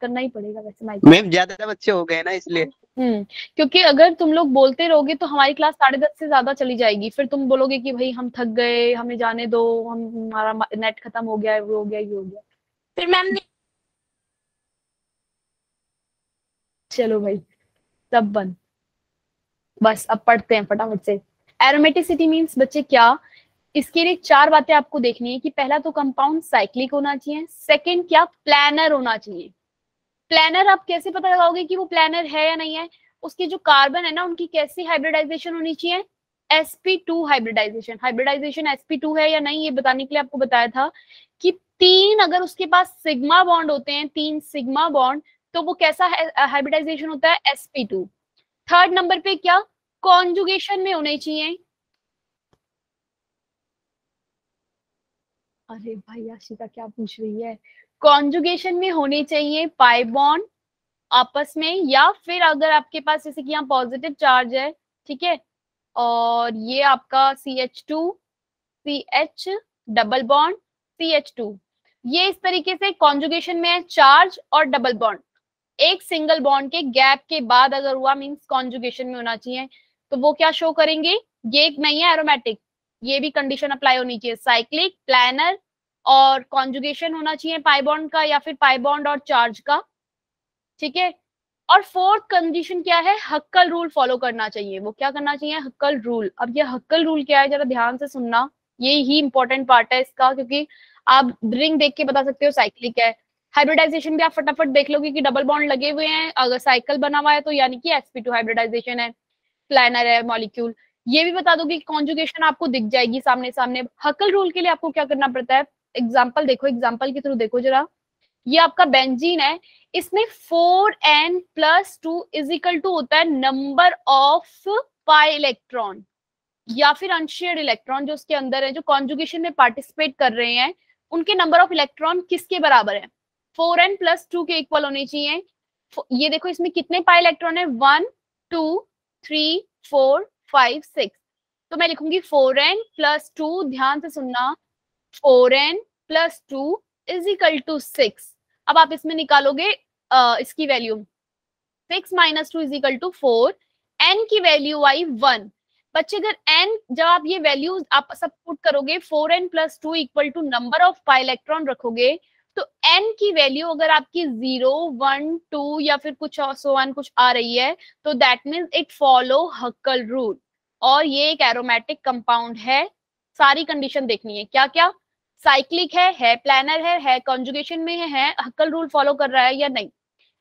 करना ही पड़ेगा वैसे मैम ज़्यादा बच्चे हो गए ना इसलिए। हम्म क्योंकि अगर तुम लोग बोलते रहोगे तो हमारी क्लास साढ़े दस से ज़्यादा चली जाएगी। फिर तुम बोलोगे कि भाई हम थक गए हमें जाने दो हम हमारा नेट खत्म हो गया वो हो गया ये हो गया। फिर मैम ने चलो भाई सब बंद। बस अब पढ़ते हैं फटाफट से। एरोमेटिसिटी मीन्स बच्चे क्या? इसके लिए चार बातें आपको देखनी है कि पहला तो कंपाउंड साइक्लिक होना चाहिए सेकंड क्या? प्लानर होना चाहिए। प्लानर आप कैसे पता लगाओगे कि वो प्लानर है या नहीं है? उसके जो कार्बन है ना, उनकी कैसी हाइब्रिडाइजेशन होनी चाहिए? Sp2 हाइब्रिडाइजेशन हाइब्रिडाइजेशन sp2 है या नहीं, ये बताने के लिए आपको बताया था कि तीन अगर उसके पास सिग्मा बॉन्ड होते हैं, तीन सिग्मा बॉन्ड तो वो कैसा हाइब्रिडाइजेशन होता है? Sp2 थर्ड नंबर पे क्या? कॉन्जुगेशन में होने चाहिए। अरे भाई, आशिका, क्या पूछ रही है? कॉन्जुगेशन में होने चाहिए पाई बॉन्ड आपस में, या फिर अगर आपके पास जैसे कि यहाँ पॉजिटिव चार्ज है, ठीक है? और ये आपका C H two C H double bond C H two ये इस तरीके से कॉन्जुगेशन में है चार्ज और डबल बॉन्ड एक सिंगल बॉन्ड के गैप के बाद अगर हुआ मीन्स कॉन्जुगेशन में होना चाहिए तो वो क्या शो करेंगे? ये एक नहीं है एरोमेटिक ये भी कंडीशन अप्लाई होनी चाहिए। साइक्लिक प्लानर और कॉन्जुगेशन होना चाहिए पाइबॉन्ड का या फिर पाइबॉन्ड और चार्ज का, ठीक है? और फोर्थ कंडीशन क्या है? हक्कल रूल फॉलो करना चाहिए। वो क्या करना चाहिए? हक्कल रूल अब ये हक्कल रूल क्या है? जरा ध्यान से सुनना। ये ही इंपॉर्टेंट पार्ट है इसका, क्योंकि आप रिंग देख के बता सकते हो साइक्लिक है। हाइब्रिडाइजेशन भी आप फटाफट देख लोगे कि डबल बॉन्ड लगे हुए हैं। अगर साइकिल बना हुआ है तो यानी कि एसपी टू हाइब्रिडाइजेशन है। प्लानर है मॉलिक्यूल ये भी बता दोगे कॉन्जुगेशन आपको दिख जाएगी सामने सामने हकल रूल के लिए आपको क्या करना पड़ता है? एग्ज़ाम्पल देखो एग्ज़ाम्पल के थ्रू देखो जरा। ये आपका बेंजीन है, इसमें four N plus two is equal to होता है नंबर ऑफ़ पाई इलेक्ट्रॉन या फिर अनशेयर्ड इलेक्ट्रॉन जो उसके अंदर है, जो कॉन्जुगेशन में पार्टिसिपेट कर रहे हैं, उनके नंबर ऑफ़ इलेक्ट्रॉन किसके बराबर है? फोर एन प्लस टू के इक्वल होने चाहिए। ये देखो इसमें कितने पाई इलेक्ट्रॉन है? One two three four five six तो मैं लिखूँगी फोर एन प्लस टू ध्यान से सुनना। Four N plus two is equal to six. अब आप इसमें निकालोगे आ, इसकी value. Six minus two is equal to four N की वैल्यू आई वन। बच्चे अगर एन जब आप ये वैल्यूज़ आप सब पुट करोगे four N plus two equal to number of pi electron रखोगे तो एन की वैल्यू अगर आपकी ज़ीरो वन टू या फिर कुछ सो वन कुछ आ रही है तो that means it follow Huckel rule और ये एक एरोमेटिक कंपाउंड है। सारी कंडीशन देखनी है। क्या क्या साइक्लिक है है प्लानर है है कॉन्जुगेशन में है, है हक्कल रूल फॉलो कर रहा है या नहीं?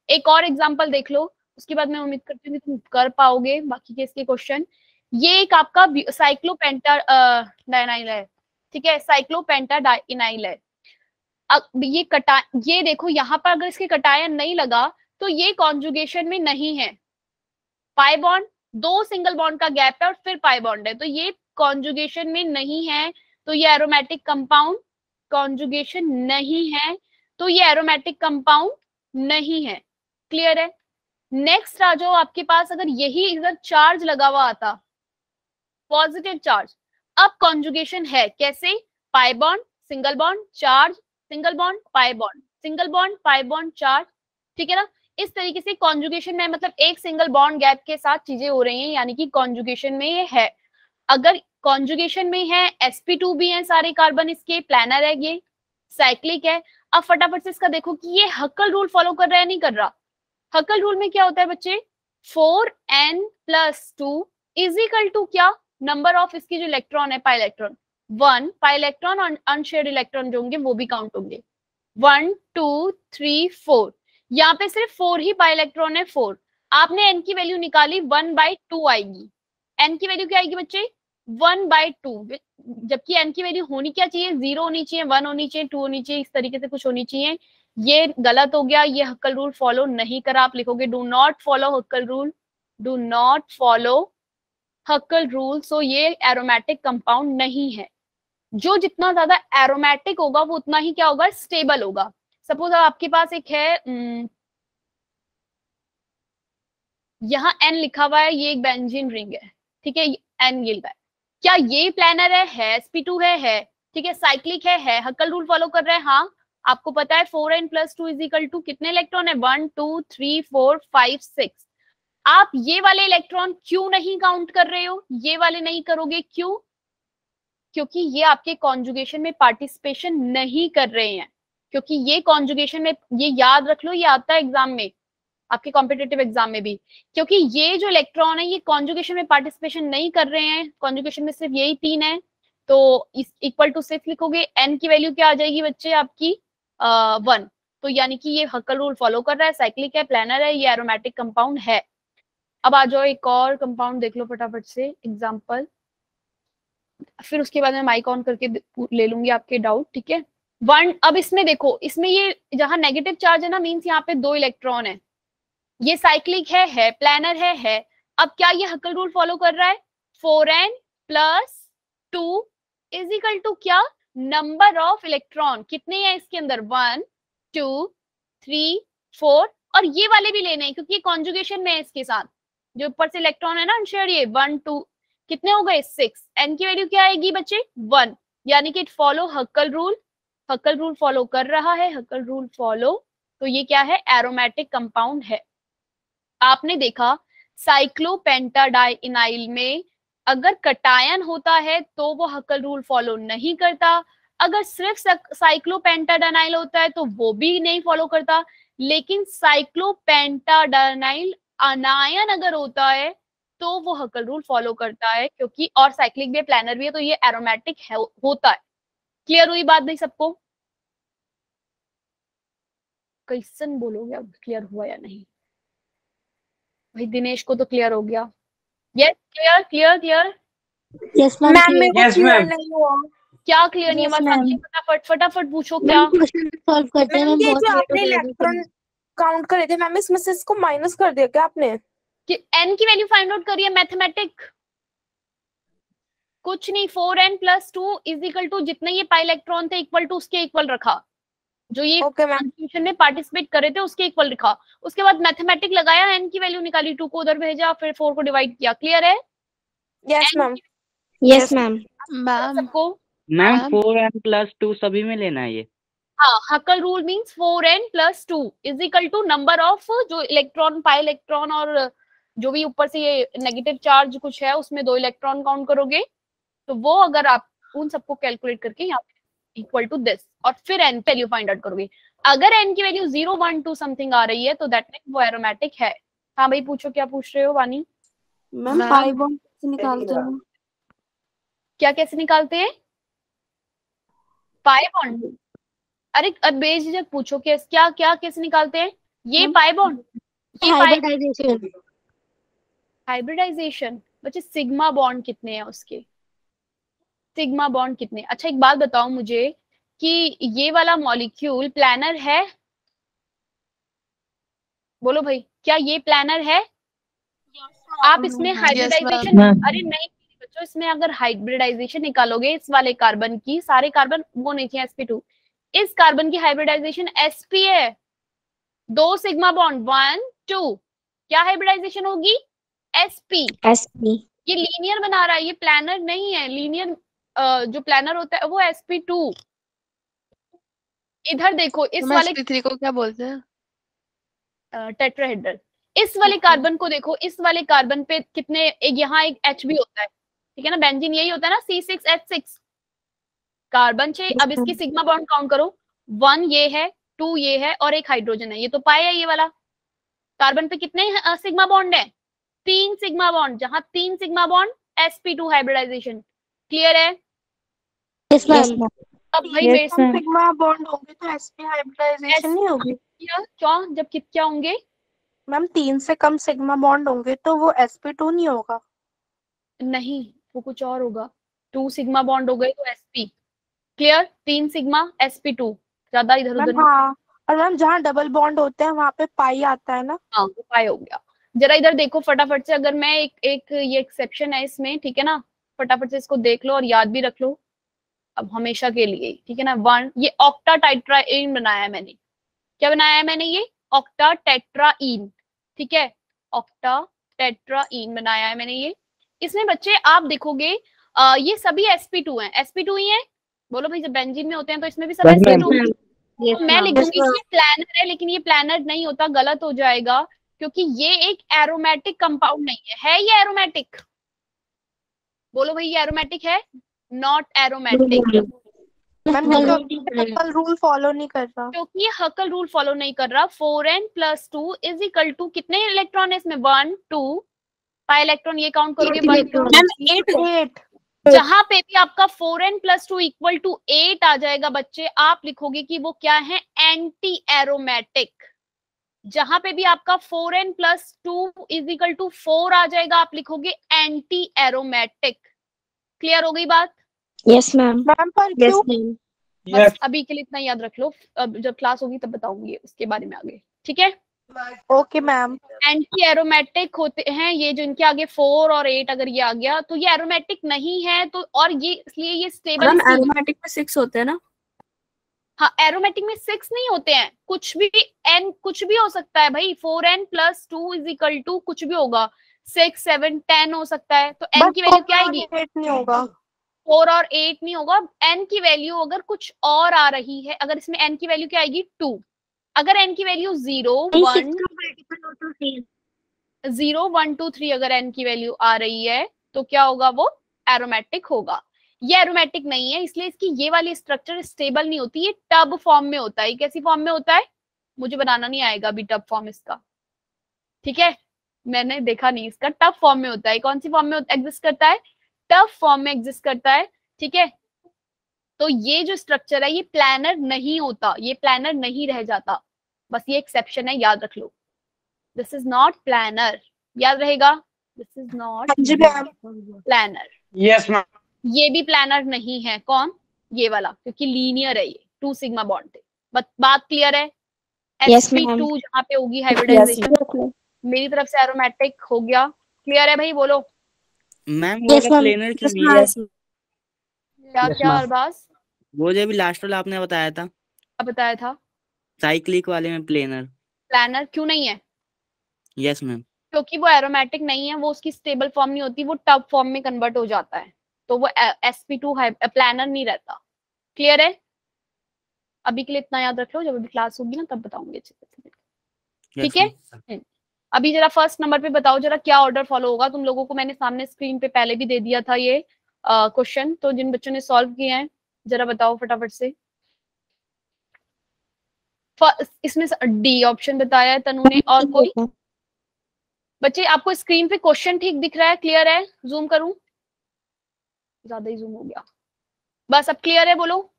एक और एग्ज़ाम्पल देख लो उसके बाद मैं उम्मीद करती हूँ कि तुम कर पाओगे बाकी के इसके क्वेश्चन ये एक आपका साइक्लोपेंटा डाइनाइल है ठीक है? साइक्लोपेंटा डाइनाइल है. अब ये कटा ये देखो यहाँ पर अगर इसके कटायन नहीं लगा तो ये कॉन्जुगेशन में नहीं है. पाई बॉन्ड दो सिंगल बॉन्ड का गैप है और फिर पाई बॉन्ड है. तो ये कॉन्जुगेशन में नहीं है तो ये एरोमेटिक कंपाउंड कॉन्जुगेशन नहीं है तो ये एरोमेटिक कंपाउंड नहीं है। क्लियर है? नेक्स्ट आ जाओ आपके पास अगर यही इधर चार्ज लगा हुआ आता पॉजिटिव चार्ज अब कॉन्जुगेशन है कैसे? Pi bond single bond charge single bond pi bond single bond pi bond charge ठीक है ना? इस तरीके से कॉन्जुगेशन में मतलब एक सिंगल बॉन्ड गैप के साथ चीज़ें हो रही हैं, यानी कि कॉन्जुगेशन में ये है। अगर कॉन्जुगेशन में है एसपी टू भी है सारे कार्बन इसके प्लानर है ये साइक्लिक है। अब फटाफट से इसका देखो कि ये हकल रूल फॉलो कर रहा है नहीं कर रहा? हकल रूल में क्या होता है बच्चे? Four N plus two is equal to क्या? नंबर ऑफ़ इसकी जो इलेक्ट्रॉन है pi electron one pi electron और अनशेड इलेक्ट्रॉन जो होंगे, वो भी काउंट होंगे। वन टू थ्री फोर यहाँ पे सिर्फ़ फोर ही पाई इलेक्ट्रॉन है फोर आपने एन की वैल्यू निकाली वन बाई टू आएगी। एन की वैल्यू क्या आएगी बच्चे? वन बाई टू जबकि एन की वैल्यू होनी क्या चाहिए? ज़ीरो होनी चाहिए, वन होनी चाहिए, टू होनी चाहिए, इस तरीके से कुछ होनी चाहिए। ये गलत हो गया, ये हक्कल रूल फॉलो नहीं करा, आप लिखोगे, do not follow Huckel rule, do not follow Huckel rule. So ये एरोमेटिक कंपाउंड नहीं है। जो जितना ज़्यादा एरोमेटिक होगा, वो उतना ही क्या होगा? स्टेबल होगा। सपोज़ आपके पास एक है यहाँ एन लिखा हुआ है, ये एक बेंजीन रिंग है, ठीक है? एन ये लिखा है। क्या ये प्लानर है? है sp2 है है। ठीक है साइक्लिक है है। हकल रूल फॉलो कर रहे हैं हाँ। आपको पता है four N plus two is equal to कितने इलेक्ट्रॉन है? One two three four five six आप ये वाले इलेक्ट्रॉन क्यों नहीं काउंट कर रहे हो? ये वाले नहीं करोगे क्यों? क्योंकि ये आपके कॉन्जुगेशन में पार्टिसिपेशन नहीं कर रहे हैं। क्योंकि ये कॉन्जुगेशन में, ये याद रख लो, ये आता है एग्ज़ाम में। आपके कॉम्पिटेटिव एग्ज़ाम में भी। क्योंकि ये जो इलेक्ट्रॉन है ये कॉन्जुगेशन में पार्टिसिपेशन नहीं कर रहे हैं। कॉन्जुगेशन में सिर्फ़ यही तीन है। तो इक्वल टू सिक्स लिखोगे एन की वैल्यू क्या आ जाएगी बच्चे आपकी? वन uh, तो यानी कि ये हकल रूल फॉलो कर रहा है साइक्लिक है प्लानर है ये एरोमेटिक कंपाउंड है। अब आ जाओ एक और कंपाउंड देख लो फटाफट से एग्ज़ाम्पल फिर उसके बाद मैं माइक ऑन करके ले लूँगी आपके डाउट ठीक है? वन अब इसमें देखो इसमें ये जहाँ नेगेटिव चार्ज है ना मीन्स यहाँ पे दो इलेक्ट्रॉन है। ये साइक्लिक है है प्लानर है है। अब क्या ये हकल रूल फॉलो कर रहा है? Four N plus two is equal to क्या? नंबर ऑफ़ इलेक्ट्रॉन कितने हैं इसके अंदर? वन टू थ्री फोर और ये वाले भी लेने हैं, क्योंकि ये कॉन्जुगेशन में है इसके साथ। जो ऊपर से इलेक्ट्रॉन है ना अंशर ये वन टू कितने हो गए? सिक्स एन की वैल्यू क्या आएगी बच्चे? वन यानी कि it follow Huckel rule Huckel rule follow कर रहा है। हक्कल रूल फॉलो तो ये क्या है? एरोमेटिक कंपाउंड है। आपने देखा साइक्लोपेंटाडाइनाइल में अगर कटायन होता है तो वो हकल रूल फॉलो नहीं करता। अगर सिर्फ़ साइक्लोपेंटाडाइनाइल होता है तो वो भी नहीं फॉलो करता। लेकिन साइक्लोपेंटाडाइनाइल अनायन अगर होता है तो वो हकल रूल फॉलो करता है, क्योंकि और साइक्लिक भी प्लानर भी है तो ये एरोमेटिक है, होता है। क्लियर हुई बात नहीं सबको? कैसन बोलोगे अब? क्लियर हुआ या नहीं? भाई दिनेश को तो क्लियर हो गया। Yes clear clear clear yes ma'am yes ma'am क्या क्लियर नहीं हुआ? फटाफट फटाफट पूछो क्या? क्वेश्चन सॉल्व करते हैं मैम बहुत आपने इलेक्ट्रॉन काउंट करे थे मैम इसमें से इसको माइनस कर दिया क्या आपने? कि एन की वैल्यू फाइंड आउट करिए मैथमेटिक कुछ नहीं four N plus two is equal to जितने ये पाई इलेक्ट्रॉन थे इक्वल टू उसके इक्वल रखा। जो ये कॉन्स्टिट्यूशन में पार्टिसिपेट करे थे उसके इक्वल लिखा। उसके बाद मैथमेटिक लगाया एन की वैल्यू निकाली टू को उधर भेजा फिर फोर को डिवाइड किया। क्लियर है? Yes ma'am yes ma'am ma'am सबको? Ma'am ma'am. Four N plus two सभी में लेना है ये। हाँ Huckel rule means four N plus two is equal to number of जो इलेक्ट्रॉन पाई इलेक्ट्रॉन और जो भी ऊपर से ये नेगेटिव चार्ज कुछ है उसमें दो इलेक्ट्रॉन काउंट करोगे। तो वो अगर आप उन सबको कैलकुलेट करके यहाँ इक्वल टू दिस और फिर एन वैल्यू फाइंड आउट करोगे। अगर एन की value zero one two something आ रही है तो दैट मीन वो एरोमेटिक है। हाँ भाई पूछो क्या पूछ रहे हो वानी? मैम। पाई बॉन्ड कैसे निकालते हैं? क्या कैसे निकालते हैं? पाई बॉन्ड अरे अब बेझिझक पूछो कि क्या क्या कैसे निकालते हैं? ये पाई बॉन्ड हाइब्रिडाइजेशन हाइब्रिडाइजेशन बच्चे सिग्मा बॉन्ड कितने हैं उसके? सिग्मा बॉन्ड कितने? अच्छा एक बात बताओ मुझे कि ये वाला मॉलिक्यूल प्लानर है? बोलो भाई क्या ये प्लानर है? Yes, आप इसमें हाइब्रिडाइजेशन ma'am. अरे नहीं बच्चों इसमें अगर हाइब्रिडाइजेशन निकालोगे इस वाले कार्बन की सारे कार्बन वो नहीं चाहिए sp2 इस कार्बन की हाइब्रिडाइजेशन sp है। दो सिग्मा बॉन्ड वन टू क्या हाइब्रिडाइजेशन होगी? Sp एसपी ये लीनियर बना रहा है ये प्लानर नहीं है। लीनियर जो प्लानर होता है वो एस पी टू इधर देखो इस मैम वाले sp3 को क्या बोलते हैं? टेट्राहेड्रल इस वाले कार्बन को देखो इस वाले कार्बन पे कितने एक यहाँ एक एच भी होता है ठीक है ना? बेंजीन यही होता है ना C six H six carbon छे अब इसकी सिग्मा बॉन्ड काउंट करो। वन ये है टू ये है और एक हाइड्रोजन है। ये तो पाए है ये वाला। कार्बन पे कितने सिग्मा बॉन्ड है? तीन सिग्मा बॉन्ड जहाँ तीन sigma bond sp2 hybridization clear है? यस मैम अब भाई Yes, मेरे ma'am. सिग्मा बॉन्ड होंगे तो sp हाइब्रिडाइजेशन नहीं होगी। क्यों? जब कित क्या होंगे? मैम तीन से कम सिग्मा बॉन्ड होंगे तो वो sp2 नहीं होगा। नहीं वो कुछ और होगा। टू सिग्मा बॉन्ड हो गए तो sp क्लियर तीन सिग्मा sp2 ज़्यादा इधर उधर हाँ। और मैम जहाँ डबल बॉन्ड होते हैं वहाँ पे पाई आता है ना? हाँ वो पाए हो गया। जरा इधर देखो फटाफट से। अगर मैं एक एक ये एक्सेप्शन है इसमें ठीक है ना? फटाफट से इसको देख लो और याद भी रख लो। अब हमेशा के लिए ठीक है ना? वन ये ऑक्टा टेट्राइन बनाया है मैंने। क्या बनाया है मैंने ये? ऑक्टा टेट्राइन ठीक है? ऑक्टा टेट्राइन बनाया है मैंने ये। इसमें बच्चे आप देखोगे आ, ये सभी sp2 हैं। Sp2 ही है? बोलो भाई जब बेंजीन में होते हैं तो इसमें भी सब Yes, sp2 ma'am. Yes, मैं ma'am. लिख दूँगी कि प्लानर है लेकिन ये प्लानर नहीं होता गलत हो जाएगा क्योंकि ये एक एरोमेटिक कंपाउंड नहीं है। है ये एरोमेटिक बोलो भाई ये एरोमेटिक है? नॉट एरोमेटिक क्योंकि रूल फॉलो नहीं कर रहा। क्योंकि ये हकल रूल फॉलो नहीं कर रहा four N plus two is equal to कितने इलेक्ट्रॉन है इसमें? वन टू पाई इलेक्ट्रॉन ये काउंट करोगे? वन टू एट जहाँ पे भी आपका four N plus two equal to eight आ जाएगा बच्चे आप लिखोगे कि वो क्या है? एंटी एरोमेटिक जहाँ पे भी आपका four N plus two is equal to four आ जाएगा आप लिखोगे एंटी एरोमेटिक क्लियर हो गई बात? Yes, ma'am. मैम पर क्यों? ma'am. बस अभी के लिए इतना याद रख लो। अब जब क्लास होगी तब बताऊँगी उसके बारे में आगे। ठीक है? ओके मैम एंटी एरोमेटिक होते हैं ये जो इनके आगे फोर और एट अगर ये आ गया तो ये एरोमेटिक नहीं है तो और ये इसलिए ये स्टेबल मैम एरोमेटिक में सिक्स होते हैं ना? हाँ एरोमेटिक में सिक्स नहीं होते हैं। कुछ भी एन कुछ भी हो सकता है भाई। Four N plus two is equal to कुछ भी होगा। सिक्स सेवन टेन हो सकता है। तो एन की वैल्यू क्या आएगी? एट नहीं होगा। फोर और एट नहीं होगा एन की वैल्यू अगर कुछ और आ रही है अगर इसमें एन की वैल्यू क्या आएगी? टू अगर एन की value zero one zero one two three अगर एन की वैल्यू आ रही है तो क्या होगा वो? एरोमेटिक होगा। ये एरोमेटिक नहीं है इसलिए इसकी ये वाली स्ट्रक्चर स्टेबल नहीं होती ये टब फॉर्म में होता है। कैसी फॉर्म में होता है? मुझे बनाना नहीं आएगा अभी टब फॉर्म इसका। ठीक है? मैंने देखा नहीं इसका। टब फॉर्म में होता है। कौन सी फॉर्म में एग्जिस्ट करता है? टब फॉर्म में एग्जिस्ट करता है ठीक है? तो ये जो स्ट्रक्चर है ये प्लानर नहीं होता ये प्लानर नहीं रह जाता। बस ये एक्सेप्शन है याद रख लो। दिस इज़ नॉट प्लानर याद रहेगा? This is not planar yes ma'am. ये भी प्लानर नहीं है। कौन? ये वाला क्योंकि लीनियर है ये। टू सिग्मा बॉन्ड थे बट बात क्लियर है? Yes, टू जहाँ पे होगी हाइब्रिडाइजेशन मेरी तरफ़ से एरोमेटिक हो गया। क्लियर है भाई? बोलो। मैम वो. प्लेनर क्यों नहीं है? क्या क्या. अरबाज? वो जो अभी लास्ट वाला आपने बताया था। अब बताया था। साइक्लिक वाले में प्लेनर प्लानर क्यों नहीं है? यस मैम क्योंकि वो एरोमेटिक नहीं है वो उसकी स्टेबल फॉर्म नहीं होती वो टब फॉर्म में कन्वर्ट हो जाता है। तो वो एसपी टू प्लानर नहीं रहता। क्लियर है? अभी के लिए इतना याद रख लो जब अभी क्लास होगी ना तब बताऊँगी अच्छे से। ठीक है? अभी जरा फ़र्स्ट नंबर पे बताओ जरा क्या ऑर्डर फॉलो होगा? तुम लोगों को मैंने सामने स्क्रीन पे पहले भी दे दिया था ये क्वेश्चन तो जिन बच्चों ने सॉल्व किए हैं जरा बताओ फटाफट से। इसमें डी ऑप्शन बताया है तनु ने और कोई? बच्चे आपको स्क्रीन पे क्वेश्चन ठीक दिख रहा है? क्लियर है? जूम करूँ? ज़्यादा ही जूम हो गया। बस अब क्लियर है बोलो?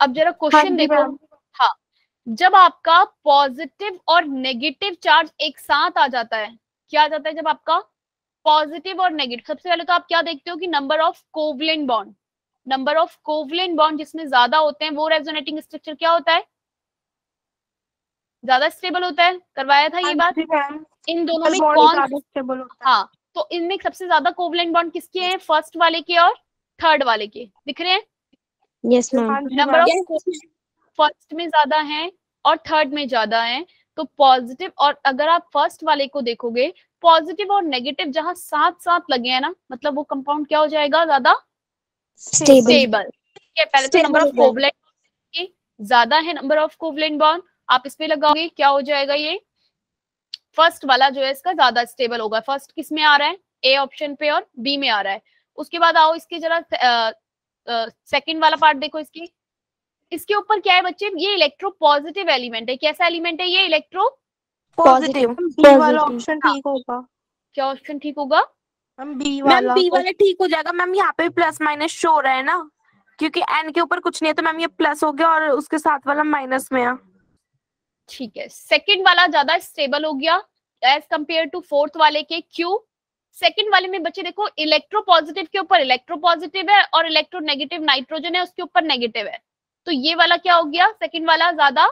अब जरा क्वेश्चन देखो। हाँ जब आपका पॉजिटिव और नेगेटिव चार्ज एक साथ आ जाता है क्या आ जाता है जब आपका पॉजिटिव और नेगेटिव सबसे पहले तो आप क्या देखते हो कि number of covalent bond number of covalent bond जिसमें ज़्यादा होते हैं वो रेजोनेटिंग स्ट्रक्चर क्या होता है? ज़्यादा स्टेबल होता है? करवाया था ये हाँ बात? इन दोनों में कौन stable होता है। हाँ तो इनमें सबसे ज़्यादा कोवलेंट बॉन्ड किसके हैं? फ़र्स्ट वाले के और थर्ड वाले के। दिख रहे हैं. हाँ नंबर। ऑफ़ फ़र्स्ट में ज़्यादा हैं और थर्ड में ज़्यादा हैं तो पॉजिटिव और अगर आप फ़र्स्ट वाले को देखोगे पॉजिटिव और नेगेटिव जहाँ साथ साथ लगे हैं ना मतलब वो कंपाउंड क्या हो जाएगा ज़्यादा? स्टेबल ठीक है पहले तो नंबर ऑफ़ कोवलेंट ज़्यादा है नंबर ऑफ़ कोवलेंट बॉन्ड आप इस पे लगाओगे क्या हो जाएगा ये? फ़र्स्ट वाला जो है इसका ज़्यादा स्टेबल होगा। फ़र्स्ट किसमें आ रहा है? ए ऑप्शन पे और बी में आ रहा है। उसके बाद आओ इसके जरा सेकंड वाला पार्ट देखो इसकी। इसके ऊपर क्या है बच्चे? ये इलेक्ट्रो पॉजिटिव एलिमेंट है। कैसा एलिमेंट है ये? इलेक्ट्रो पॉजिटिव बी वाला ऑप्शन ठीक होगा। क्या ऑप्शन ठीक होगा? मैम बी मैम वाला बी वाला ठीक हो जाएगा। मैम यहाँ पे प्लस माइनस शो रहा है ना? क्योंकि एन के ऊपर कुछ नहीं है तो मैम ये प्लस हो गया और उसके साथ वाला माइनस में है। ठीक है। सेकंड वाला ज़्यादा स्टेबल हो गया एज कंपेयर टू फोर्थ वाले के क्यू सेकंड वाले में बच्चे देखो इलेक्ट्रो पॉजिटिव के ऊपर इलेक्ट्रो पॉजिटिव है और इलेक्ट्रो नेगेटिव नाइट्रोजन है उसके ऊपर नेगेटिव है। तो ये वाला क्या हो गया? सेकेंड वाला ज़्यादा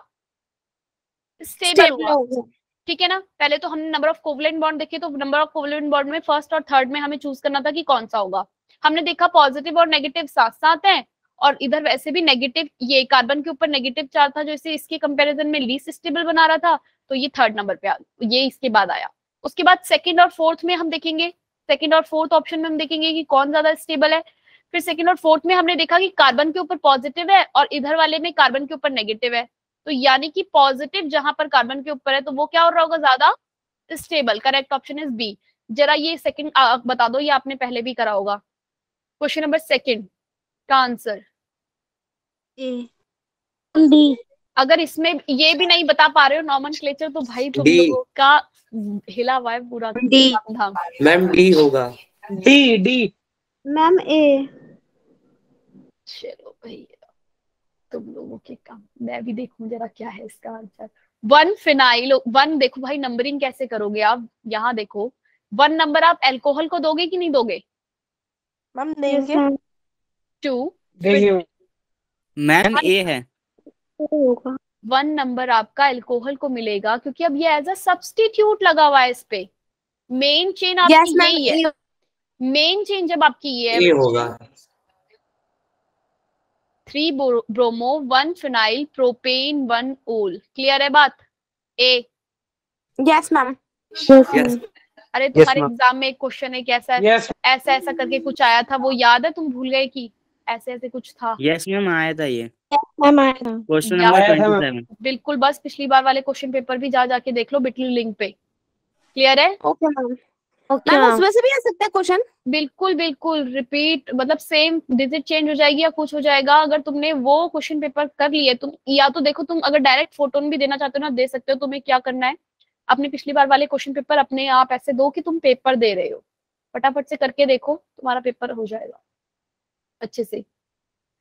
स्टेबल हुआ। ठीक है ना? पहले तो हमने नंबर ऑफ़ कोवलेंट बॉन्ड देखे तो नंबर ऑफ़ कोवलेंट बॉन्ड में फ़र्स्ट और थर्ड में हमें चूज़ करना था कि कौन सा होगा। हमने देखा पॉजिटिव और नेगेटिव साथ साथ हैं और इधर वैसे भी नेगेटिव ये कार्बन के ऊपर नेगेटिव चार्ज था जो इसे इसके कंपैरिजन में लीस्ट स्टेबल बना रहा था तो ये थर्ड नंबर पे आ ये इसके बाद आया। उसके बाद सेकंड और फोर्थ में हम देखेंगे सेकंड और फोर्थ ऑप्शन में हम देखेंगे कि कौन ज़्यादा स्टेबल है फिर सेकेंड और फोर्थ में हमने देखा कि कार्बन के ऊपर पॉजिटिव है और इधर वाले में कार्बन के ऊपर नेगेटिव है। तो यानी कि पॉजिटिव जहाँ पर कार्बन के ऊपर है तो वो क्या हो रहा होगा ज़्यादा? Stable correct option is B जरा ये सेकंड बता दो ये आपने पहले भी करा होगा। क्वेश्चन नंबर सेकंड का आंसर डी अगर इसमें ये भी नहीं बता पा रहे हो नॉमन तो भाई तुम लोगों का हिला हुआ है पूरा. मैम डी होगा। D D ma'am A. चलो भैया तुम लोगों के काम। मैं भी देखूँ जरा क्या है इसका आंसर वन फिनाइल वन देखो भाई नंबरिंग कैसे करोगे आप? यहाँ देखो। वन नंबर आप अल्कोहल को दोगे कि नहीं दोगे? मैम देंगे। टू मैम ए है। वन नंबर आपका अल्कोहल को मिलेगा क्योंकि अब ये एज अ सब्सटीट्यूट लगा हुआ है इस पे। मेन चेन आपकी मैम यही है। मेन चेन जब आपकी ये है होगा। Three bromo one phenyl propane one ol clear है बात? ए यस मैम अरे तुम्हारे. एग्ज़ाम में एक क्वेश्चन है कैसा है? यस ऐसा ऐसा करके कुछ आया था वो याद है? तुम भूल गए कि ऐसे ऐसे कुछ था। यस yes, मैम आया था ये। मैम आया था। क्वेश्चन नंबर ट्वेंटी बिल्कुल बस पिछली बार वाले क्वेश्चन पेपर भी जा जाके देख लो बिटली लिंक पे। क्लियर है? Okay okay, ma'am ma'am ma'am उसमें से भी आ सकता है क्वेश्चन? बिल्कुल बिल्कुल रिपीट मतलब सेम डिजिट चेंज हो जाएगी या कुछ हो जाएगा अगर तुमने वो क्वेश्चन पेपर कर लिए तुम या तो देखो तुम अगर डायरेक्ट फ़ोटो भी देना चाहते हो ना दे सकते हो तुम्हें क्या करना है? अपने पिछली बार वाले क्वेश्चन पेपर अपने आप ऐसे दो कि तुम पेपर दे रहे हो। फटाफट से करके देखो तुम्हारा पेपर हो जाएगा। अच्छे से।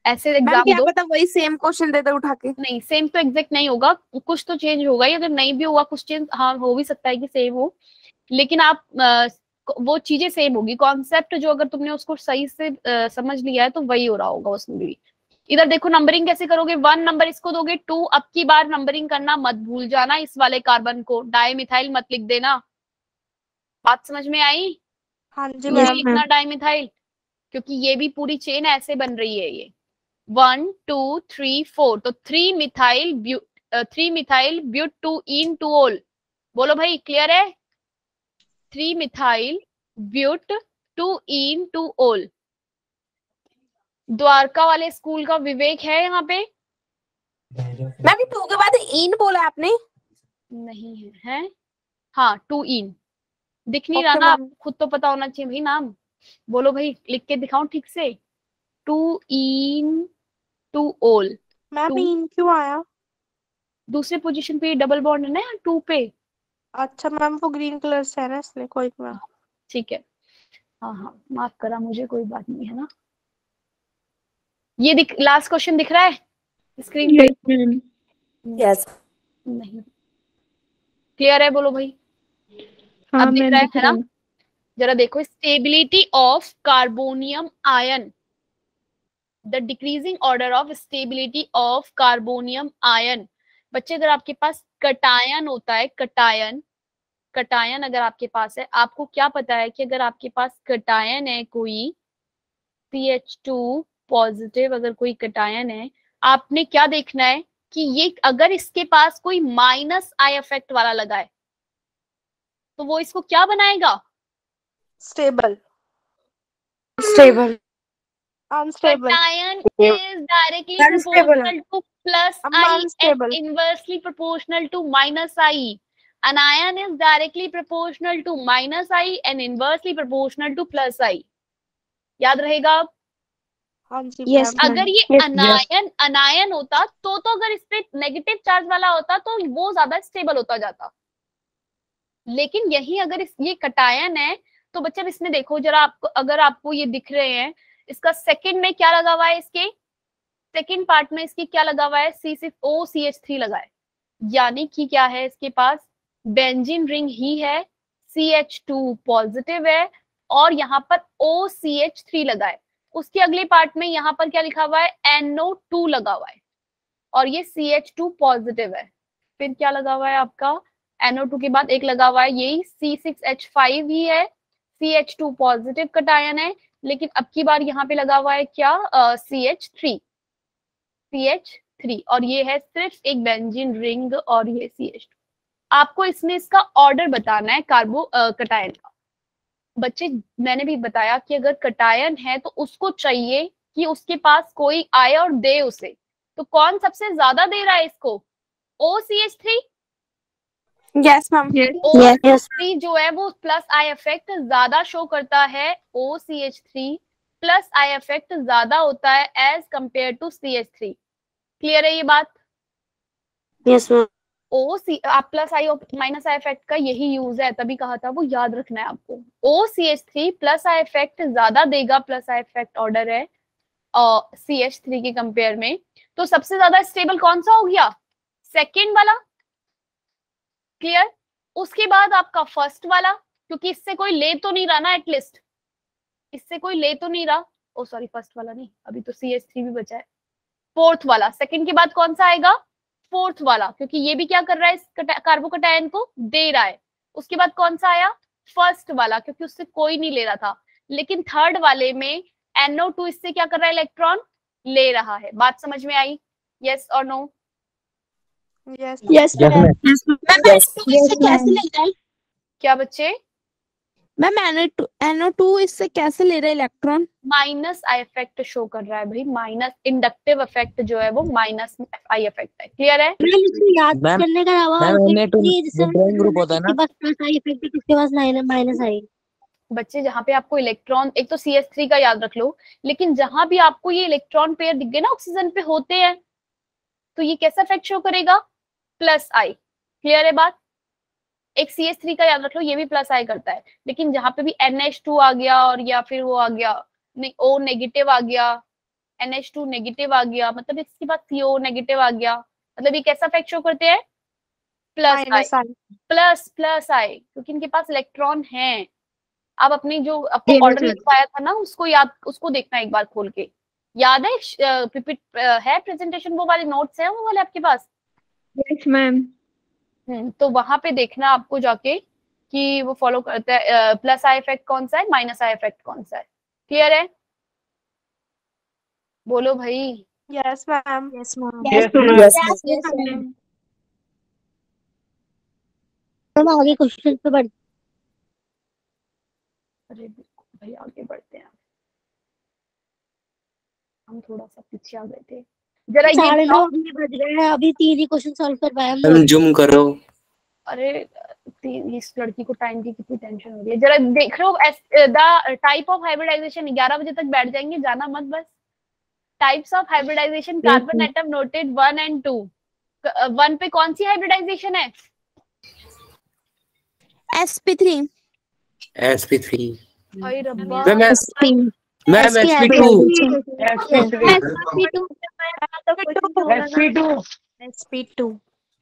ऐसे एग्ज़ाम क्या दो। पता वही सेम क्वेश्चन दे दे उठा के। नहीं सेम तो एग्जैक्ट नहीं होगा। कुछ तो चेंज होगा ही अगर नहीं भी होगा कुछ चेंज हाँ हो भी सकता है कि सेम हो। लेकिन आप अ, वो चीज़ें सेम होगी। कॉन्सेप्ट जो अगर तुमने उसको सही से अ, समझ लिया है तो वही हो रहा होगा उसमें भी इधर देखो नंबरिंग कैसे करोगे? वन नंबर इसको दोगे टू अब की बार नंबरिंग करना मत भूल जाना इस वाले कार्बन को। डायमिथाइल मत लिख देना। बात समझ में आई? हाँ जी लिखना डायमिथाइल क्योंकि ये भी पूरी चेन ऐसे बन रही है ये। वन टू थ्री फोर तो three methyl three methyl but two en two ol बोलो भाई क्लियर है? Three methyl but two en two ol. Dwarka वाले स्कूल का विवेक है यहाँ पे? मैम टू के बाद इन बोला आपने? नहीं है हैं? हाँ टू इन। दिख नहीं रहा ना ma'am. खुद तो पता होना चाहिए भाई नाम। बोलो भाई लिख के दिखाओ ठीक से? Two en two ol. Ma'am Two. En क्यों आया? दूसरे पोजीशन पे डबल बॉन्ड है ना टू पे? अच्छा मैम वो ग्रीन कलर से है ना इसलिए कोई नहीं मैम। ठीक है। हाँ हाँ माफ़ करा मुझे कोई बात नहीं है ना। ये दिख लास्ट क्वेश्चन दिख रहा है? स्क्रीन पे? यस नहीं। क्लियर है? बोलो भाई। हाँ अब दिख रहा है, ना? जरा देखो stability of carbonium ion the decreasing order of stability of carbonium ion बच्चे अगर आपके पास कटायन होता है कटायन कटायन अगर आपके पास है आपको क्या पता है कि अगर आपके पास कटायन है कोई सी एच टू पॉजिटिव अगर कोई कटायन है आपने क्या देखना है कि ये अगर इसके पास कोई माइनस आई इफ़ेक्ट वाला लगा है तो वो इसको क्या बनाएगा stable stable unstable cation is directly Unstable. proportional to plus Um, i and unstable. inversely proportional to minus i. An ion is directly proportional to minus i and inversely proportional to plus i. याद रहेगा आप? हाँ Yes, अगर ये Yes, अनायन अनायन होता तो तो अगर इस पे नेगेटिव चार्ज वाला होता तो वो ज़्यादा स्टेबल होता जाता। लेकिन यही अगर इस ये कटायन है तो बच्चे इसमें देखो जरा आपको अगर आपको ये दिख रहे हैं इसका सेकंड में क्या लगा हुआ है इसके? सेकंड पार्ट में इसकी क्या लगा हुआ है? C six O C H three लगा है। यानी कि क्या है इसके पास? बेंजीन रिंग ही है सी एच टू पॉजिटिव है और यहाँ पर ओ सी एच थ्री लगा है। उसके अगले पार्ट में यहाँ पर क्या लिखा हुआ है? एनओ टू लगा हुआ है और ये सी एच टू पॉजिटिव है। फिर क्या लगा हुआ है आपका? एनओ टू के बाद एक लगा हुआ है, यही सी सिक्स एच फाइव ही है। C H two positive cation है, लेकिन अब की बार यहाँ पे लगा हुआ है क्या? C H three C H three और ये है सिर्फ़ एक बेंजिन रिंग और ये सी एच आपको इसमें इसका ऑर्डर बताना है कार्बो कटायन का। बच्चे मैंने भी बताया कि अगर कटायन है तो उसको चाहिए कि उसके पास कोई आए और दे उसे। तो कौन सबसे ज़्यादा दे रहा है इसको? O C H three yes ma'am. Three जो है वो प्लस आई इफ़ेक्ट ज़्यादा शो करता है O C H three plus I effect ज़्यादा होता है as compare to C H three clear है ये बात? Yes, ma'am. O C plus I minus I effect का यही यूज़ है, तभी कहा था वो याद रखना है आपको। O C H three plus I effect ज़्यादा देगा प्लस आई इफ़ेक्ट ऑर्डर है सी एच थ्री के कंपेयर में। तो सबसे ज़्यादा स्टेबल कौन सा हो गया? सेकेंड वाला। क्लियर उसके बाद आपका फ़र्स्ट वाला, क्योंकि इससे कोई ले तो नहीं रहा ना एटलीस्ट इससे कोई ले तो नहीं रहा। ओ सॉरी फ़र्स्ट वाला नहीं, अभी तो सी एच थ्री भी बचा है। फोर्थ वाला सेकेंड के बाद कौन सा आएगा? फोर्थ वाला क्योंकि ये भी क्या कर रहा है इस कार्बोकटायन को दे रहा है। उसके बाद कौन सा आया? फ़र्स्ट वाला क्योंकि उससे कोई नहीं ले रहा था। लेकिन थर्ड वाले में एनओ टू इससे क्या कर रहा है इलेक्ट्रॉन ले रहा है। बात समझ में आई? यस और नो यस ma'am. मैम कैसे ले रहा है? क्या बच्चे? मैम एनओ टू इससे कैसे ले रहा है electron minus I effect show कर रहा है भाई माइनस इंडक्टिव इफ़ेक्ट जो है वो माइनस आई इफ़ेक्ट है क्लियर है? याद करने का अलावा मैम, और हमें तो कितनी जैसे न्यूट्रॉन ग्रुप होता है ना? किसके पास प्लस आई इफ़ेक्ट है किसके पास माइनस आई बच्चे जहाँ पे आपको इलेक्ट्रॉन एक तो सी एस थ्री का याद रख लो लेकिन जहाँ भी आपको ये इलेक्ट्रॉन पेयर दिख गए ना ऑक्सीजन पे होते हैं तो ये कैसा इफ़ेक्ट शो करेगा? प्लस आई क्लियर है बात? एक सी एस थ्री का याद रख लो ये भी प्लस आई करता है। लेकिन जहाँ पे भी एन एच टू आ गया और या फिर वो आ गया नहीं ओ नेगेटिव आ गया एन एच टू नेगेटिव आ गया मतलब इसके बाद सी ओ नेगेटिव आ गया। मतलब ये कैसा इफ़ेक्ट शो करते हैं? Plus I plus plus I क्योंकि इनके पास इलेक्ट्रॉन हैं। आप अपने जो आपको ऑर्डर लिखवाया था ना उसको याद उसको देखना एक बार खोल के। याद है पिपिट है प्रेजेंटेशन वो वाले नोट्स हैं वो वाले आपके पास? यस मैम तो वहाँ पे देखना आपको जाके कि वो फॉलो करता है प्लस आई इफ़ेक्ट कौन सा है माइनस आई इफ़ेक्ट कौन सा है। क्लियर है? बोलो भाई। Yes ma'am yes ma'am Yes, yes yes ma'am हम आगे क्वेश्चन पे बढ़ अरे बिल्कुल भाई आगे बढ़ते हैं। हम थोड़ा सा पीछे आ गए थे। जरा ये बज गए हैं अभी तीन ही क्वेश्चन सॉल्व कर पाए हम जूम करो। अरे इस लड़की को टाइम की कितनी टेंशन हो रही है। जरा देख लो द टाइप ऑफ़ हाइब्रिडाइजेशन 11 बजे तक बैठ जाएँगे जाना मत बस। Types of hybridisation carbon atom noted one and two one पे कौन सी हाइब्रिडाइजेशन है? Sp3 sp3 अरे रब्बा। Ma'am ma'am sp2 SP2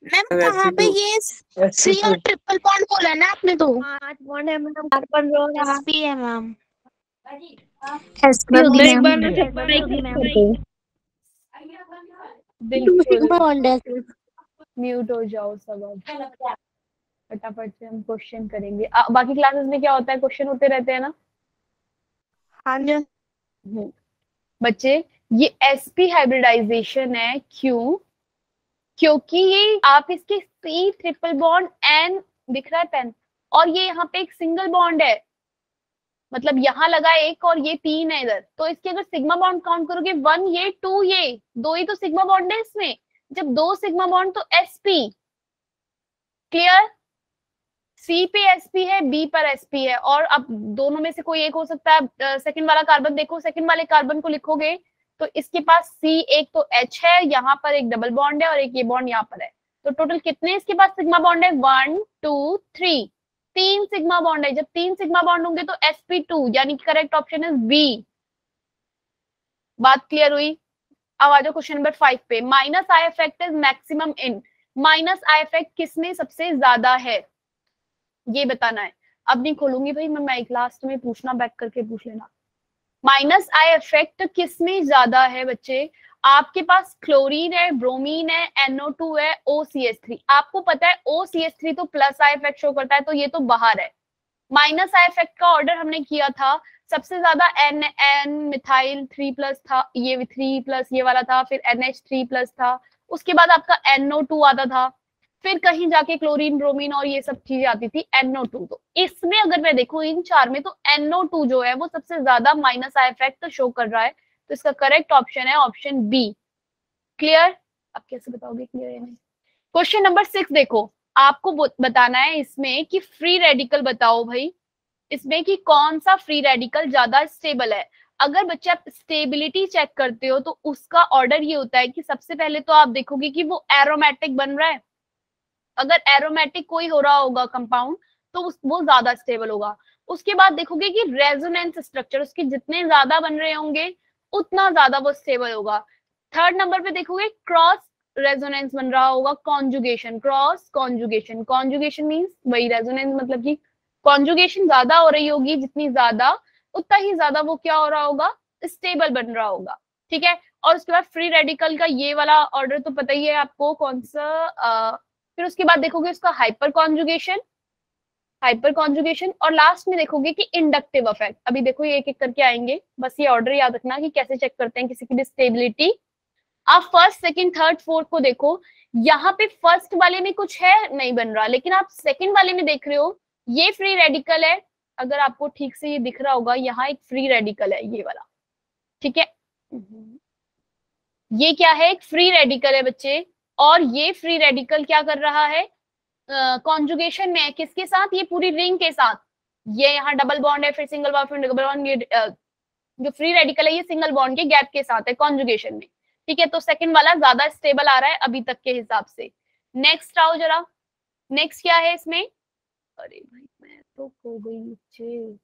ma'am कहाँ पे ये सी और ट्रिपल बॉन्ड बोला ना आपने तो पाँच बॉन्ड है मैम कार्बन रो sp है मैम टू है सिर्फ़ म्यूट हो जाओ सब अब फटाफट से हम क्वेश्चन करेंगे आ, बाकी क्लासेस में क्या होता है क्वेश्चन होते रहते हैं ना हाँ जी हम्म। बच्चे, ये sp हाइब्रिडाइजेशन है, क्यों? क्योंकि ये आप इसके सी ट्रिपल बॉन्ड एन दिख रहा है पेन और ये यहाँ पे एक सिंगल बॉन्ड है। मतलब यहाँ लगा एक और ये तीन है इधर। तो इसके अगर सिग्मा बॉन्ड काउंट करोगे वन ये टू ये, दो ही तो सिग्मा बॉन्ड है इसमें। जब दो सिग्मा बॉन्ड तो एसपी क्लियर सी पे sp है बी पर sp है। और अब दोनों में से कोई एक हो सकता है। सेकंड वाला कार्बन देखो सेकंड वाले कार्बन को लिखोगे तो इसके पास सी एक तो H है, यहाँ पर एक डबल बॉन्ड है और एक ये बॉन्ड यहाँ पर है। तो टोटल कितने इसके पास सिग्मा बॉन्ड है? वन टू थ्री तीन सिग्मा बॉन्ड है। जब तीन सिग्मा बॉन्ड होंगे तो sp2 यानी कि करेक्ट ऑप्शन इज़ बी बात क्लियर हुई? अब आ जाओ क्वेश्चन नंबर फाइव पे। Minus I effect is maximum in minus I effect किसमें सबसे ज़्यादा है? ये बताना है। अब नहीं खोलूँगी भाई मैं मैं लास्ट में पूछना बैक करके पूछ लेना। माइनस आई इफ़ेक्ट किसमें ज़्यादा है बच्चे? आपके पास क्लोरीन है ब्रोमीन है NO2 है OCH3 आपको पता है OCH3 तो प्लस आई इफ़ेक्ट शो करता है तो ये तो बाहर है। माइनस आई इफ़ेक्ट का ऑर्डर हमने किया था, सबसे ज़्यादा N N methyl three plus था, ये थ्री प्लस ये वाला था, फिर एन एच थ्री प्लस था। उसके बाद आपका एनओ टू आता था। फिर कहीं जाके क्लोरीन ब्रोमीन और ये सब चीज़ें आती थी NO2 तो। इसमें अगर मैं देखूँ, इन चार में तो NO2 जो है, वो सबसे ज़्यादा माइनस आई इफ़ेक्ट शो कर रहा है। तो इसका करेक्ट ऑप्शन है ऑप्शन बी क्लियर आप कैसे बताओगे क्लियर है नहीं? क्वेश्चन नंबर सिक्स देखो। आपको बताना है इसमें कि फ्री रेडिकल बताओ भाई। इसमें कि कौन सा फ्री रेडिकल ज़्यादा स्टेबल है? अगर बच्चे आप स्टेबिलिटी चेक करते हो तो उसका ऑर्डर ये होता है कि सबसे पहले तो आप देखोगे कि वो एरोमेटिक बन रहा है। अगर एरोमेटिक कोई हो रहा होगा कंपाउंड तो वो ज़्यादा स्टेबल होगा। उसके बाद देखोगे कि रेजोनेंस स्ट्रक्चर उसके जितने ज़्यादा बन रहे होंगे, उतना ज़्यादा वो स्टेबल होगा। थर्ड नंबर पे देखोगे क्रॉस रेजोनेंस बन रहा होगा conjugation cross conjugation conjugation means वही रेजोनेंस मतलब कि कॉन्जुगेशन ज़्यादा हो रही होगी, जितनी ज़्यादा, उतना ही ज़्यादा वो क्या हो रहा होगा स्टेबल बन रहा होगा। ठीक है? और उसके बाद फ्री रेडिकल का ये वाला ऑर्डर तो पता ही है आपको, कौन सा फिर उसके बाद देखोगे उसका हाइपर कॉन्जुगेशन हाइपर कॉन्जुगेशन और लास्ट में देखोगे कि इंडक्टिव अफेक्ट अभी देखो ये एक एक करके आएँगे। बस ये ऑर्डर याद रखना कि कैसे चेक करते हैं किसी की भी स्टेबिलिटी आप फ़र्स्ट सेकंड थर्ड फोर्थ को देखो। यहाँ पे फ़र्स्ट वाले में कुछ है नहीं बन रहा। लेकिन आप सेकंड वाले में देख रहे हो ये फ्री रेडिकल है। अगर आपको ठीक से ये दिख रहा होगा यहाँ एक फ्री रेडिकल है ये वाला। ठीक है? ये क्या है? एक फ्री रेडिकल है बच्चे। और ये फ्री रेडिकल क्या कर रहा है? कॉन्जुगेशन uh, में किसके साथ? ये पूरी रिंग के साथ। ये यहाँ डबल बॉन्ड है फिर सिंगल बॉन्ड फिर डबल बॉन्ड ये जो फ्री रेडिकल है ये सिंगल बॉन्ड के गैप के साथ है कॉन्जुगेशन में। ठीक है तो सेकंड वाला ज़्यादा स्टेबल आ रहा है अभी तक के हिसाब से। नेक्स्ट आओ जरा। नेक्स्ट क्या है इसमें? अरे भाई मैं तो खो गई नीचे।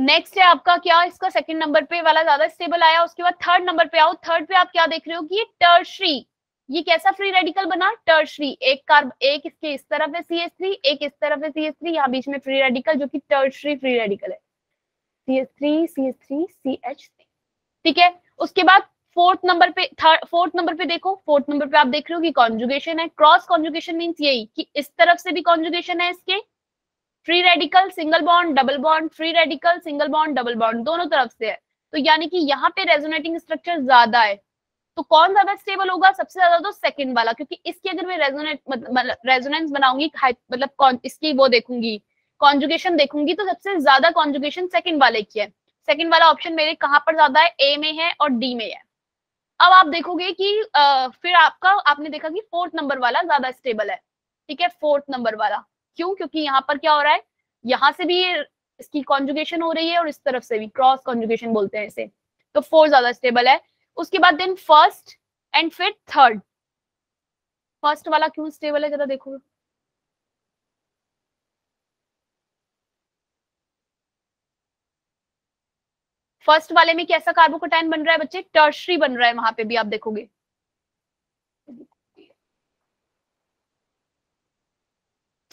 नेक्स्ट है आपका, क्या इसका सेकंड नंबर पे वाला ज़्यादा स्टेबल आया? उसके बाद थर्ड नंबर पे आओ। थर्ड पे आप क्या देख रहे हो कि ये टर्शरी ये कैसा फ्री रेडिकल बना? टर्शरी एक कार्ब एक इसके इस तरफ़ है सी एस थ्री एक इस तरफ़ है सी एस थ्री यहाँ बीच में फ्री रेडिकल जो कि टर्शरी फ्री रेडिकल है। C S three C S three C H three ठीक है? उसके बाद फोर्थ नंबर पे थर्ड फोर्थ नंबर पे देखो। फोर्थ नंबर पे आप देख रहे हो कि कॉन्जुगेशन है। क्रॉस कॉन्जुगेशन मीन्स यही कि इस तरफ़ से भी कॉन्जुगेशन है इसके free radical single bond double bond free radical single bond double bond दोनों तरफ़ से है। तो यानी कि यहाँ पे रेजोनेटिंग स्ट्रक्चर ज़्यादा है। तो कौन ज़्यादा स्टेबल होगा? सबसे ज़्यादा तो सेकंड वाला क्योंकि इसकी अगर मैं रेजोनेट मतलब रेजोनेंस बनाऊँगी मतलब इसकी वो देखूँगी कॉन्जुगेशन देखूँगी तो सबसे ज़्यादा कॉन्जुगेशन सेकंड वाले की है। सेकंड वाला ऑप्शन मेरे कहाँ पर ज़्यादा है? ए में है और डी में है। अब आप देखोगे कि आ, फिर आपका आपने देखा कि फोर्थ नंबर वाला ज़्यादा स्टेबल है। ठीक है? फोर्थ नंबर वाला। क्यों? क्योंकि यहाँ पर क्या हो रहा है? यहाँ से भी इसकी कॉन्जुगेशन हो रही है और इस तरफ़ से भी क्रॉस कॉन्जुगेशन बोलते हैं इसे। तो फोर ज़्यादा स्टेबल है। उसके बाद देन फ़र्स्ट एंड फिर थर्ड फ़र्स्ट वाला क्यों स्टेबल है? जरा देखो। फ़र्स्ट वाले में कैसा कार्बोकटाइन बन रहा है बच्चे? टर्शरी बन रहा है वहाँ पे भी, आप देखोगे।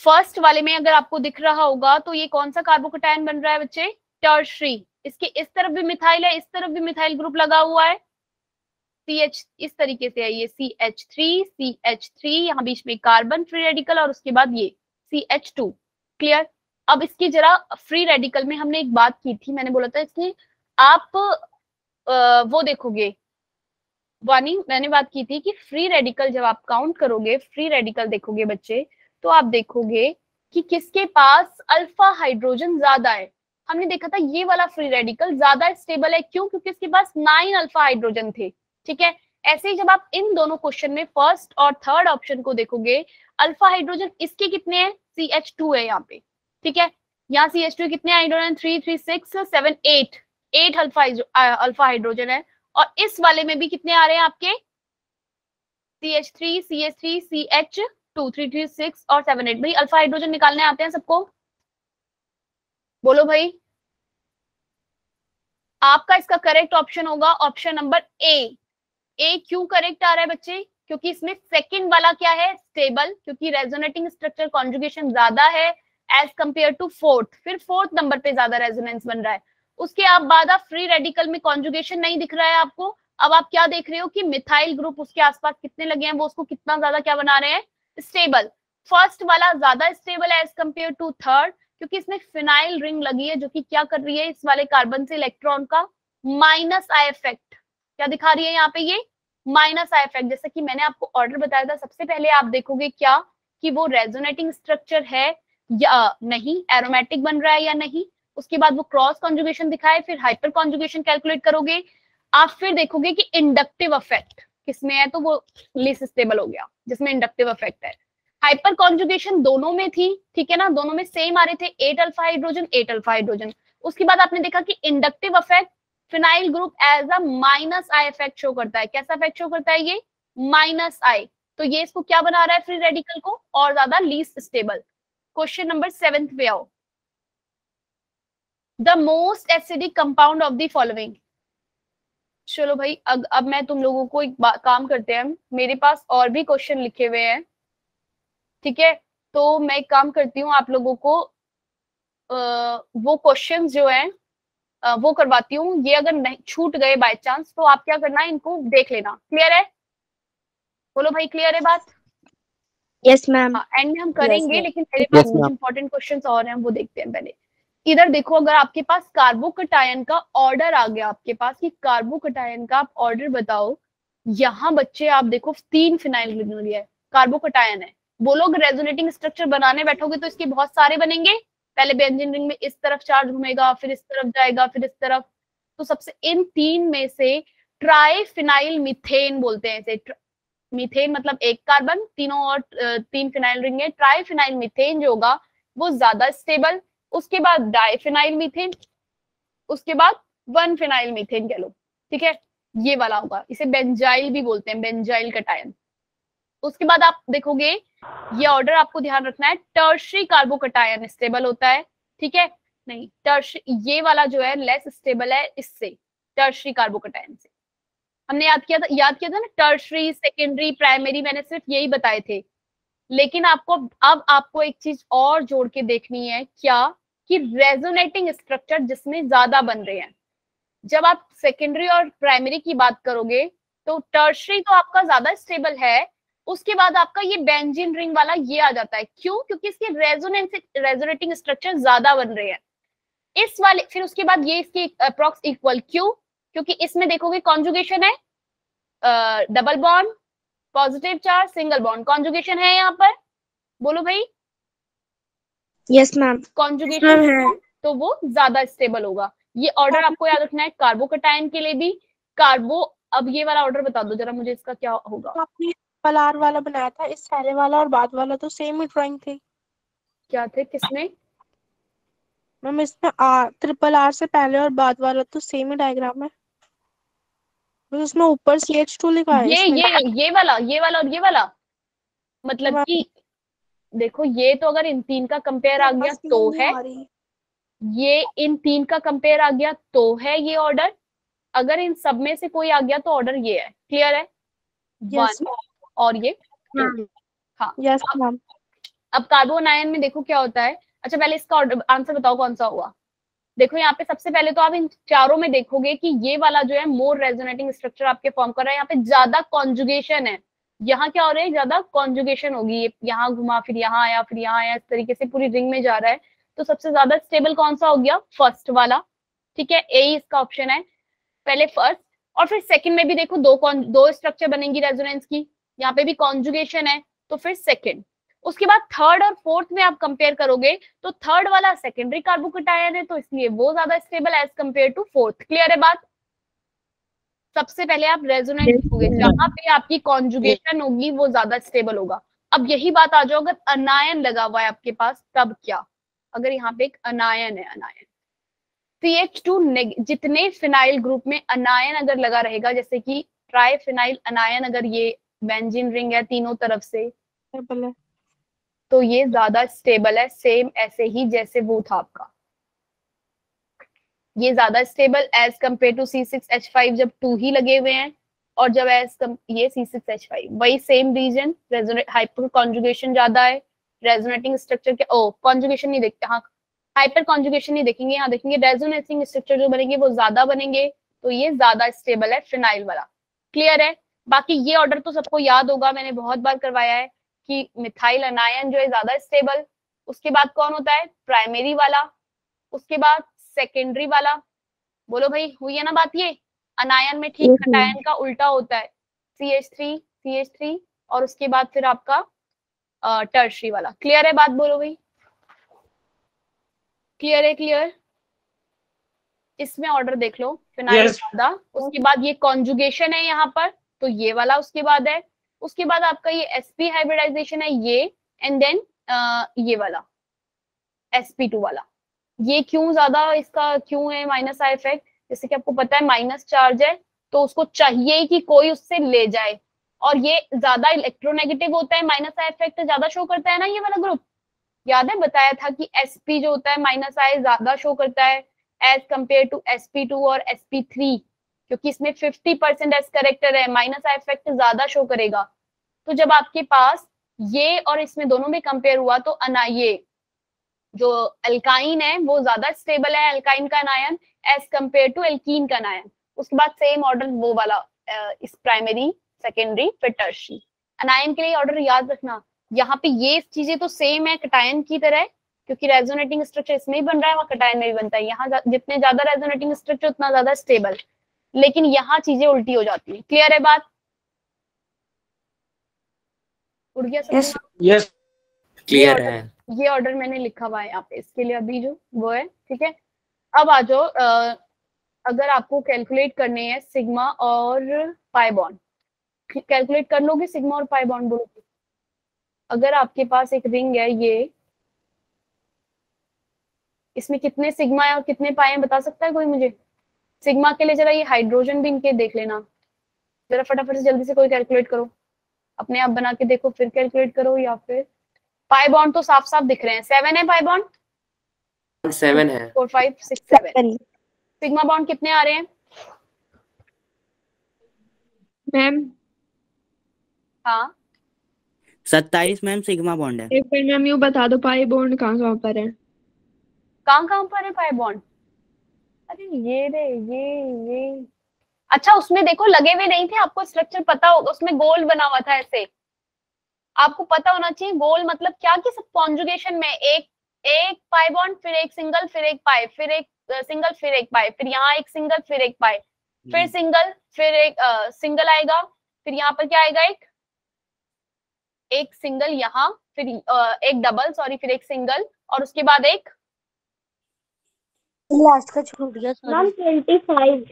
फ़र्स्ट वाले में अगर आपको दिख रहा होगा तो ये कौन सा कार्बोकटाइन बन रहा है बच्चे? टर्शरी इसके इस तरफ़ भी मिथाइल है, इस तरफ़ भी मिथाइल ग्रुप लगा हुआ है। सी एच इस तरीके से है ये C H three C H three यहाँ बीच में कार्बन फ्री रेडिकल और उसके बाद ये सी एच टू क्लियर अब इसकी जरा फ्री रेडिकल में हमने एक बात की थी, मैंने बोला था इसकी, आप वो देखोगे। वानी मैंने बात की थी कि फ्री रेडिकल जब आप काउंट करोगे फ्री रेडिकल देखोगे बच्चे तो आप देखोगे कि किसके पास अल्फ़ा हाइड्रोजन ज़्यादा है? हमने देखा था ये वाला फ्री रेडिकल ज़्यादा स्टेबल है। क्यों? क्योंकि इसके पास नाइन अल्फ़ा हाइड्रोजन थे। ठीक है? ऐसे ही जब आप इन दोनों क्वेश्चन में फ़र्स्ट और थर्ड ऑप्शन को देखोगे अल्फ़ा हाइड्रोजन इसके कितने हैं? सी एच टू है यहाँ पे। ठीक है? यहाँ सी एच टू कितने hydrogen three three six seven eight eight alpha alpha hydrogen है। और इस वाले में भी कितने आ रहे हैं आपके? C H three C H three C H two three three six और सेवन एट भाई अल्फ़ा हाइड्रोजन निकालने आते हैं सबको? बोलो भाई। आपका इसका करेक्ट ऑप्शन होगा ऑप्शन नंबर ए ए क्यों करेक्ट आ रहा है बच्चे? क्योंकि इसमें सेकंड वाला क्या है? स्टेबल क्योंकि रेजोनेटिंग स्ट्रक्चर कॉन्जुगेशन ज़्यादा है एज कंपेयर टू फोर्थ फिर फोर्थ नंबर पे ज़्यादा रेजोनेंस बन रहा है। उसके आप बाद आप फ्री रेडिकल में कॉन्जुगेशन नहीं दिख रहा है आपको। अब आप क्या देख रहे हो कि मिथाइल ग्रुप उसके आसपास कितने लगे हैं, वो उसको कितना ज़्यादा क्या बना रहे हैं? स्टेबल फ़र्स्ट वाला ज़्यादा स्टेबल है एज कंपेयर टू थर्ड क्योंकि इसमें फिनाइल रिंग लगी है, जो कि क्या कर रही है, इस वाले कार्बन से इलेक्ट्रॉन का माइनस आई इफ़ेक्ट क्या दिखा रही है यहाँ पे ये? माइनस आई इफ़ेक्ट जैसा कि मैंने आपको ऑर्डर बताया था, सबसे पहले आप देखोगे क्या? कि वो रेजोनेटिंग स्ट्रक्चर है, या, नहीं एरोमेटिक बन रहा है या नहीं? उसके बाद वो क्रॉस कॉन्जुगेशन दिखाए फिर हाइपर कॉन्जुगेशन कैलकुलेट करोगे। आप फिर देखोगे कि इंडक्टिव अफेक्ट किसमें है तो वो लिस स्टेबल हो गया, जिसमें इंडक्टिव अफेक्ट है। हाइपर कॉन्जुगेशन दोनों में थी, ठीक है ना? दोनों में सेम आ रहे थे eight alpha hydrogen eight alpha hydrogen उसके बाद आपने देखा कि inductive effect phenyl group as a minus I effect show करता है। कैसा इफ़ेक्ट शो करता है ये? माइनस आई तो ये इसको क्या बना रहा है फ्री रेडिकल को? और ज़्यादा least stable question number seventh पे आओ। The most acidic compound of the following चलो भाई अब अब मैं तुम लोगों को एक काम करते हैं। मेरे पास और भी क्वेश्चन लिखे हुए हैं। ठीक है? तो मैं एक काम करती हूँ आप लोगों को आ, वो क्वेश्चन जो है आ, वो करवाती हूँ। ये अगर नहीं छूट गए बाय चांस तो आप क्या करना है इनको देख लेना। क्लियर है? बोलो भाई क्लियर है बात? यस मैम एंड में हम करेंगे yes, लेकिन मेरे पास Yes, कुछ. इंपॉर्टेंट क्वेश्चंस और हैं वो देखते हैं पहले। इधर देखो, अगर आपके पास कार्बोकटायन का ऑर्डर आ गया, आपके पास कि कार्बोकटायन का आप ऑर्डर बताओ, यहाँ बच्चे आप देखो तीन फिनाइल ग्लिसरॉल है कार्बोकटायन है। बोलो अगर रेजोनेटिंग स्ट्रक्चर बनाने बैठोगे तो इसके बहुत सारे बनेंगे। पहले बेंजीन रिंग में इस तरफ़ चार्ज घूमेगा, फिर इस तरफ़ जाएगा, फिर इस तरफ़। तो सबसे, इन तीन में से ट्राइफिनाइल मिथेन बोलते हैं मीथेन मतलब एक कार्बन तीनों और तीन फिनाइल रिंग है। ट्राइफिनाइल मिथेन जो होगा, वो ज़्यादा स्टेबल उसके बाद डाइफिनाइल मीथेन उसके बाद वन फिनाइल मीथेन कह लो, ठीक है? ये वाला होगा, इसे बेंजाइल भी बोलते हैं बेंजाइल कटायन उसके बाद आप देखोगे, ये ऑर्डर आपको ध्यान रखना है टर्शरी कार्बोकटायन स्टेबल होता है, ठीक है? नहीं टर्श ये वाला जो है लेस स्टेबल है इससे टर्शरी कार्बोकटायन से. हमने याद किया था, याद किया था ना टर्शरी सेकेंडरी प्राइमरी मैंने सिर्फ़ यही बताए थे लेकिन आपको अब आपको एक चीज़ और जोड़ के देखनी है क्या कि रेजोनेटिंग स्ट्रक्चर जिसमें ज़्यादा बन रहे हैं। जब आप सेकेंडरी और प्राइमरी की बात करोगे तो टर्शरी तो आपका ज़्यादा स्टेबल है, उसके बाद आपका ये बेंजीन रिंग वाला ये आ जाता है। क्यों? क्योंकि इसके रेजोनेंस रेजोनेटिंग स्ट्रक्चर ज़्यादा बन रहे हैं। इस वाले, फिर उसके बाद ये इसकी अप्रोक्स इक्वल क्यों? क्योंकि इसमें देखोगे कॉन्जुगेशन है double bond positive charge single bond conjugation है यहाँ पर? बोलो भाई। यस मैम कॉन्जुगेशन है तो वो ज़्यादा स्टेबल होगा। ये ऑर्डर आपको याद रखना है कार्बोकटाइन के लिए भी। कार्बो अब ये वाला ऑर्डर बता दो जरा मुझे इसका क्या होगा। आपने पलार वाला बनाया था इस पहले वाला और बाद वाला तो सेम ही ड्राइंग थी। क्या थे किसमें मैम इसमें आर ट्रिपल आर से पहले और बाद वाला तो सेम ही डायग्राम है। बस उसमें ऊपर सी एच टू लिखा है ये ये ये वाला ये वाला और ये वाला। मतलब हाँ। कि देखो ये तो अगर इन तीन का कंपेयर आ गया तो है। ये इन तीन का कंपेयर आ गया तो है ये ऑर्डर अगर इन सब में से कोई आ गया तो ऑर्डर ये है। क्लियर है? Yes, और ये हाँ। मैम अब कार्बन आयन में देखो क्या होता है। अच्छा पहले इसका आंसर बताओ कौन सा हुआ। देखो यहाँ पे सबसे पहले तो आप इन चारों में देखोगे कि ये वाला जो है मोर रेजोनेटिंग स्ट्रक्चर आपके फॉर्म कर रहा है। यहाँ पे ज़्यादा कॉन्जुगेशन है। यहाँ क्या हो रहा है? ज़्यादा कॉन्जुगेशन होगी। ये यहाँ घुमा, फिर यहाँ आया, फिर यहाँ आया। इस तरीके से पूरी रिंग में जा रहा है। तो सबसे ज़्यादा स्टेबल कौन सा हो गया? फ़र्स्ट वाला। ठीक है? ए इसका ऑप्शन है। पहले फ़र्स्ट और फिर सेकंड में भी देखो दो दो स्ट्रक्चर बनेंगी रेजोनेंस की। यहाँ पे भी कॉन्जुगेशन है। तो फिर सेकंड उसके बाद थर्ड और फोर्थ में आप कंपेयर करोगे तो थर्ड वाला सेकेंडरी कार्बोकटायन है तो इसलिए वो ज़्यादा stable as compared to fourth clear है बात? सबसे पहले आप रेजोनेंस देखोगे जहाँ पे आपकी कॉन्जुगेशन होगी वो ज़्यादा स्टेबल होगा। अब यही बात आ जाओ अगर अनायन लगा हुआ है आपके पास तब क्या? अगर यहाँ पे एक अनायन है अनायन CH2 नेग- जितने फिनाइल ग्रुप में अनायन अगर लगा रहेगा जैसे कि ट्राइफिनाइल अनायन अगर ये बेंजीन रिंग है तीनों तरफ़ से। तो ये ज़्यादा स्टेबल है सेम ऐसे ही जैसे वो था आपका। ये ज़्यादा stable as compared to C six H five जब टू ही लगे हुए हैं, और जब एज ये सी सिक्स एच फाइव वही सेम रीजन हाइपर कॉन्जुगेशन ज़्यादा है रेजोनेटिंग स्ट्रक्चर के ओ कॉन्जुगेशन नहीं देखते हाँ हाइपर कॉन्जुगेशन नहीं देखेंगे, यहाँ देखेंगे रेजोनेटिंग स्ट्रक्चर जो बनेंगे वो ज़्यादा बनेंगे तो ये ज़्यादा स्टेबल है फिनाइल वाला। क्लियर है? बाकी ये ऑर्डर तो सबको याद होगा, मैंने बहुत बार करवाया है कि मिथाइल अनायन जो है ज़्यादा स्टेबल उसके बाद कौन होता है? प्राइमरी वाला उसके बाद सेकेंडरी वाला। बोलो भाई हुई है ना बात ये? अनायन में ठीक Yes, ma'am. कटायन का उल्टा होता है। C H three C H three और उसके बाद फिर आपका टर्शरी वाला। क्लियर है बात बोलो भाई? क्लियर है क्लियर इसमें ऑर्डर देख लो फिनाइल Yes. उसके बाद ये कॉन्जुगेशन है यहाँ पर तो ये वाला उसके बाद है। उसके बाद आपका ये एसपी हाइब्रिडाइजेशन है ये एंड देन ये वाला sp2 वाला। ये क्यों ज़्यादा इसका क्यों है माइनस आई इफ़ेक्ट जैसे कि आपको पता है माइनस चार्ज है तो उसको चाहिए कि कोई उससे ले जाए। और ये ज़्यादा इलेक्ट्रोनेगेटिव होता है माइनस आई इफ़ेक्ट ज़्यादा शो करता है ना ये वाला ग्रुप याद है, बताया था कि sp जो होता है माइनस आई ज़्यादा शो करता है एज कंपेयर टू sp2 और sp3 क्योंकि इसमें 50 परसेंट एस करेक्टर है माइनस आई इफ़ेक्ट ज़्यादा शो करेगा। तो जब आपके पास ये और इसमें दोनों में कंपेयर हुआ तो अना, ये जो अल्काइन है, वो ज़्यादा स्टेबल है अल्काइन का anion as compared to alkene का अनायन उसके बाद सेम ऑर्डर वो वाला इस प्राइमरी सेकेंडरी फिर अनायन के लिए ऑर्डर याद रखना, यहाँ पे ये चीज़ें तो सेम है कटायन की तरह, क्योंकि रेजोनेटिंग स्ट्रक्चर इसमें ही बन रहा है, वहाँ कटायन में भी बनता है। यहाँ जितने ज़्यादा रेजोनेटिंग स्ट्रक्चर उतना ज़्यादा स्टेबल लेकिन यहाँ चीज़ें उल्टी हो जाती है। क्लियर है बात? उड़ गया सब? Yes. यस क्लियर है। ये ऑर्डर मैंने लिखा हुआ है यहाँ पे। इसके लिए अभी जो वो है ठीक है? अब आ जाओ अगर आपको कैलकुलेट करने हैं सिग्मा और पाइबॉन कैलकुलेट कर लोगे सिग्मा और पाइबॉन बोलो अगर आपके पास एक रिंग है ये इसमें कितने सिग्मा है और कितने पाए हैं बता सकता है कोई मुझे? सिग्मा के लिए जरा ये हाइड्रोजन भी इनके देख लेना। जरा फटाफट से जल्दी से कोई कैलकुलेट करो। अपने आप बना के देखो फिर कैलकुलेट करो या फिर पाई बॉन्ड तो साफ़ साफ़ दिख रहे हैं। सेवन है पाई बॉन्ड सेवन है। Four five six seven sigma bond कितने आ रहे हैं? मैम हाँ। सत्ताईस मैम सिग्मा बॉन्ड है। एक मैम यू बता दो पाई बॉन्ड कहाँ कहाँ पर है? कहाँ कहाँ पर है पाई बॉन्ड अरे ये रे ये ये। अच्छा उसमें देखो लगे हुए नहीं थे आपको स्ट्रक्चर पता होगा उसमें गोल बना हुआ था ऐसे। आपको पता होना चाहिए गोल मतलब क्या कि सब कॉन्जुगेशन में एक एक पाई बॉन्ड फिर एक सिंगल फिर एक पाई फिर एक सिंगल फिर एक पाई फिर यहाँ एक सिंगल फिर एक पाई फिर सिंगल फिर एक सिंगल आएगा फिर यहाँ पर क्या आएगा एक? एक सिंगल यहाँ फिर एक डबल सॉरी फिर एक सिंगल और उसके बाद एक लास्ट का छूट गया ma'am twenty five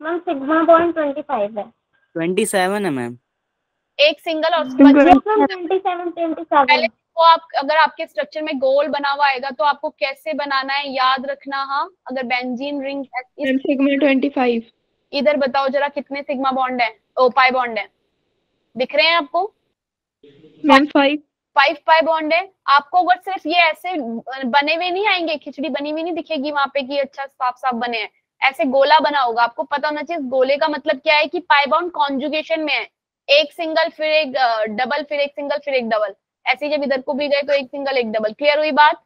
ma'am sigma bond twenty five है। ट्वेंटी सेवन है मैम एक सिंगल और ट्वेंटी सेवन ट्वेंटी पहले सेवन तो आप अगर आपके स्ट्रक्चर में गोल बना हुआ आएगा तो आपको कैसे बनाना है याद रखना हाँ? अगर benzene ring ma'am sigma twenty five इधर बताओ जरा कितने सिग्मा बॉन्ड है? ओ पाई बॉन्ड है। दिख रहे हैं आपको? Ma'am five five pi bond है। आपको अगर सिर्फ़ ये ऐसे बने हुए नहीं आएँगे खिचड़ी बनी हुई नहीं दिखेगी वहाँ पे कि अच्छा साफ़ साफ़ बने हैं। ऐसे गोला बना होगा। आपको पता होना चाहिए गोले का मतलब क्या है कि पाई बॉन्ड कॉन्जुगेशन में है। एक सिंगल फिर एक डबल फिर एक सिंगल फिर एक डबल। ऐसे ही जब इधर को भी गए तो एक सिंगल एक डबल। क्लियर हुई बात?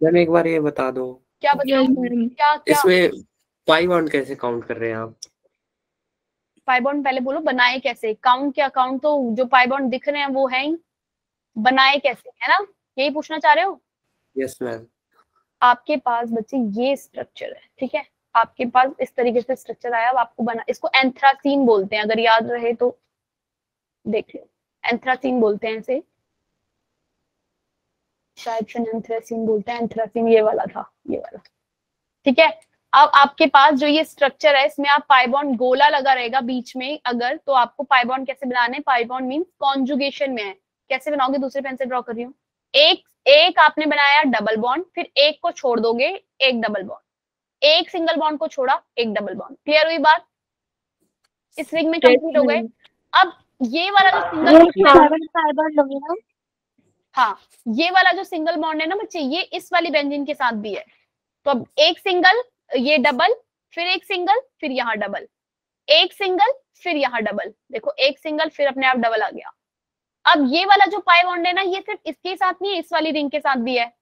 मैम एक बार ये बता दो। क्या क्या क्या? इसमें पाई बॉन्ड कैसे काउंट कर रहे हैं आप? पाई बॉन्ड पहले बोलो बनाए कैसे? काउंट क्या? काउंट तो जो पाई बॉन्ड दिख रहे हैं वो है ही। बनाए कैसे है ना? यही पूछना चाह रहे हो? यस मैम आपके पास बच्चे ये स्ट्रक्चर है ठीक है? आपके पास इस तरीके से स्ट्रक्चर आया अब आपको बना इसको एंथ्रासीन बोलते हैं अगर याद रहे तो। देख लो एंथ्रासीन बोलते हैं इसे। शायद से एंथ्रासीन बोलते हैं एंथ्रासीन ये वाला था ये वाला। ठीक है? अब आपके पास जो ये स्ट्रक्चर है इसमें आप पाइबॉन गोला लगा रहेगा बीच में अगर तो आपको पाइबॉन कैसे बनाने पाइबॉन मीन कॉन्जुगेशन में है। कैसे बनाओगे? दूसरे पेन से ड्रॉ कर रही हूँ। एक एक आपने बनाया डबल बॉन्ड फिर एक को छोड़ दोगे एक डबल बॉन्ड एक सिंगल बॉन्ड को छोड़ा एक डबल बॉन्ड क्लियर हुई बात? इस रिंग में कंप्लीट हो गए। अब ये वाला जो सिंगल हाँ ये वाला जो सिंगल बॉन्ड है ना बच्चे ये इस वाली बेंजीन के साथ भी है। तो अब एक सिंगल ये डबल फिर एक सिंगल फिर यहाँ डबल एक सिंगल फिर यहाँ डबल देखो एक सिंगल फिर अपने आप डबल आ गया। अब ये वाला जो पाई बॉन्ड है ना ये सिर्फ़ इसके साथ नहीं है इस वाली रिंग के साथ भी है।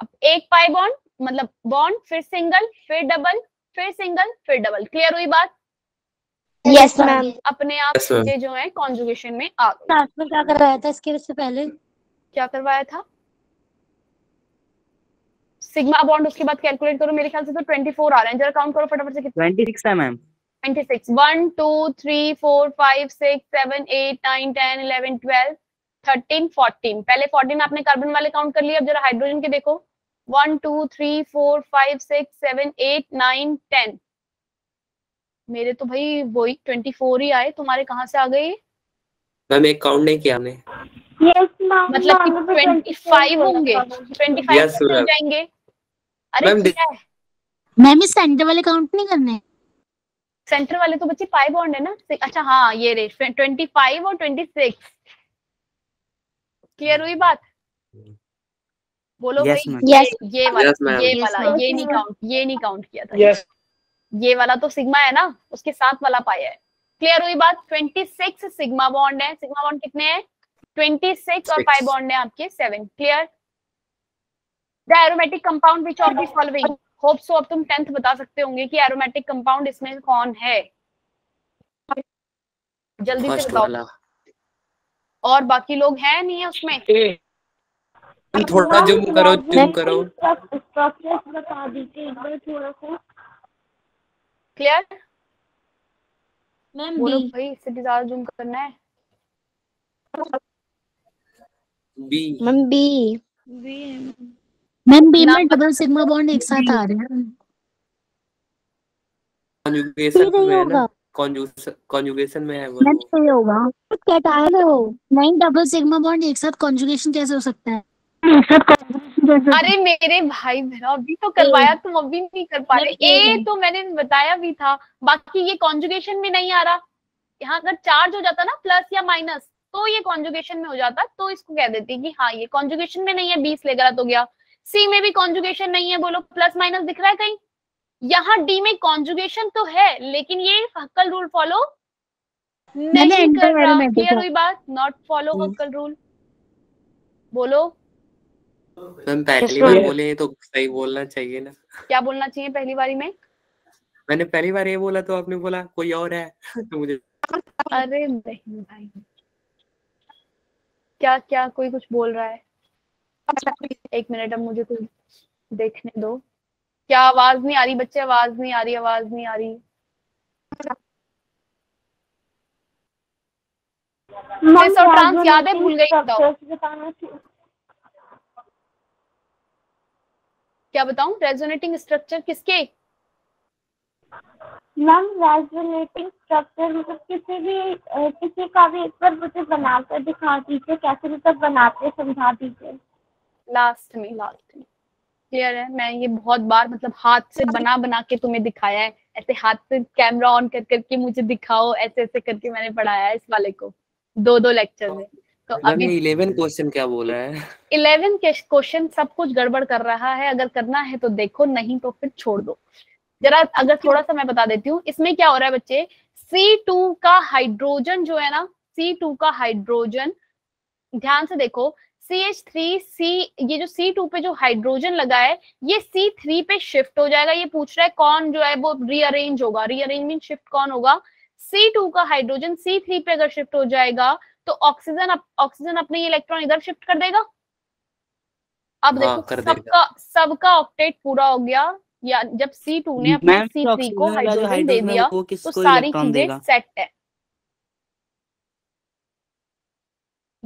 अब एक पाई बॉन्ड मतलब बॉन्ड फिर सिंगल फिर डबल फिर सिंगल फिर डबल। क्लियर हुई बात? यस मैम अपने आप Yes, ma'am. जो है कॉन्जुगेशन में आ गई में क्या कर रहा था इसके से पहले? क्या करवाया था? सिग्मा बॉन्ड उसके बाद कैलकुलेट करो। मेरे ख्याल से तो 24 आ रहे हैं। जरा काउंट करो फटाफट से कितने ट्वेंटी सिक्स है मैम पहले फोर्टीन आपने कार्बन वाले काउंट कर लिया अब जरा हाइड्रोजन के देखो. One two three four five six seven eight nine ten मेरे तो भाई वही ट्वेंटी फोर ही आए. तुम्हारे कहाँ से आ गए मैम एक काउंट नहीं किया हमने. यस मतलब कि ट्वेंटी फाइव होंगे ट्वेंटी फाइव Yes, जाएँगे. अरे मैम इस सेंटर वाले काउंट नहीं करने? सेंटर वाले तो बच्चे पाई बॉन्ड है ना? अच्छा हाँ ये रे ट्वेंटी फाइव और ट्वेंटी सिक्स क्लियर हुई बात? बोलो Yes, भाई Yes. ये वाला Yes, ये वाला ma'am. ये नहीं काउंट ये नहीं काउंट किया था। यस ये वाला तो सिग्मा है ना उसके साथ वाला पाया है। क्लियर हुई बात? 26 सिग्मा बॉन्ड है। सिग्मा बॉन्ड कितने हैं? 26 और Six. पाई बॉन्ड है आपके seven clear the aromatic compound which of the following hope so अब तुम 10th बता सकते होंगे कि एरोमेटिक कंपाउंड इसमें कौन है? जल्दी से बताओ। और बाकी लोग हैं नहीं है उसमें? मैम थोड़ा जूम करो जूम करो। स्ट्रक्चर्स बता दीजिए एक बार थोड़ा सा। क्लियर मैम बोलो बी भाई इससे भी ज़्यादा जूम करना है। B ma'am B ma'am B में डबल सिग्मा बॉन्ड एक साथ आ रहे हैं। कॉन्जुगेशन में है होगा। ना कॉन्जुगेशन में है वो। मैम सही होगा। क्या टाइम है वो? नहीं डबल सिग्मा बॉन्ड एक साथ कॉन्जुगेशन कैसे हो सकता है? अरे मेरे भाई बहनों अभी तो करवाया तुम अभी नहीं कर पा रहे। ए तो मैंने बताया भी था। बाकी ये कॉन्जुगेशन में नहीं आ रहा। यहाँ अगर चार्ज हो जाता ना प्लस या माइनस तो ये कॉन्जुगेशन में हो जाता। तो इसको कह देती कि हाँ ये कॉन्जुगेशन में नहीं है बीस ले गलत हो गया। सी में भी कॉन्जुगेशन नहीं है बोलो प्लस माइनस दिख रहा है कहीं? यहाँ डी में कॉन्जुगेशन तो है लेकिन ये हक्कल रूल फॉलो नहीं कर रहा। क्लियर हुई बात? Not follow. हक्कल रूल बोलो। मैम पहली बार बोले तो सही बोलना चाहिए ना। क्या बोलना चाहिए पहली बारी में? मैंने पहली बार ये बोला तो आपने बोला कोई और है? तो मुझे अरे नहीं भाई। क्या क्या कोई कुछ बोल रहा है? एक मिनट अब मुझे कुछ देखने दो। क्या आवाज़ नहीं आ रही बच्चे? आवाज़ नहीं आ रही आवाज़ नहीं आ रही। और याद है? भूल गई बताओ। क्या बताऊँ? रेजोनेटिंग स्ट्रक्चर किसके? मैम रेजोनेटिंग स्ट्रक्चर मतलब किसी भी किसी का भी एक बार मुझे बनाकर दिखा दीजिए कैसे मतलब बनाते समझा दीजिए। लास्ट में लास्ट में क्लियर है? मैं ये बहुत बार मतलब हाथ से बना बना के तुम्हें दिखाया है। ऐसे हाथ से कैमरा ऑन कर करके मुझे दिखाओ ऐसे ऐसे करके मैंने पढ़ाया है इस वाले को। दो दो लेक्चर में। तो अभी इलेवन क्वेश्चन क्या बोला है? इलेवन के क्वेश्चन सब कुछ गड़बड़ कर रहा है। अगर करना है तो देखो नहीं तो फिर छोड़ दो। जरा अगर थोड़ा सा मैं बता देती हूँ इसमें क्या हो रहा है बच्चे? C2 का हाइड्रोजन जो है ना C2 का हाइड्रोजन ध्यान से देखो CH3 C ये जो C2 पे जो हाइड्रोजन लगा है ये सी थ्री पे शिफ्ट हो जाएगा। ये पूछ रहा है कौन जो है वो रीअरेंज होगा। रीअरेंजमेंट शिफ्ट कौन होगा? C2 का हाइड्रोजन C3 पे अगर शिफ्ट हो जाएगा तो ऑक्सीजन अप, ऑक्सीजन अपने ये इलेक्ट्रॉन इधर शिफ्ट कर देगा। अब हाँ, देखो सबका सबका ऑक्टेट पूरा हो गया। या जब सी टू ने अपने सी थ्री को हाइड्रोजन दे दिया तो सारी इलेक्ट्रॉन चीज़ें सेट है।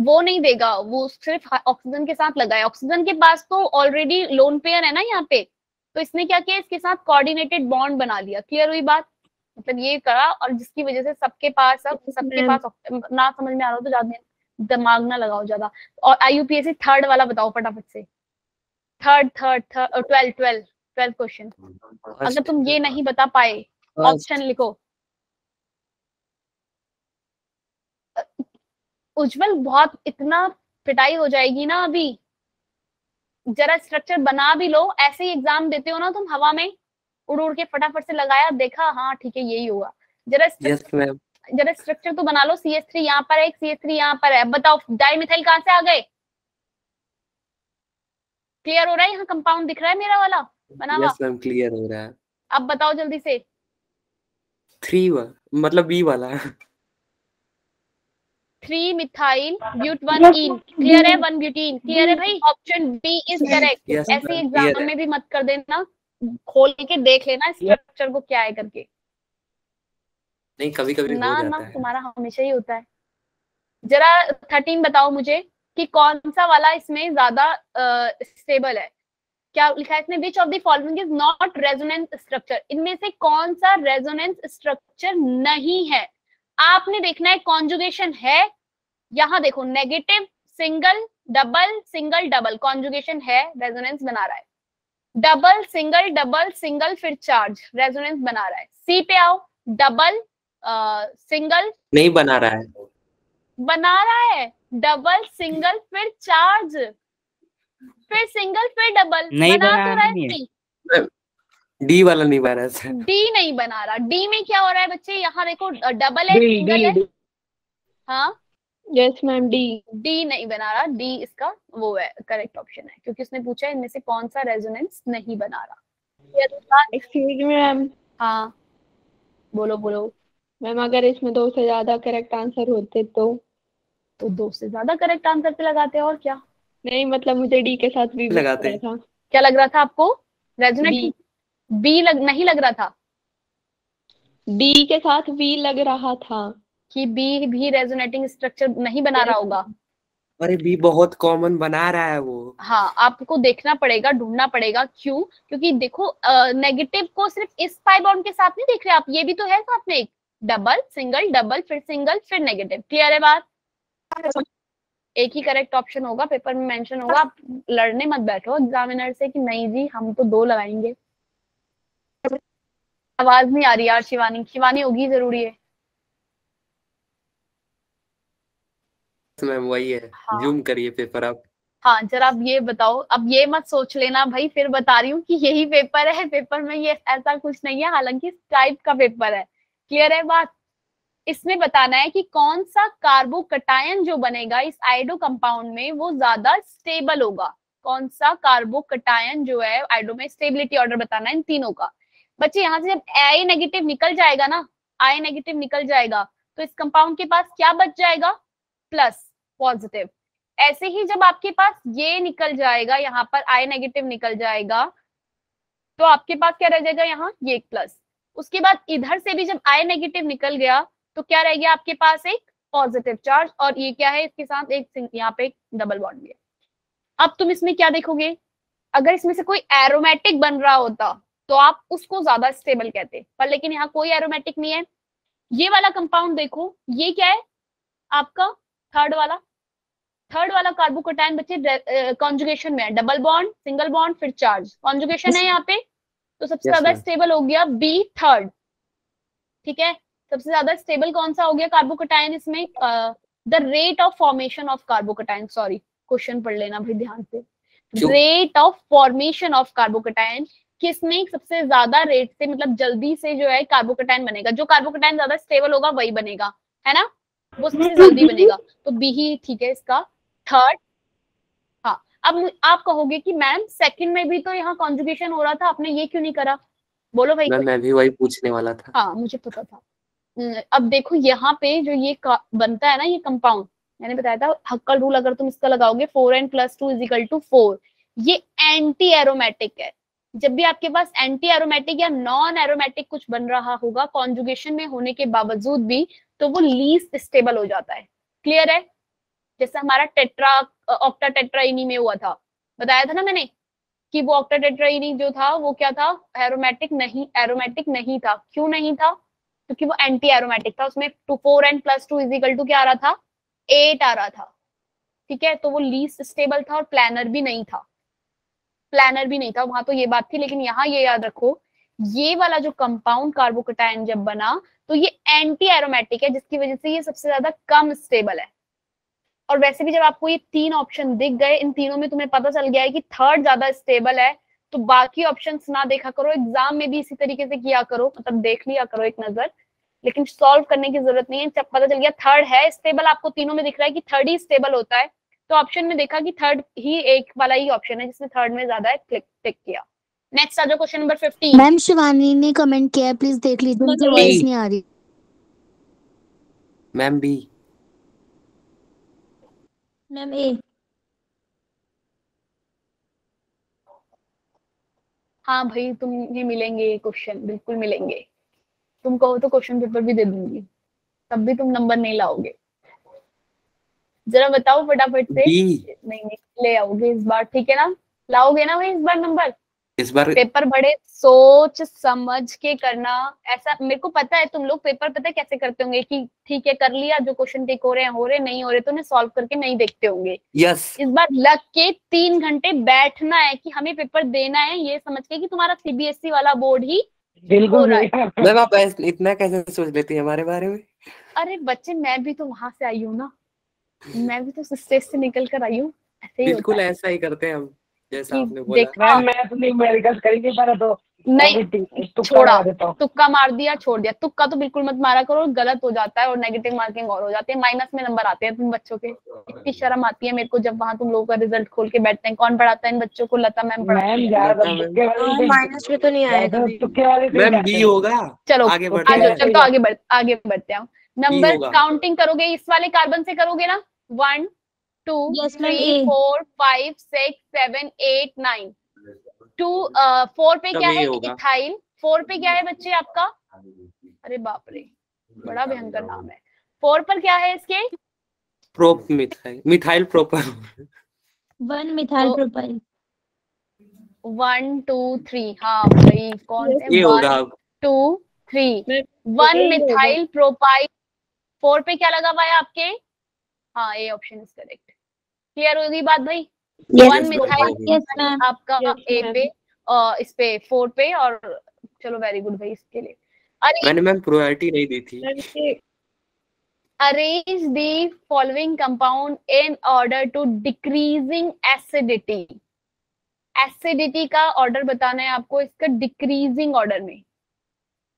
वो नहीं देगा वो सिर्फ़ ऑक्सीजन के साथ लगा है ऑक्सीजन के पास तो ऑलरेडी लोन पेयर है ना यहाँ पे तो इसने क्या किया? इसके साथ कोऑर्डिनेटेड बॉन्ड बना लिया। क्लियर हुई बात? मतलब ये करा और जिसकी वजह से सबके पास अब सबके पास ना समझ में आ रहा हो तो ज़्यादा दिमाग ना लगाओ ज़्यादा। और आईयूपीएससी थर्ड वाला बताओ फटाफट से। Third third third twelve twelve twelve question अगर तुम ये नहीं बता पाए। ऑप्शन लिखो। उज्जवल बहुत इतना पिटाई हो जाएगी ना अभी। जरा स्ट्रक्चर बना भी लो ऐसे ही एग्ज़ाम देते हो ना तुम हवा में उड़ उड़ के फटाफट से लगाया देखा हाँ ठीक है यही होगा जरा यस जरा स्ट्रक्चर तो बना लो सी एस थ्री यहाँ पर है एक सी एस थ्री यहाँ पर है। बताओ डाइमिथाइल कहाँ से आ गए? क्लियर हो रहा है? यहाँ कंपाउंड दिख रहा है मेरा वाला? बना हुआ? यस क्लियर हो रहा है। अब बताओ जल्दी से। थ्री मतलब बी वाला। Three methyl but one ene clear है? वन ब्यूटीन क्लियर है भाई? ऑप्शन बी इज़ करेक्ट ऐसे एग्ज़ाम में भी मत कर देना। खोल के देख लेना स्ट्रक्चर को क्या है करके। नहीं कभी कभी ना ना तुम्हारा हमेशा ही होता है। जरा थर्टीन बताओ मुझे कि कौन सा वाला इसमें ज़्यादा स्टेबल है? क्या लिखा है इसमें which of the following is not resonance structure इनमें से कौन सा रेजोनेंस स्ट्रक्चर नहीं है? आपने देखना है कॉन्जुगेशन है। यहाँ देखो negative single double single double conjugation है रेजोनेंस बना रहा है। डबल सिंगल डबल सिंगल फिर चार्ज रेजोनेंस बना रहा है। सी पे आओ डबल सिंगल नहीं बना रहा है। बना रहा है। डबल सिंगल फिर चार्ज फिर सिंगल फिर डबल नहीं बना बना तो रहा है। है डी वाला नहीं बना रहा है डी नहीं बना रहा। डी में क्या हो रहा है बच्चे? यहाँ देखो डबल है सिंगल है हाँ? यस मैम डी डी नहीं बना रहा। डी इसका वो है करेक्ट ऑप्शन है। क्योंकि उसने पूछा इनमें से कौन सा रेजोनेंस नहीं बना रहा। एक्सक्यूज मी मैम हाँ। बोलो बोलो। मैम अगर इसमें दो से ज़्यादा करेक्ट आंसर होते तो? तो दो से ज़्यादा करेक्ट आंसर पे लगाते हैं और क्या? नहीं मतलब मुझे डी के साथ भी लगाते। लग था। क्या लग रहा था आपको? रेजोनेट बी लग नहीं लग रहा था। डी के साथ वी लग रहा था। कि बी भी रेजोनेटिंग स्ट्रक्चर नहीं बना रहा होगा। अरे बी बहुत कॉमन बना रहा है वो। हाँ आपको देखना पड़ेगा ढूंढना पड़ेगा क्यों? क्योंकि देखो नेगेटिव को सिर्फ़ इस पाई बॉन्ड के साथ नहीं देख रहे आप। ये भी तो है साथ में एक। डबल सिंगल डबल फिर सिंगल फिर नेगेटिव क्लियर है बात? एक ही करेक्ट ऑप्शन होगा पेपर में मेंशन होगा। आप लड़ने मत बैठो एग्जामिनर से कि नहीं जी हम तो दो लगाएँगे। आवाज़ नहीं आ रही यार शिवानी। शिवानी होगी ज़रूरी है। मैम वही है। हाँ। जूम करिए पेपर आप। हाँ जरा अब ये बताओ। अब ये मत सोच लेना भाई फिर बता रही हूँ कि यही पेपर है। पेपर में ये ऐसा कुछ नहीं है हालाँकि टाइप का पेपर है। क्लियर है बात? इसमें बताना है कि कौन सा कार्बोकटायन जो बनेगा इस आइडो कंपाउंड में वो ज़्यादा स्टेबल होगा? कौन सा कार्बोकटायन जो है आइडो में स्टेबिलिटी ऑर्डर बताना है इन तीनों का। बच्चे, यहाँ से जब आई नेगेटिव निकल जाएगा ना आई नेगेटिव निकल जाएगा तो इस कंपाउंड के पास क्या बच जाएगा? प्लस पॉजिटिव ऐसे ही जब आपके पास ये निकल जाएगा, यहाँ पर आई नेगेटिव निकल जाएगा तो आपके पास क्या रह जाएगा यहाँ? ये प्लस उसके बाद इधर से भी जब आई नेगेटिव निकल गया तो क्या रह गया आपके पास एक पॉजिटिव चार्ज और ये क्या है इसके साथ एक यहाँ पे डबल बॉन्ड भी अब तुम इसमें क्या देखोगे? अगर इसमें से कोई एरोमेटिक बन रहा होता तो आप उसको ज़्यादा स्टेबल कहते हैं। पर लेकिन यहाँ कोई एरोमेटिक नहीं है। ये वाला कंपाउंड देखो ये क्या है? आपका थर्ड वाला। थर्ड वाला कार्बोकोटाइन बच्चे कॉन्जुगेशन में है। डबल बॉन्ड सिंगल बॉन्ड फिर चार्ज कॉन्जुगेशन है यहाँ पे। तो सबसे ज़्यादा स्टेबल हो गया बी थर्ड ठीक है? सबसे ज़्यादा स्टेबल कौन सा हो गया कार्बोकटायन इसमें? The rate of formation of carbocation sorry question पढ़ लेना भाई ध्यान से। रेट ऑफ़ फॉर्मेशन ऑफ़ किसमें सबसे ज़्यादा रेट से मतलब जल्दी से जो है कार्बोकटायन बनेगा? जो कार्बोकटायन ज़्यादा स्टेबल होगा वही बनेगा है ना? वो सबसे जल्दी बनेगा। तो बी ही ठीक है इसका। थर्ड हाँ अब आप कहोगे कि मैम सेकंड में भी तो यहाँ कॉन्जुगेशन हो रहा था आपने ये क्यों नहीं करा? बोलो भाई। मैं भी वही पूछने वाला था। हाँ मुझे पता था। अब देखो यहाँ पे जो ये बनता है ना ये कंपाउंड मैंने बताया था हक्कल रूल अगर तुम इसका लगाओगे four N plus two is equal to four ये एंटी एरोमेटिक है। जब भी आपके पास एंटी एरोमेटिक या नॉन एरोमेटिक कुछ बन रहा होगा कॉन्जुगेशन में होने के बावजूद भी तो वो लीस्ट स्टेबल हो जाता है। क्लियर है? जैसे हमारा टेट्रा ऑक्टा टेट्राइनी में हुआ था। बताया था ना मैंने कि वो ऑक्टा टेट्राइनी जो था, वो क्या था? एरोमेटिक नहीं एरोमेटिक नहीं था। क्यों नहीं था? क्योंकि वो एंटी एरोमेटिक था। उसमें two four and plus two is equal to क्या आ रहा था? एट आ रहा था। ठीक है? तो वो लीस्ट स्टेबल था और प्लानर भी नहीं था। प्लानर भी नहीं था, वहाँ तो ये बात थी, लेकिन यहाँ ये याद रखो, ये वाला जो कंपाउंड कार्बोकटायन जब बना तो ये एंटी एरोमेटिक है, जिसकी वजह से ये सबसे ज़्यादा कम स्टेबल है। और वैसे भी जब आपको ये तीन ऑप्शन दिख गए, इन तीनों में तुम्हें पता चल गया है कि थर्ड ज़्यादा स्टेबल है तो बाकी ऑप्शंस ना देखा करो एग्ज़ाम में भी इसी तरीके से किया करो मतलब देख लिया करो एक नज़र, लेकिन सॉल्व करने की ज़रूरत नहीं है, जब पता चल गया थर्ड है स्टेबल आपको तीनों में दिख रहा है कि थर्ड ही स्टेबल होता है। तो ऑप्शन में देखा कि थर्ड ही एक वाला ही ऑप्शन है जिसमें थर्ड में ज़्यादा है क्लिक टिक किया। नेक्स्ट आ जाओ question number fifteen ma'am Shivani ने कमेंट किया प्लीज़ देख लीजिए नहीं। वॉइस नहीं आ रही। मैम बी मैम ए हाँ भाई तुम ये मिलेंगे ये क्वेश्चन बिल्कुल मिलेंगे। तुम कहो तो क्वेश्चन पेपर भी दे दूँगी। तब भी तुम नंबर नहीं लाओगे। जरा बताओ फटाफट से। नहीं नहीं ले आओगे इस बार ठीक है ना? लाओगे ना भाई इस बार नंबर इस बार पेपर बड़े सोच समझ के करना ऐसा मेरे को पता है तुम लोग पेपर पता है कैसे करते होंगे कि ठीक है कर लिया जो क्वेश्चन टेक हो रहे हैं हो रहे नहीं हो रहे तो उन्हें सॉल्व करके नहीं देखते होंगे। यस इस बार लग के तीन घंटे बैठना है कि हमें पेपर देना है ये समझ के कि तुम्हारा सीबीएसई E वाला बोर्ड ही हो रहा है। मैम आप इतना कैसे सोच लेती है हमारे बारे में? अरे बच्चे मैं भी तो वहाँ से आई हूँ ना। मैं भी तो स्टेज से निकल कर आई हूँ ऐसे ही बिल्कुल ऐसा ही करते हैं हम जैसा आपने बोला। देखा। मैं अपनी मेडिकल करी नहीं पारा तो नहीं छोड़ा। तुक्का मार दिया छोड़ दिया। तुक्का तो बिल्कुल मत मारा करो गलत हो जाता है और नेगेटिव मार्किंग और हो जाती है। माइनस में नंबर आते हैं तुम बच्चों के। इतनी शर्म आती है मेरे को जब वहाँ तुम लोगों का रिज़ल्ट खोल के बैठते हैं। कौन पढ़ाता है इन बच्चों को? लता मैम पढ़ाती मैम। है माइनस में तो नहीं आएगा मैम बी होगा। चलो आगे बढ़ते हैं। तो आगे बढ़ते हैं नंबर काउंटिंग करोगे इस वाले कार्बन से करोगे ना? One two three four five six seven eight nine two four पे क्या है। इथाइल फोर पे क्या है बच्चे आपका? अरे बाप रे बड़ा भयंकर नाम है। फोर पर क्या है इसके? Prop methyl methyl proper one methyl propyl one two three हाँ भाई कौन से one two three one. Methyl propyl four पे क्या लगा हुआ है आपके? हाँ A option is correct clear होगी बात भाई? वन मिथाइल आपका ए पे इस पे फोर पे और चलो वेरी गुड भाई इसके लिए। अरे मैंने मैम प्रायोरिटी नहीं दी थी। arrange the following compound in order to decreasing acidity acidity का ऑर्डर बताना है आपको इसका डिक्रीजिंग ऑर्डर में।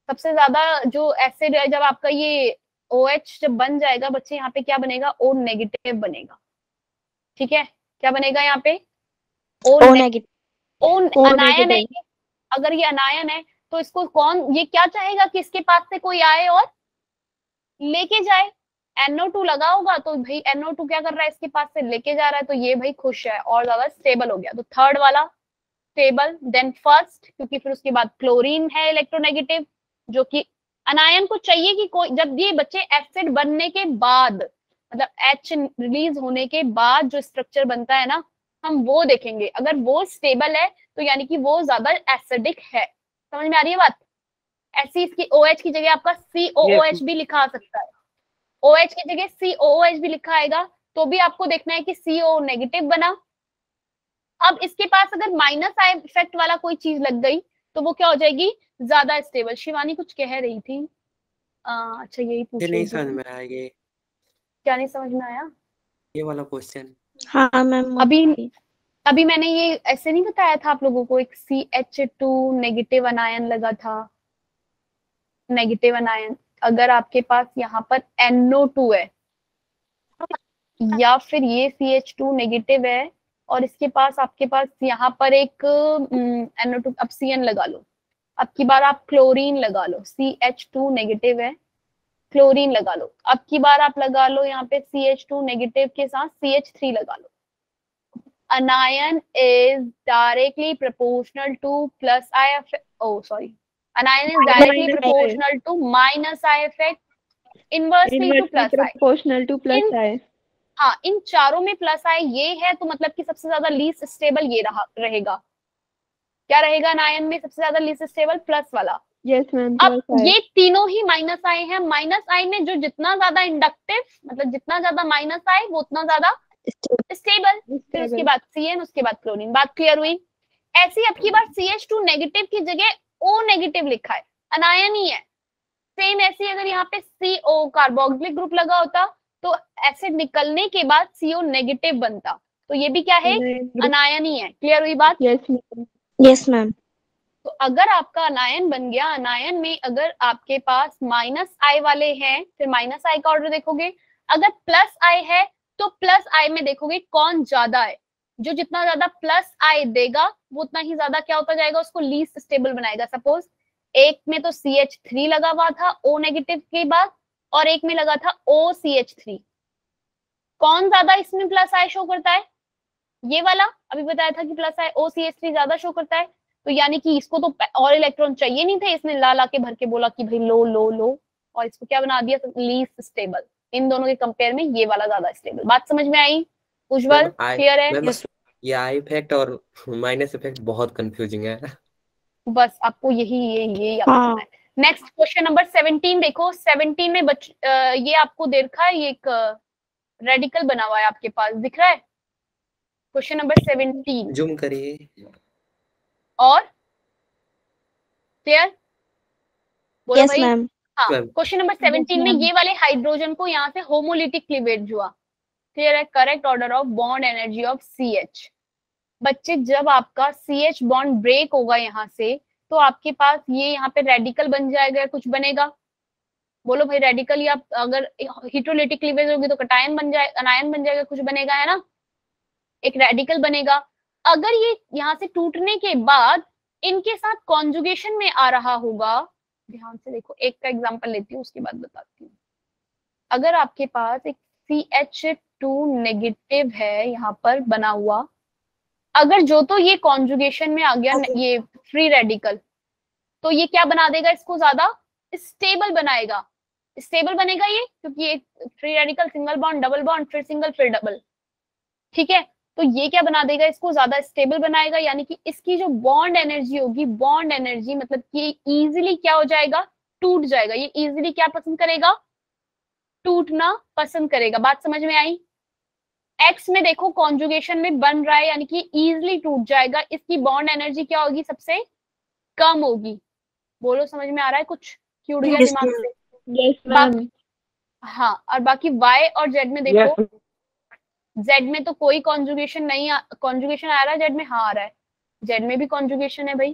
सबसे ज़्यादा जो एसिड है जब आपका ये ओ OH जब बन जाएगा बच्चे यहाँ पे क्या बनेगा? ओ नेगेटिव बनेगा। ठीक है? क्या बनेगा यहाँ पे? ओ नेगेटिव ओ अनायन है। अगर ये अनायन है तो इसको कौन ये क्या चाहेगा कि इसके पास से कोई आए और लेके जाए? NO2 लगा होगा तो भाई NO2 क्या कर रहा है? इसके पास से लेके जा रहा है तो ये भाई खुश है और ज़्यादा स्टेबल हो गया। तो थर्ड वाला स्टेबल देन फ़र्स्ट क्योंकि फिर उसके बाद क्लोरीन है इलेक्ट्रोनेगेटिव जो कि अनायन को चाहिए कि कोई जब ये बच्चे एसिड बनने के बाद मतलब एच रिलीज़ होने के बाद जो स्ट्रक्चर बनता है ना हम वो देखेंगे। अगर वो स्टेबल है तो यानी कि वो ज़्यादा एसिडिक है। समझ में आ रही है बात? ऐसी इसकी ओ OH की जगह आपका सी OH भी लिखा आ सकता है। ओ OH की जगह सी ओ OH भी लिखा आएगा तो भी आपको देखना है कि CO नेगेटिव बना। अब इसके पास अगर माइनस आई इफ़ेक्ट वाला कोई चीज़ लग गई तो वो क्या हो जाएगी? ज़्यादा स्टेबल शिवानी कुछ कह रही थी। आ, अच्छा यही पूछ नहीं समझ में आया ये। क्या नहीं समझ में आया? ये वाला क्वेश्चन हाँ मैम अभी अभी मैंने ये ऐसे नहीं बताया था आप लोगों को एक C H two negative anion लगा था। नेगेटिव अनायन अगर आपके पास यहाँ पर एनओ टू है या फिर ये सी एच टू नेगेटिव है और इसके पास आपके पास यहाँ पर एक अब CN लगा लो। अब की बार आप क्लोरीन लगा लो। सी एच टू नेगेटिव है क्लोरीन लगा लो। अब की बार आप लगा लो यहाँ पे सी एच टू नेगेटिव के साथ सी एच थ्री लगा लो। Anion is directly proportional to plus I F O sorry anion is directly proportional to minus I F act inversely to plus proportional to plus I हाँ इन चारों में plus आई ये है तो मतलब कि सबसे ज़्यादा लीस्ट स्टेबल ये रहा रहेगा। क्या रहेगा अनायन में सबसे ज़्यादा लीस्ट स्टेबल प्लस वाला। Yes. अब ये तीनों ही माइनस आई हैं। माइनस आई में जो जितना ज़्यादा इंडक्टिव मतलब जितना ज़्यादा माइनस आए वो उतना ज़्यादा स्टेबल फिर उसके बाद सी एन उसके बाद क्लोरीन बात क्लियर हुई? ऐसी अब की बार सी एच टू नेगेटिव की जगह ओ नेगेटिव लिखा है। अनायन ही है। सेम ऐसी अगर यहाँ पे सी ओ कार्बोक्सिलिक ग्रुप लगा होता तो एसिड निकलने के बाद सीओ नेगेटिव बनता। तो ये भी क्या है? अनायन ही है। क्लियर हुई बात? Ma'am. यस मैम तो अगर आपका अनायन बन गया अनायन में अगर आपके पास माइनस आई वाले हैं फिर माइनस आई का ऑर्डर देखोगे। अगर प्लस आई है तो प्लस आई में देखोगे कौन ज़्यादा है। जो जितना ज़्यादा प्लस आई देगा वो उतना ही ज़्यादा क्या होता जाएगा? उसको लीस्ट स्टेबल बनाएगा। सपोज़ एक में तो सी एच थ्री लगा हुआ था ओ नेगेटिव के बाद और एक में लगा था ओ सी एच थ्री कौन ज़्यादा इसमें प्लस आई शो करता है? ये वाला अभी बताया था कि plus I O C H three ज़्यादा शो करता है तो यानी कि इसको तो और इलेक्ट्रॉन चाहिए नहीं थे इसने ला ला के भर के बोला कि भाई लो लो लो और इसको क्या बना दिया? लीस्ट स्टेबल इन दोनों के कंपेयर में ये वाला ज़्यादा स्टेबल बात समझ में आई? उज्जवल क्लियर है? ये आई इफ़ेक्ट और माइनस इफ़ेक्ट बहुत कंफ्यूजिंग है। बस आपको यही ये ये याद हाँ। है। नेक्स्ट क्वेश्चन नंबर 17 देखो। 17 में बच अ, ये आपको दे रखा है ये एक रेडिकल बना हुआ है आपके पास। दिख रहा है? क्वेश्चन नंबर 17 जूम करिए। और? क्लियर बोलो यस भाई। मैम हाँ क्वेश्चन नंबर 17 में ये वाले हाइड्रोजन को यहाँ से होमोलिटिक क्लीवेज हुआ। क्लियर है? Correct order of bond energy of C H बच्चे जब आपका सी एच बॉन्ड ब्रेक होगा यहाँ से तो आपके पास ये यहाँ पे रेडिकल बन जाएगा कुछ बनेगा? बोलो भाई रेडिकल या अगर हिट्रोलिटिक होगी तो कटायन बन जाए अनायन बन जाएगा, कुछ बनेगा, है ना? एक रेडिकल बनेगा। अगर ये यहाँ से टूटने के बाद इनके साथ कॉन्जुगेशन में आ रहा होगा, ध्यान से देखो, एक का एग्जांपल लेती हूँ, उसके बाद बताती हूँ। अगर आपके पास एक सी एच टू नेगेटिव है, यहाँ पर बना हुआ अगर जो तो ये कॉन्जुगेशन में आ गया ये फ्री रेडिकल तो ये क्या बना देगा इसको ज़्यादा? स्टेबल बनाएगा। स्टेबल बनेगा ये क्योंकि ये free radical single bond double bond फिर सिंगल फिर डबल ठीक है? तो ये क्या बना देगा इसको? ज़्यादा स्टेबल बनाएगा यानी कि इसकी जो बॉन्ड एनर्जी होगी बॉन्ड एनर्जी मतलब कि इजीली क्या हो जाएगा? टूट जाएगा। ये इजीली क्या पसंद करेगा? टूटना पसंद करेगा। बात समझ में आई? एक्स में देखो कॉन्जुगेशन में बन रहा है यानी कि इजीली टूट जाएगा। इसकी बॉन्ड एनर्जी क्या होगी सबसे? कम होगी। बोलो समझ में आ रहा है कुछ? कि उड़ गया Yes, दिमाग से? मैम हाँ और बाकी वाई और जेड में देखो। जेड z में तो कोई कॉन्जुगेशन नहीं कॉन्जुगेशन आ रहा है जेड में हाँ आ रहा है। जेड में भी कॉन्जुगेशन है भाई।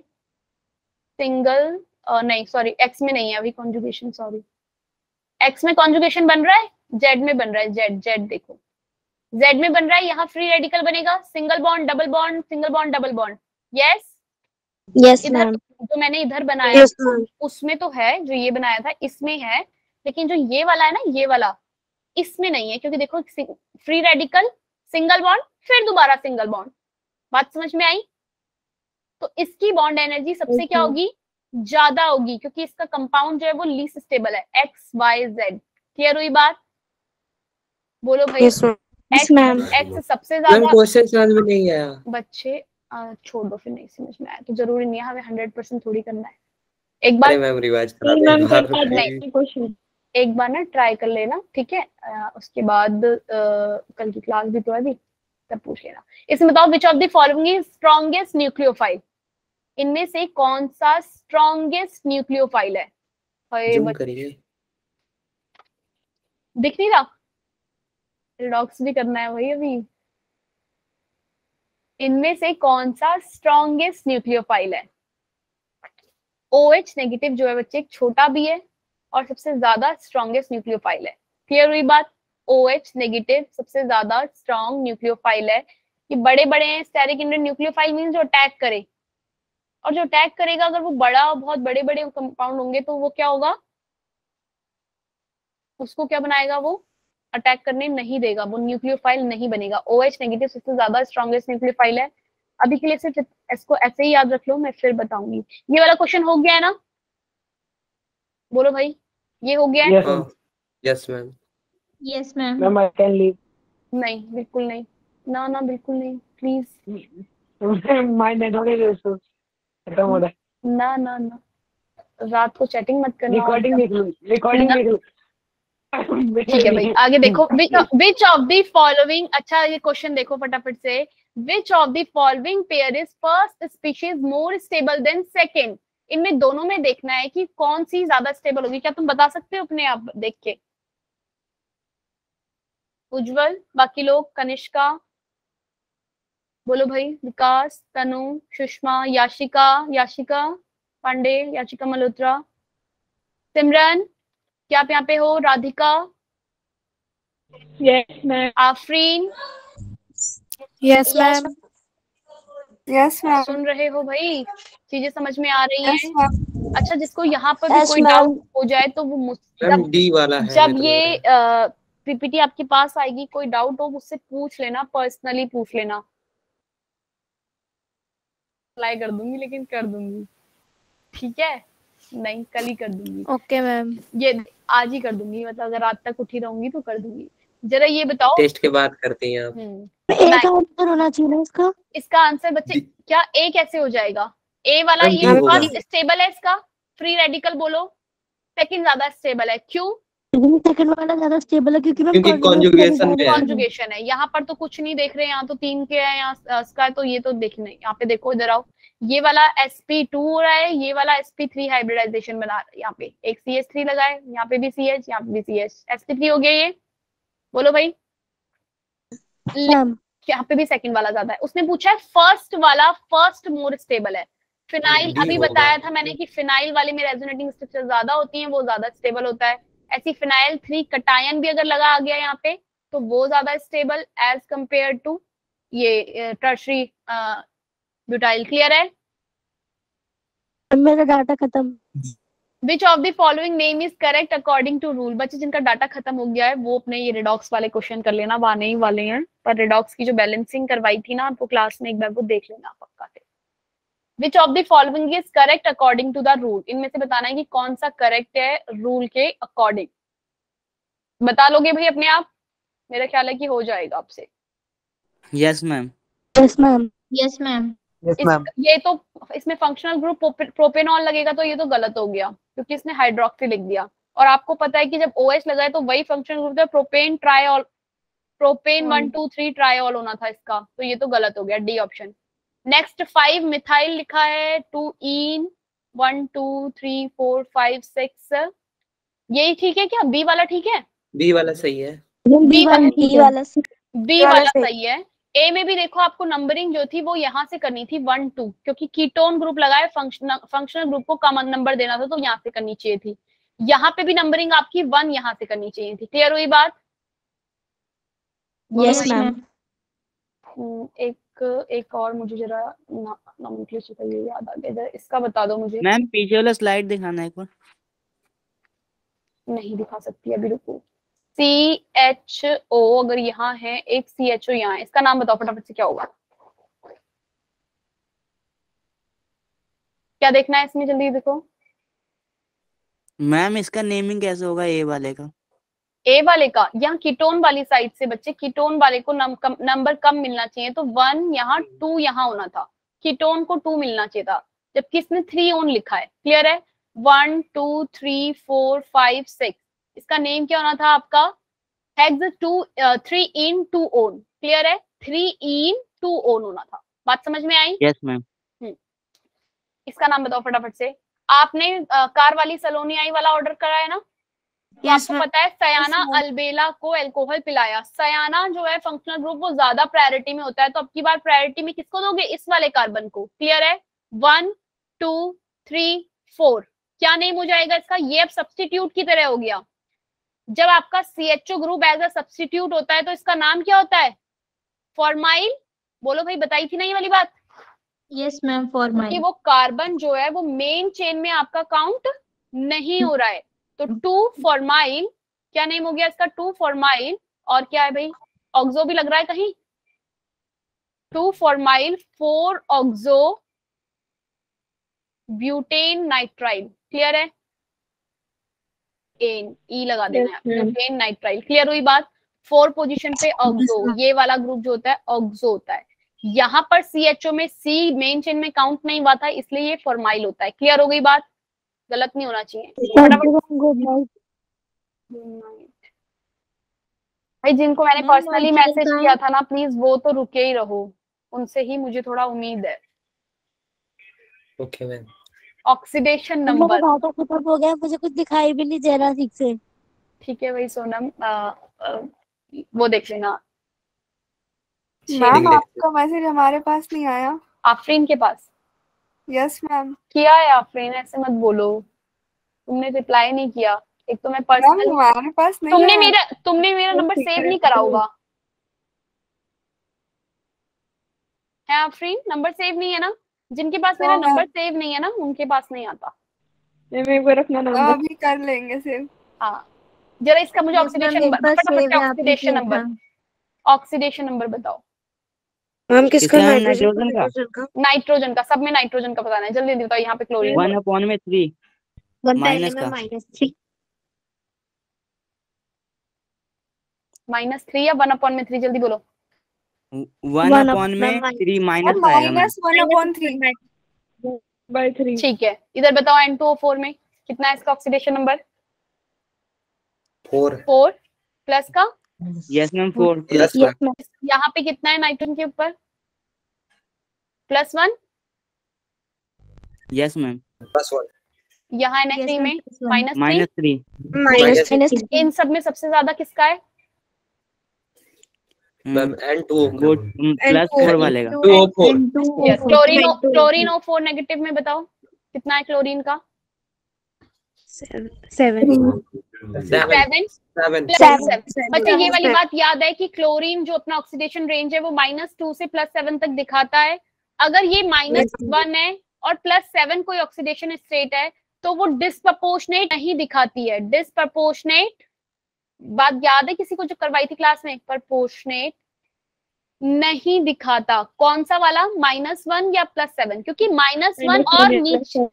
सिंगल नहीं सॉरी एक्स में नहीं है अभी कॉन्जुगेशन सॉरी एक्स में कॉन्जुगेशन बन रहा है? जेड में बन रहा है जेड जेड देखो। Z में बन रहा है यहाँ फ्री रेडिकल बनेगा। Single bond double bond single bond double bond yes yes इधर जो मैंने इधर बनाया मैम उसमें तो है जो ये बनाया था इसमें है लेकिन जो ये वाला है ना ये वाला इसमें नहीं है क्योंकि देखो फ्री रेडिकल सिंगल बॉन्ड फिर दोबारा सिंगल बॉन्ड बात समझ में आई? तो इसकी बॉन्ड एनर्जी सबसे क्या होगी? ज़्यादा होगी क्योंकि इसका कंपाउंड जो है वो लीस्ट स्टेबल है एक्स वाई जेड क्लियर हुई बात? बोलो भाई। यस एक्स सबसे ज़्यादा क्वेश्चन समझ में नहीं आया बच्चे छोड़ दो फिर नहीं समझ में आया। तो ज़रूरी नहीं है हमें हंड्रेड परसेंट थोड़ी करना है। एक बार मैम रिवाइज करा नहीं एक बार ना ट्राई कर लेना ठीक है? उसके बाद कल की क्लास भी तो है अभी तब पूछ लेना। इसमें बताओ which of the following is strongest nucleophile इनमें से कौन सा स्ट्रॉन्गेस्ट न्यूक्लियोफाइल है? दिख नहीं रहा? रिडॉक्स भी करना है वही अभी। इनमें से कौन सा स्ट्रॉन्गेस्ट न्यूक्लियोफाइल है? OH नेगेटिव जो है बच्चे, एक छोटा भी है और सबसे ज़्यादा स्ट्रॉन्गेस्ट न्यूक्लियोफाइल है। क्लियर हुई बात? OH नेगेटिव सबसे ज़्यादा स्ट्रॉन्ग न्यूक्लियोफाइल है। ये बड़े बड़े हैं स्टेरिक इंडियन न्यूक्लियोफाइल मीन जो अटैक करे। और जो अटैक करेगा, अगर वो बड़ा और बहुत बड़े बड़े कंपाउंड होंगे तो वो क्या होगा? उसको क्या बनाएगा वो? अटैक करने नहीं देगा वो न्यूक्लियोफाइल नहीं बनेगा। OH नेगेटिव सबसे ज़्यादा स्ट्रॉन्गेस्ट न्यूक्लियोफाइल है। अभी के लिए सिर्फ़ इसको ऐसे ही याद रख लो मैं फिर बताऊँगी। ये वाला क्वेश्चन हो गया है ना? बोलो भाई ये हो गया है? यस हाँ। Yes ma'am yes ma'am ma'am I can leave नहीं बिल्कुल नहीं। ना ना बिल्कुल नहीं प्लीज़ माय नेटवर्क इज़ खत्म हो रहा है। ना ना ना। रात को चैटिंग मत करना। रिकॉर्डिंग देख लो रिकॉर्डिंग देख लो। ठीक है भाई आगे देखो विच ऑफ़ द फॉलोइंग अच्छा ये क्वेश्चन देखो फटाफट से। Which of the following pair is first species more stable than second इनमें दोनों में देखना है कि कौन सी ज़्यादा स्टेबल होगी। क्या तुम बता सकते हो अपने आप देख के? उज्जवल बाकी लोग कनिष्का बोलो भाई विकास तनु सुषमा याशिका याशिका पांडे याशिका मल्होत्रा सिमरन क्या आप यहाँ पे हो? Radhika? Yes ma'am Afreen? Yes ma'am yes ma'am सुन रहे हो भाई? चीज़ें समझ में आ रही यस हैं? अच्छा जिसको यहाँ पर भी Yes, कोई डाउट हो जाए तो वो मुझ- जब डी वाला है जब ये पीपीटी आपके पास आएगी कोई डाउट हो मुझसे पूछ लेना पर्सनली पूछ लेना। अप्लाई कर दूँगी लेकिन कर दूँगी। ठीक है? नहीं कल ही कर दूँगी। ओके okay, मैम ये आज ही कर दूँगी मतलब अगर रात तक उठी रहूँगी तो कर दूँगी। जरा ये बताओ। टेस्ट के बाद करते हैं आप। हम्म, एक आंसर होना चाहिए ना इसका? इसका आंसर बच्चे क्या ए कैसे हो जाएगा? ए वाला ये स्टेबल है इसका? फ्री रेडिकल बोलो। सेकंड ज़्यादा स्टेबल है। क्यों सेकंड वाला ज़्यादा स्टेबल है क्योंकि मैम conjugation में कॉन्जुगेशन है। यहाँ पर तो कुछ नहीं देख रहे यहाँ तो तीन के है यहाँ है, तो ये तो देख नहीं। यहाँ पे देखो इधर आओ। ये वाला sp2 हो रहा है ये वाला sp3 हाइब्रिडाइजेशन बना रहा है यहाँ पे। एक ch3 लगा है यहाँ पे भी ch यहाँ पे भी ch sp3 हो गया ये। बोलो भाई। यहाँ पे भी सेकंड वाला ज़्यादा है। उसने पूछा है फ़र्स्ट वाला फ़र्स्ट मोर स्टेबल है। फिनाइल अभी बताया था मैंने कि फिनाइल वाले में रेजोनेटिंग स्ट्रक्चर ज़्यादा होती हैं वो ज़्यादा स्टेबल होता है। ऐसी फिनाइल थ्री कटायन भी अगर लगा आ गया यहाँ पे तो वो ज़्यादा स्टेबल एज कंपेयर टू ये टर्शरी ब्यूटाइल क्लियर है। मेरा डाटा खत्म। Which of the following name is correct according to rule बच्चे जिनका डाटा खत्म हो गया है वो अपने ये रिडॉक्स वाले क्वेश्चन कर लेना वो आने ही वाले हैं। पर रिडॉक्स की जो बैलेंसिंग करवाई थी ना आपको क्लास में एक बार वो देख लेना पक्का। Which of the following is correct according to the rule इनमें से बताना है कि कौन सा करेक्ट है रूल के अकॉर्डिंग बता लोगे भाई अपने आप? मेरा ख्याल है कि हो जाएगा आपसे। Yes ma'am yes ma'am yes ma'am ये तो इसमें फंक्शनल ग्रुप प्रोपेनॉल लगेगा तो ये तो गलत हो गया क्योंकि इसने हाइड्रोक्सी लिख दिया। और आपको पता है कि जब OH लगा है तो वही फंक्शनल ग्रुप था propane triol propane one two three triol होना था इसका तो ये तो गलत हो गया D option next five methyl लिखा है two in one two three four five six यही ठीक है क्या? बी वाला ठीक है? बी वाला सही है। बी वाला बी वाला बी वाला वाला सही। है। ए में भी देखो आपको नंबरिंग जो थी वो यहाँ से करनी थी वन टू क्योंकि कीटोन ग्रुप लगाए फंक्शनल फंक्शनल ग्रुप को कॉमन नंबर देना था तो यहाँ से करनी चाहिए थी। यहाँ पे भी नंबरिंग आपकी वन यहाँ से करनी चाहिए थी। क्लियर हुई बात? यस मैम हम्म, एक एक और मुझे जरा नॉमेनक्लेचर का ये याद आ गया। जरा इसका बता दो मुझे। मैम पीछे वाला स्लाइड दिखाना एक बार। नहीं दिखा सकती अभी रुको। सी एच ओ अगर यहाँ है एक सी एच ओ यहाँ है। इसका नाम बताओ फटाफट से क्या होगा? क्या देखना है इसमें? जल्दी देखो। मैम इसका नेमिंग कैसे होगा ए वाले का? ए वाले का यहाँ कीटोन वाली साइड से बच्चे कीटोन वाले को नम, कम, नंबर कम मिलना चाहिए। तो वन यहाँ टू यहाँ होना था। कीटोन को टू मिलना चाहिए था। जबकि इसने थ्री ओन लिखा है? क्लियर है? One two three four five six इसका नेम क्या होना था आपका? Hex two three in two one clear है? थ्री इन टू ओन होना था। बात समझ में आई? यस मैम इसका नाम बताओ फटाफट से। आपने अ, कार वाली सलोनियाई वाला ऑर्डर करा है ना? तो आपको पता है सयाना. अल्बेला को एल्कोहल पिलाया। सयाना जो है फंक्शनल ग्रुप वो ज़्यादा प्रायोरिटी में होता है। तो अब की बार प्रायोरिटी में किसको दोगे? इस वाले कार्बन को। क्लियर है? वन टू थ्री फोर क्या नेम हो जाएगा इसका? ये अब सब्सटीट्यूट की तरह हो गया। जब आपका C H O group as a substitute होता है तो इसका नाम क्या होता है? फॉर्माइल बोलो भाई बताई थी ना ये वाली बात? यस मैम फॉर्माइल वो कार्बन जो है वो मेन चेन में आपका काउंट नहीं हो रहा है। तो टू फॉर्माइल क्या नेम हो गया इसका? टू फॉर्माइल और क्या है भाई? ऑक्सो भी लग रहा है कहीं? Two formyl four oxo butane nitrile. Clear है? एन ई लगा देना है ब्यूटेन नाइट्राइल। क्लियर हुई बात? फोर पोजीशन पे ऑक्सो। ये वाला ग्रुप जो होता है ऑक्सो होता है। यहाँ पर सीएचओ में सी मेन चेन में काउंट नहीं हुआ था इसलिए ये फॉर्माइल होता है। क्लियर हो गई बात? गलत नहीं होना चाहिए। भाई जिनको मैंने पर्सनली मैसेज किया था ना प्लीज़ वो तो रुके ही रहो। उनसे ही मुझे थोड़ा उम्मीद है। Okay ma'am oxidation number data खत्म हो गया मुझे कुछ दिखाई भी नहीं दे रहा ठीक से। ठीक है भाई सोनम अ, अ, वो देख लेना। मैम आपका मैसेज हमारे पास नहीं आया। आफरीन के पास। यस मैम किया है आफरीन ऐसे मत बोलो। तुमने रिप्लाई नहीं किया। एक तो मैं पर्सनल हमारे पास नहीं तुमने। मेरा तुमने मेरा नंबर सेव नहीं करा होगा। है आफरीन नंबर सेव नहीं है ना? जिनके पास मेरा हाँ, नंबर सेव नहीं है ना उनके पास नहीं आता। मेरे को रखना नंबर अभी कर लेंगे सिर्फ़ हाँ। जरा इसका मुझे ऑक्सीडेशन बार है, आपने ऑक्सीडेशन नंबर ऑक्सीडेशन नंबर बताओ। मैम किसका है? नाइट्रोजन का? नाइट्रोजन का सब में नाइट्रोजन का बताना है। जल्दी जल्दी बताओ यहाँ पे क्लोरीन वन अपॉन में थ्री माइनस का। माइनस थ्री माइनस थ्री या वन अपॉन में थ्री जल्दी बोलो। वन अपॉन में three minus ma'am one upon three by three ठीक है। इधर बताओ एन टू फोर में कितना है इसका oxidation number four four plus का यस मैम फोर प्लस यहाँ पे कितना है नाइट्रोजन के ऊपर? Plus one yes ma'am plus one यहाँ एन थ्री में? Minus minus three minus minus इन सब में सबसे ज़्यादा किसका है? मैम एन टू वो प्लस फोर वाले का two O four chlorine chlorine O four negative में बताओ। कितना है क्लोरीन का? Seven seven seven seven plus seven बच्चे ये वाली बात याद है कि क्लोरीन जो अपना ऑक्सीडेशन रेंज है वो माइनस टू से प्लस सेवन तक दिखाता है। अगर ये माइनस वन है और प्लस सेवन कोई ऑक्सीडेशन स्टेट है तो वो डिसप्रपोर्शनेट नहीं दिखाती है। डिसप्रपोर्शनेट बात याद है किसी को जो करवाई थी क्लास में? प्रपोर्शनेट नहीं दिखाता। कौन सा वाला? माइनस वन या प्लस सेवन क्योंकि माइनस वन और नीचे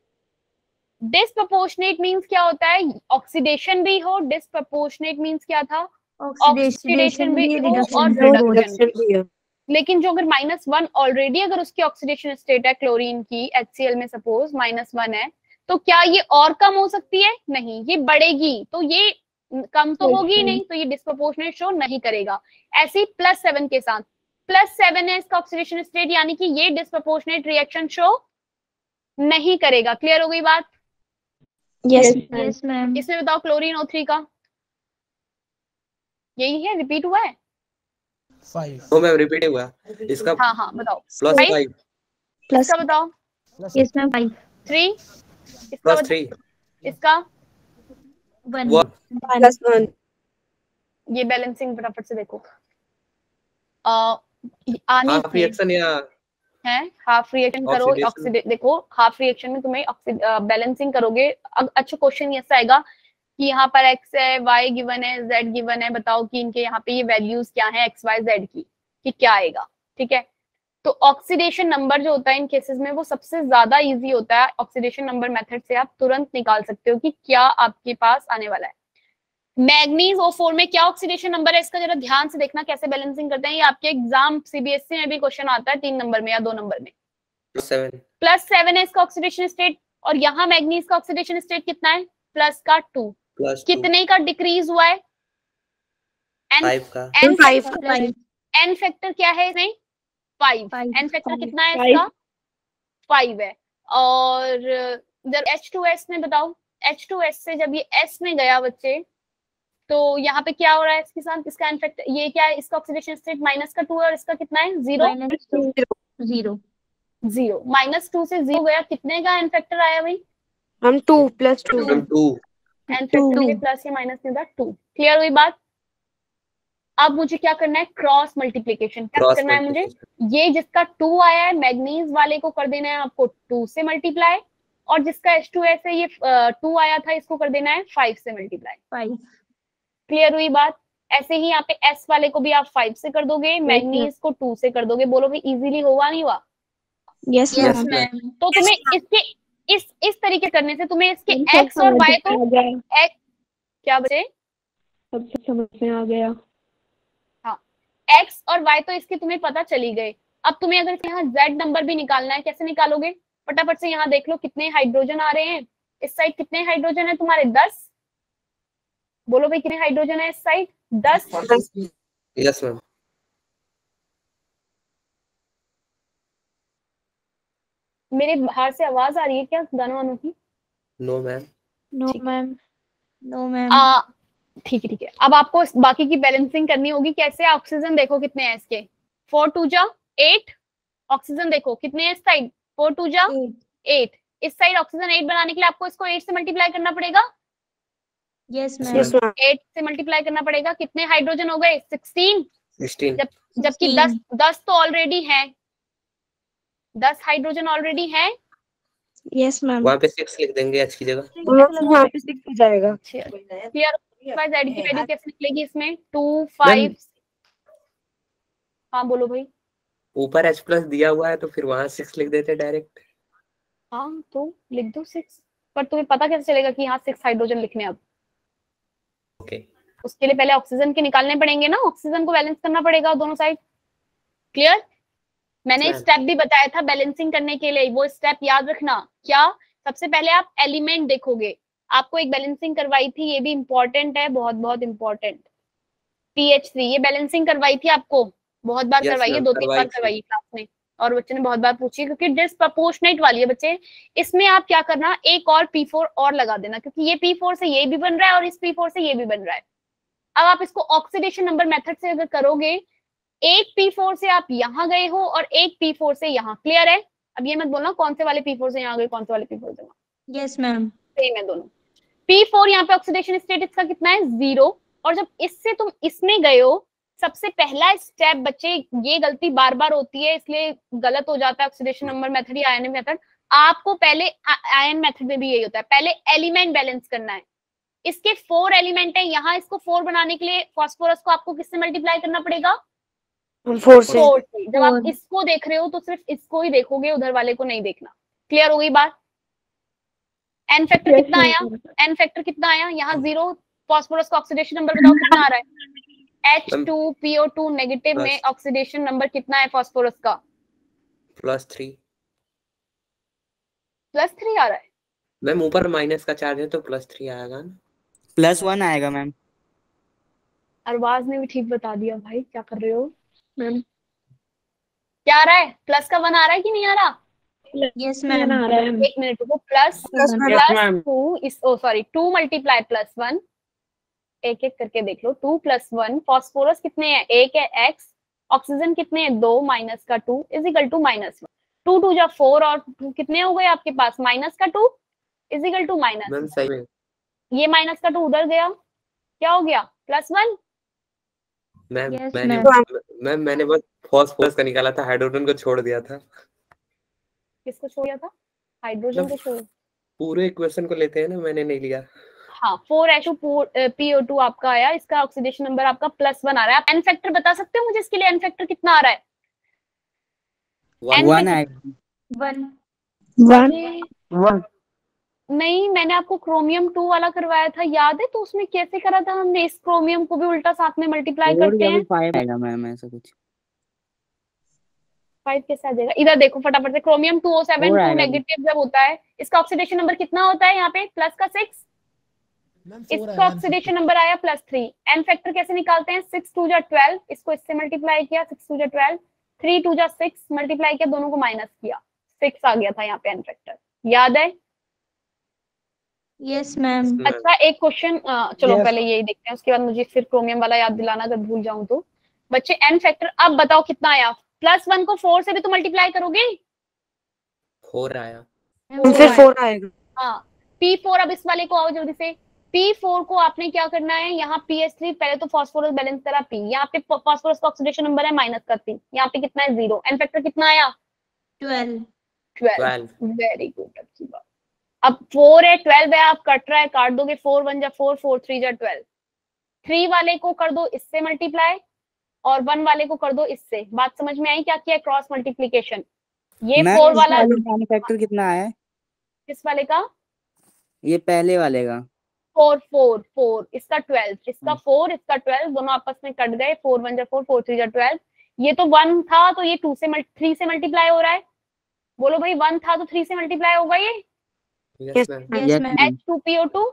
डिसप्रपोर्शनेट मीन्स क्या होता है? ऑक्सीडेशन भी हो डिसप्रपोर्शनेट मीन्स क्या था? ऑक्सीडेशन भी हो और रिडक्शन भी लेकिन जो अगर माइनस वन ऑलरेडी अगर उसकी ऑक्सीडेशन स्टेट है क्लोरीन की एच में सपोज़ माइनस वन है तो क्या ये और कम हो सकती है? नहीं ये बढ़ेगी. तो ये कम तो होगी नहीं तो ये डिस्प्रोपोर्शनेट शो नहीं करेगा. ऐसे ही प्लस सेवन के साथ. प्लस सेवन है इसका ऑक्सीडेशन स्टेट यानी कि ये डिस्प्रोपोर्शनेट रिएक्शन शो नहीं करेगा. क्लियर हो गई बात? यस यस मैम इसमें बताओ क्लोरीन ओ थ्री का। यही है? रिपीट हुआ है? ओ मैम रिपीट हुआ इसका हाँ हाँ बताओ। प्लस फाइव प्लस इसका बताओ। यस मैम फाइव थ्री इसका प्लस थ्री इसका? वन प्लस वन ये बैलेंसिंग फटाफट से देखो। आ, आनी थी रिएक्शन या है हाफ़ रिएक्शन करो Oxidation. ऑक्सीडे देखो हाफ़ रिएक्शन में तुम्हें बैलेंसिंग करोगे। अच्छा क्वेश्चन ये ऐसा आएगा कि यहाँ पर एक्स है वाई गिवन है जेड गिवन है बताओ कि इनके यहाँ पे ये वैल्यूज़ क्या है एक्स वाई जेड की कि क्या आएगा ठीक है? तो ऑक्सीडेशन नंबर जो होता है इन केसेस में वो सबसे ज़्यादा इजी होता है ऑक्सीडेशन नंबर मेथड से आप तुरंत निकाल सकते हो कि क्या आपके पास आने वाला है। मैग्नीज ओ फोर में क्या ऑक्सीडेशन नंबर है इसका जरा ध्यान से देखना कैसे बैलेंसिंग करते हैं। ये आपके एग्ज़ाम सीबीएसई में भी क्वेश्चन आता है तीन नंबर में या दो नंबर में। प्लस सेवन है इसका ऑक्सीडेशन स्टेट और यहाँ मैग्नीज का ऑक्सीडेशन स्टेट कितना है? प्लस का टू कितने का डिक्रीज हुआ है? एन फाइव का। एन फैक्टर क्या है इसमें? फाइव एन फैक्टर कितना है इसका? फाइव है। और जब एच टू एस में बताओ एच टू एस से जब ये एस में गया बच्चे तो यहाँ पे क्या हो रहा है इसके साथ? इसका इनफेक्ट ये क्या है? इसका ऑक्सीडेशन स्टेट माइनस का टू है और इसका कितना है? Zero zero zero minus two से ज़ीरो गया। कितने का इनफेक्टर आया भाई? हम two plus two two N plus या माइनस नहीं था टू क्लियर हुई बात? अब मुझे क्या करना है? क्रॉस मल्टीप्लीकेशन क्या करना है मुझे। ये जिसका टू आया है मैग्नीज वाले को कर देना है आपको टू से मल्टीप्लाई और जिसका एच टू एस है ये टू आया था इसको कर देना है फाइव से मल्टीप्लाई फाइव क्लियर हुई बात? ऐसे ही यहाँ पे एस वाले को भी आप फाइव से कर दोगे मैग्नीज को टू से कर दोगे। बोलो भाई इजीली हुआ नहीं हुआ? यस Yes, मैम मैम तो तुम्हें इसके इस इस तरीके करने से तुम्हें इसके एक्स और वाई को क्या बचे सब समझ में आ गया। एक्स और वाई तो इसके तुम्हें पता चली गए। अब तुम्हें अगर यहाँ जेड नंबर भी निकालना है कैसे निकालोगे? फटाफट से यहाँ देख लो कितने हाइड्रोजन आ रहे हैं। इस साइड कितने हाइड्रोजन है? तुम्हारे दस। बोलो भाई कितने हाइड्रोजन है इस साइड दस? यस मैम मेरे बाहर से आवाज़ आ रही है क्या गानों वानों की? No ma'am no ma'am no ma'am ठीक है ठीक है। अब आपको बाकी की बैलेंसिंग करनी होगी। कैसे ऑक्सीजन देखो कितने हैं इसके? फोर टू जा एट ऑक्सीजन देखो कितने हैं इस साइड फोर टू जा एट इस साइड ऑक्सीजन एट बनाने के लिए आपको इसको एट से मल्टीप्लाई करना पड़ेगा। यस मैम एट से मल्टीप्लाई करना पड़ेगा। कितने हाइड्रोजन हो गए? सिक्सटीन सिक्सटीन जबकि दस दस तो ऑलरेडी है। दस हाइड्रोजन ऑलरेडी है। यस मैम वहाँ पे सिक्स लिख देंगे एच की जगह वहाँ पे सिक्स हो जाएगा। क्लियर बाय जेड की वैल्यू कैसे निकलेगी इसमें? टू फाइव हाँ बोलो भाई। ऊपर H प्लस दिया हुआ है तो फिर वहाँ सिक्स लिख देते डायरेक्ट हाँ तो लिख दो सिक्स पर तुम्हें पता कैसे चलेगा कि यहाँ सिक्स हाइड्रोजन लिखने अब? ओके उसके लिए पहले ऑक्सीजन के निकालने पड़ेंगे ना? ऑक्सीजन को बैलेंस करना पड़ेगा दोनों साइड क्लियर मैंने स्टेप भी बताया था बैलेंसिंग करने के लिए। वो स्टेप याद रखना। क्या? सबसे पहले आप एलिमेंट देखोगे। आपको एक बैलेंसिंग करवाई थी। ये भी इंपॉर्टेंट है। बहुत बहुत इंपॉर्टेंट पीएच थ्री ये बैलेंसिंग करवाई थी आपको? बहुत बार Yes, करवाई है। दो तीन बार थी। करवाई क्लास में। और बच्चे ने बहुत बार पूछी है, क्योंकि डिसप्रपोर्शनेट वाली है बच्चे इसमें आप क्या करना एक और पी फोर और लगा देना क्योंकि ये पी फोर से ये भी बन रहा है और इस पी फोर से ये भी बन रहा है। अब आप इसको ऑक्सीडेशन नंबर मेथड से अगर करोगे एक पी फोर से आप यहाँ गए हो और एक पी फोर से यहाँ क्लियर है। अब ये मत बोलना कौन से वाले पी फोर से यहाँ गए कौन से वाले पी फोर से वहाँ। यस मैम सेम है दोनों। पी फोर यहाँ पे ऑक्सीडेशन स्टेट इसका कितना है? ज़ीरो और जब इससे तुम इसमें गए हो सबसे पहला स्टेप बच्चे ये गलती बार बार होती है इसलिए गलत हो जाता है ऑक्सीडेशन नंबर मेथड या आयन मेथड आपको पहले आयन मेथड में भी यही होता है पहले एलिमेंट बैलेंस करना है। इसके फोर एलिमेंट है यहाँ इसको फोर बनाने के लिए फॉस्फोरस को आपको किससे मल्टीप्लाई करना पड़ेगा? फोर से। जब आप इसको देख रहे हो तो सिर्फ़ इसको ही देखोगे उधर वाले को नहीं देखना। क्लियर हो गई बात? एन फैक्टर कितना आया? एन फैक्टर कितना आया? यहाँ ज़ीरो फॉस्फोरस का ऑक्सीडेशन नंबर बताओ कितना आ रहा है? H two PO two negative में ऑक्सीडेशन नंबर कितना है फॉस्फोरस का? प्लस थ्री प्लस थ्री आ रहा है? मैम ऊपर माइनस का चार्ज है तो प्लस थ्री आएगा ना? प्लस वन आएगा मैम। अरबाज ने भी ठीक बता दिया भाई क्या कर रहे हो? मैम क्या आ रहा है? प्लस का वन आ रहा है कि नहीं आ रहा? यस मैम आ रहा है। एक मिनट रुको प्लस प्लस. टू इस O sorry two multiply plus one एक एक करके देख लो। टू प्लस वन फॉस्फोरस कितने हैं? एक है एक्स ऑक्सीजन कितने हैं? दो माइनस का two is equal to minus one. Two two जा फोर और two कितने हो गए आपके पास? माइनस का two is equal to minus. ये माइनस का टू उधर गया। क्या हो गया? Plus one? मैम Yes, मैंने मैम मैंने बस फॉस्फोरस का निकाला था हाइड्रोजन को छोड़ दिया था। किसको छोड़ दिया था? हाइड्रोजन को छोड़। पूरे इक्वेशन को लेते हैं ना मैंने नहीं लिया। हाँ फोर एच पीओ टू आपका आया इसका ऑक्सीडेशन नंबर आपका प्लस वन आ रहा है। आप एन फैक्टर बता सकते हो मुझे इसके लिए एन फैक्टर कितना आ रहा है? वन वन आएगा। वन वन अरे, वन नहीं मैंने आपको क्रोमियम टू वाला करवाया था याद है? तो उसमें कैसे करा था हमने? इस क्रोमियम को भी उल्टा साथ में मल्टीप्लाई करते हैं। मैम ऐसा कुछ। फाइव कैसे आ जाएगा? इधर देखो फटाफट से chromium two O seven two negative जब होता है इसका ऑक्सीडेशन नंबर कितना होता है यहाँ पे? प्लस का सिक्स इसका ऑक्सीडेशन नंबर आया प्लस थ्री एन फैक्टर कैसे निकालते हैं? सिक्स टू जा ट्वेल्व इसको इससे मल्टीप्लाई किया सिक्स टू जा ट्वेल्व थ्री टू जा सिक्स मल्टीप्लाई किया दोनों को माइनस किया. सिक्स आ गया था यहाँ पे एन फैक्टर याद है? यस मैम मैम, अच्छा एक क्वेश्चन चलो Yes. पहले यही देखते हैं उसके बाद मुझे फिर क्रोमियम वाला याद दिलाना अगर भूल जाऊँ तो। बच्चे एन फैक्टर अब बताओ कितना आया? प्लस वन को फोर से भी तो मल्टीप्लाई करोगे? फोर आया। फिर फोर आएगा। हाँ पी फोर अब इस वाले को आओ जल्दी से। पी फोर को आपने क्या करना है? यहाँ पी एच थ्री पहले तो फॉस्फोरस बैलेंस करा पी यहाँ पे फॉस्फोरस का ऑक्सीडेशन नंबर है माइनस का थ्री यहाँ पे कितना है? ज़ीरो एन फैक्टर कितना आया? ट्वेल्व वेरी गुड अच्छी बात। अब फोर है ट्वेल्व है आप कट रहा है काट दोगे। फोर वन जा फोर फोर थ्री जा ट्वेल्व थ्री वाले को कर दो इससे मल्टीप्लाई और वन वाले को कर दो इससे। बात समझ में आई? क्या किया? क्रॉस मल्टीप्लीकेशन ये फोर वाला मैन्युफैक्चर कितना आया? है किस वाले का? ये पहले वाले का। फोर फोर फोर इसका ट्वेल्व इसका फोर इसका ट्वेल्व दोनों आपस में कट गए फोर वन जा फोर फोर थ्री जा ट्वेल्व ये तो वन था तो ये टू से थ्री से मल्टीप्लाई हो रहा है। बोलो भाई वन था तो थ्री से मल्टीप्लाई होगा ये? H two PO two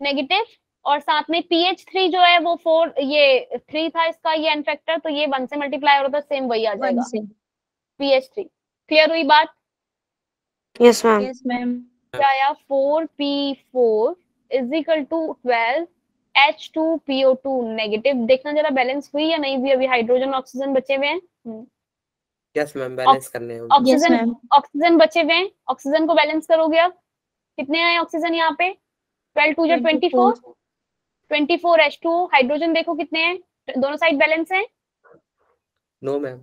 negative और साथ में पीएच थ्री जो है वो फोर ये थ्री था इसका ये एन फैक्टर तो ये वन से मल्टीप्लाई हो रहा था सेम वही आ जाएगा। पीएच थ्री क्लियर हुई बात? यस मैम यस मैम आया? Four P four is equal to twelve H two PO two negative देखना जरा बैलेंस हुई या नहीं हुई? अभी हाइड्रोजन ऑक्सीजन बचे हुए हैं? हम्म। यस मैम बैलेंस करने हैं। ऑक्सीजन ऑक्सीजन बचे हुए हैं? ऑक्सीजन को बैलेंस करोगे आप? कितने आए ऑक्सीजन यहाँ पे? ट्वेल्व टू जो twenty four twenty four H two hydrogen देखो कितने हैं? दोनों साइड बैलेंस हैं? नो मैम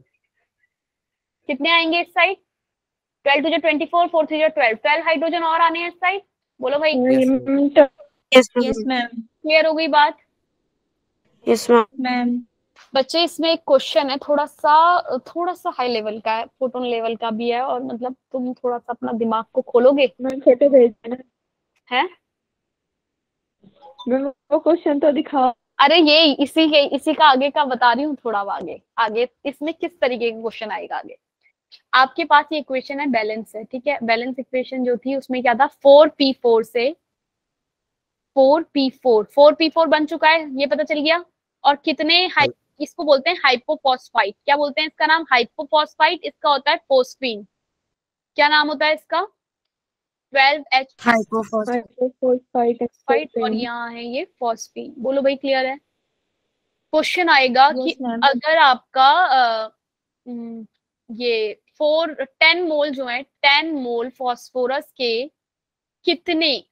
कितने आएँगे इस साइड ट्वेल्व टू जो ट्वेंटी फोर फोर थ्री जो ट्वेल्व। ट्वेल्व हाइड्रोजन और आने हैं इस साइड? बोलो भाई। यस यस मैम क्लियर हो गई बात? यस मैम मैम बच्चे इसमें एक क्वेश्चन है थोड़ा सा थोड़ा सा हाई लेवल का है फोटोन लेवल का भी है और मतलब तुम थोड़ा सा अपना दिमाग को खोलोगे? मैम फ़ोटो भेज देना। है? मैम वो क्वेश्चन तो दिखाओ। अरे ये इसी के इसी का आगे का बता रही हूँ थोड़ा आगे। आगे इसमें किस तरीके का क्वेश्चन आएगा आगे? आपके पास ये इक्वेशन है बैलेंस है ठीक है? बैलेंस इक्वेशन जो थी उसमें क्या था? फोर पी फोर से four P four four P four बन चुका है ये पता चल गया? और कितने हाई इसको बोलते हैं हाइपोफॉस्फाइट क्या बोलते हैं इसका नाम? हाइपोफॉस्फाइट इसका होता है फोस्फीन क्या नाम होता है इसका? ट्वेल्व एच फाइट और यहाँ है ये फॉस्फीन बोलो भाई क्लियर है? क्वेश्चन आएगा कि अगर आपका हम्म, ये फोर टेन मोल जो है टेन मोल फॉस्फोरस के कितने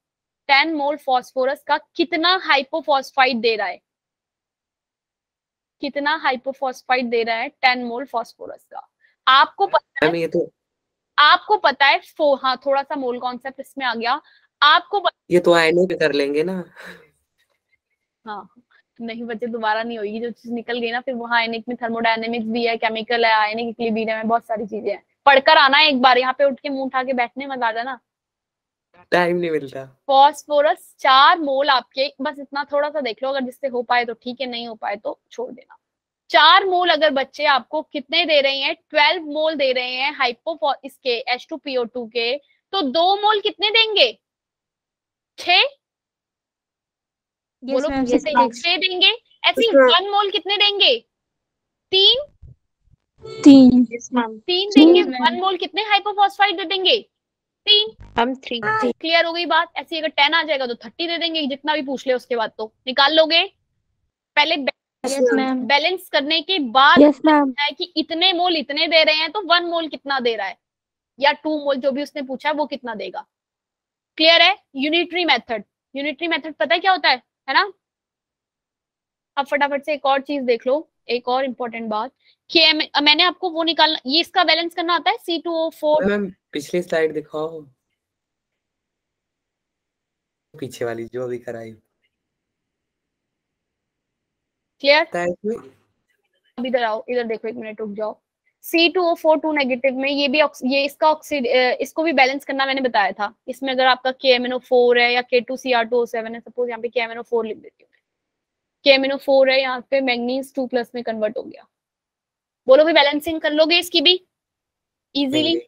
टेन मोल फॉस्फोरस का कितना हाइपोफॉस्फाइड दे रहा है? कितना हाइपोफॉस्फाइट दे रहा है टेन मोल फॉस्फोरस का? आपको पता है? ये तो आपको पता है फो हाँ थोड़ा सा मोल कॉन्सेप्ट इसमें आ गया। आपको पता ये तो आयनों पे कर लेंगे ना। हाँ। नहीं बच्चे दोबारा नहीं होगी जो चीज़ निकल गई ना फिर वहाँ आयनिक में थर्मोडायनेमिक्स भी है केमिकल है आयनिक इक्विलिब्रियम है बहुत सारी चीज़ें हैं। पढ़कर आना है एक बार यहाँ पे उठ के मुँह उठा के बैठने मत आ जाना टाइम नहीं मिलता। फॉस्फोरस चार मोल आपके बस इतना थोड़ा सा देख लो अगर जिससे हो पाए तो ठीक है नहीं हो पाए तो छोड़ देना। चार मोल अगर बच्चे आपको कितने दे रहे हैं? ट्वेल्व मोल दे रहे हैं हाइपो इसके एच टू पीओ टू के तो दो मोल कितने देंगे? छह? कितने yes, ma'am. छह देंगे? ऐसे वन मोल कितने देंगे? तीन? तीन. तीन देंगे? वन मोल कितने हाइपोफॉस्फाइड दे देंगे? तीन? हम थ्री क्लियर हो गई बात? ऐसे अगर टेन आ जाएगा तो थर्टी दे देंगे जितना भी पूछ ले उसके बाद तो। निकाल लोगे? पहले बैलेंस करने के बाद मैम है कि इतने मोल इतने दे रहे हैं तो वन मोल कितना दे रहा है? या टू मोल जो भी उसने पूछा है वो कितना देगा? क्लियर है? यूनिटरी मेथड यूनिटरी मेथड पता है क्या होता है? है ना? अब फटाफट से एक और चीज़ देख लो एक और इम्पोर्टेंट बात। कि मैंने आपको वो निकालना ये इसका बैलेंस करना आता है? C two O four ma'am पिछली स्लाइड दिखाओ। पीछे वाली जो अभी कराई। क्लियर इधर आओ इधर देखो एक मिनट रुक जाओ। C two O four two negative में ये भी ये इसका ऑक्सीड इसको भी बैलेंस करना मैंने बताया था। इसमें अगर आपका के एम एन ओ फोर है या K two C R two O seven है सपोज़ यहाँ पे के एम एन ओ फोर लिख देती हूँ के एम एन ओ फोर है यहाँ पे मैग्नीज टू प्लस में कन्वर्ट हो गया। बोलो भी बैलेंसिंग कर लोगे इसकी भी? इजीली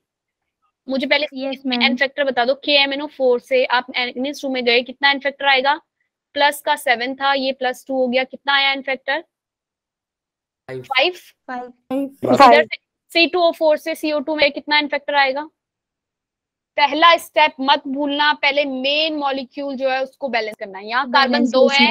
मुझे पहले एन फैक्टर बता दो। के एम एन ओ फोर से आप मैग्नीज टू में गए कितना एन फैक्टर आएगा? प्लस का सेवन था ये प्लस टू हो गया। कितना आया N factor five five C2O4 से CO2 में कितना इनफेक्टर आएगा? पहला स्टेप मत भूलना पहले मेन मॉलिक्यूल जो है उसको बैलेंस करना। है यहाँ कार्बन दो है।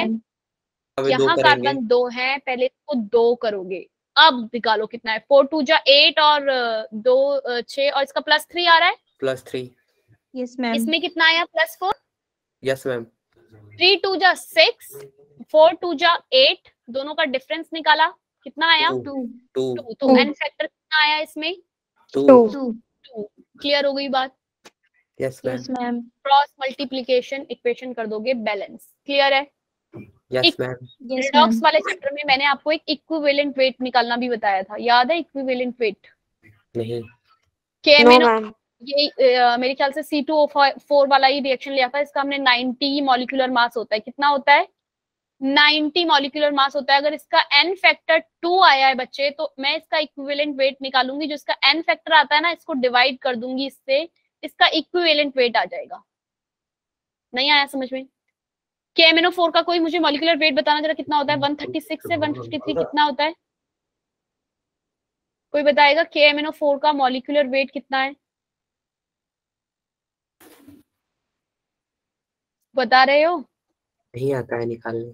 यहाँ कार्बन दो है पहले इसको दो करोगे। अब निकालो कितना है। फोर टू जा एट और दो छह और इसका प्लस थ्री आ रहा है? प्लस थ्री यस मैम इसमें कितना आया? Plus four yes ma'am three two जा सिक्स फोर टू जा एट दोनों का डिफरेंस निकाला। कितना आया? टू टू टू तो एन फैक्टर कितना आया इसमें? टू। टू। टू। क्लियर हो गई बात? Yes ma'am ma'am cross multiplication equation कर दोगे बैलेंस क्लियर है? यस मैम यस रिडॉक्स वाले चैप्टर में मैंने आपको एक इक्विवेलेंट वेट निकालना भी बताया था। याद है इक्विवेलेंट वेट नहीं। के मैंने मैम ये मेरे ख्याल से सी टू फोर वाला ही रिएक्शन लिया था। इसका हमने 90 मॉलिक्यूलर मास होता है। कितना होता है? 90 मॉलिक्यूलर मास होता है। अगर इसका एन फैक्टर टू आया है बच्चे तो मैं इसका इक्विवेलेंट वेट निकालूँगी। जो इसका एन फैक्टर आता है ना इसको डिवाइड कर दूँगी इससे। इसका इक्विवेलेंट वेट आ जाएगा। नहीं आया समझ में? के एम फोर का कोई मुझे मॉलिक्यूलर वेट बताना जरा कितना होता है? 136 से 153 कितना होता है? कोई बताएगा के एम फोर का मॉलिक्यूलर वेट कितना है? बता रहे हो? नहीं आता है निकालने।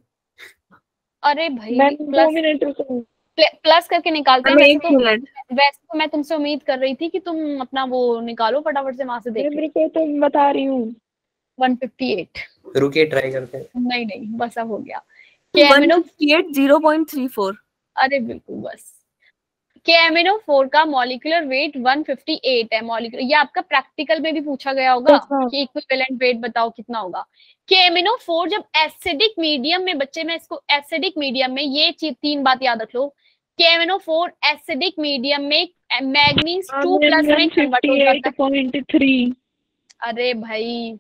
अरे भाई प्लस मिनट प्लस करके निकालते हैं। वैसे तो वैसे तो मैं तुमसे उम्मीद कर रही थी कि तुम अपना वो निकालो फटाफट से वहाँ से देख मेरे को तो बता रही हूँ। वन फिफ्टी एट रुकिए ट्राई करते हैं। नहीं नहीं बस अब हो गया। के ज़ीरो पॉइंट थ्री फोर अरे बिल्कुल बस। KMNO4 का मॉलिक्यूलर वेट 158 है। मॉलिक्यूलर ये आपका प्रैक्टिकल में भी पूछा गया होगा कि इक्विवेलेंट वेट बताओ कितना होगा। KMNO4 जब एसिडिक मीडियम में बच्चे मैं इसको एसिडिक मीडियम में ये चीज़ तीन बात याद रख लो। KMNO4 एसिडिक मीडियम में मैग्नीज 2 प्लस में कन्वर्ट हो जाता है। 158.3 अरे भाई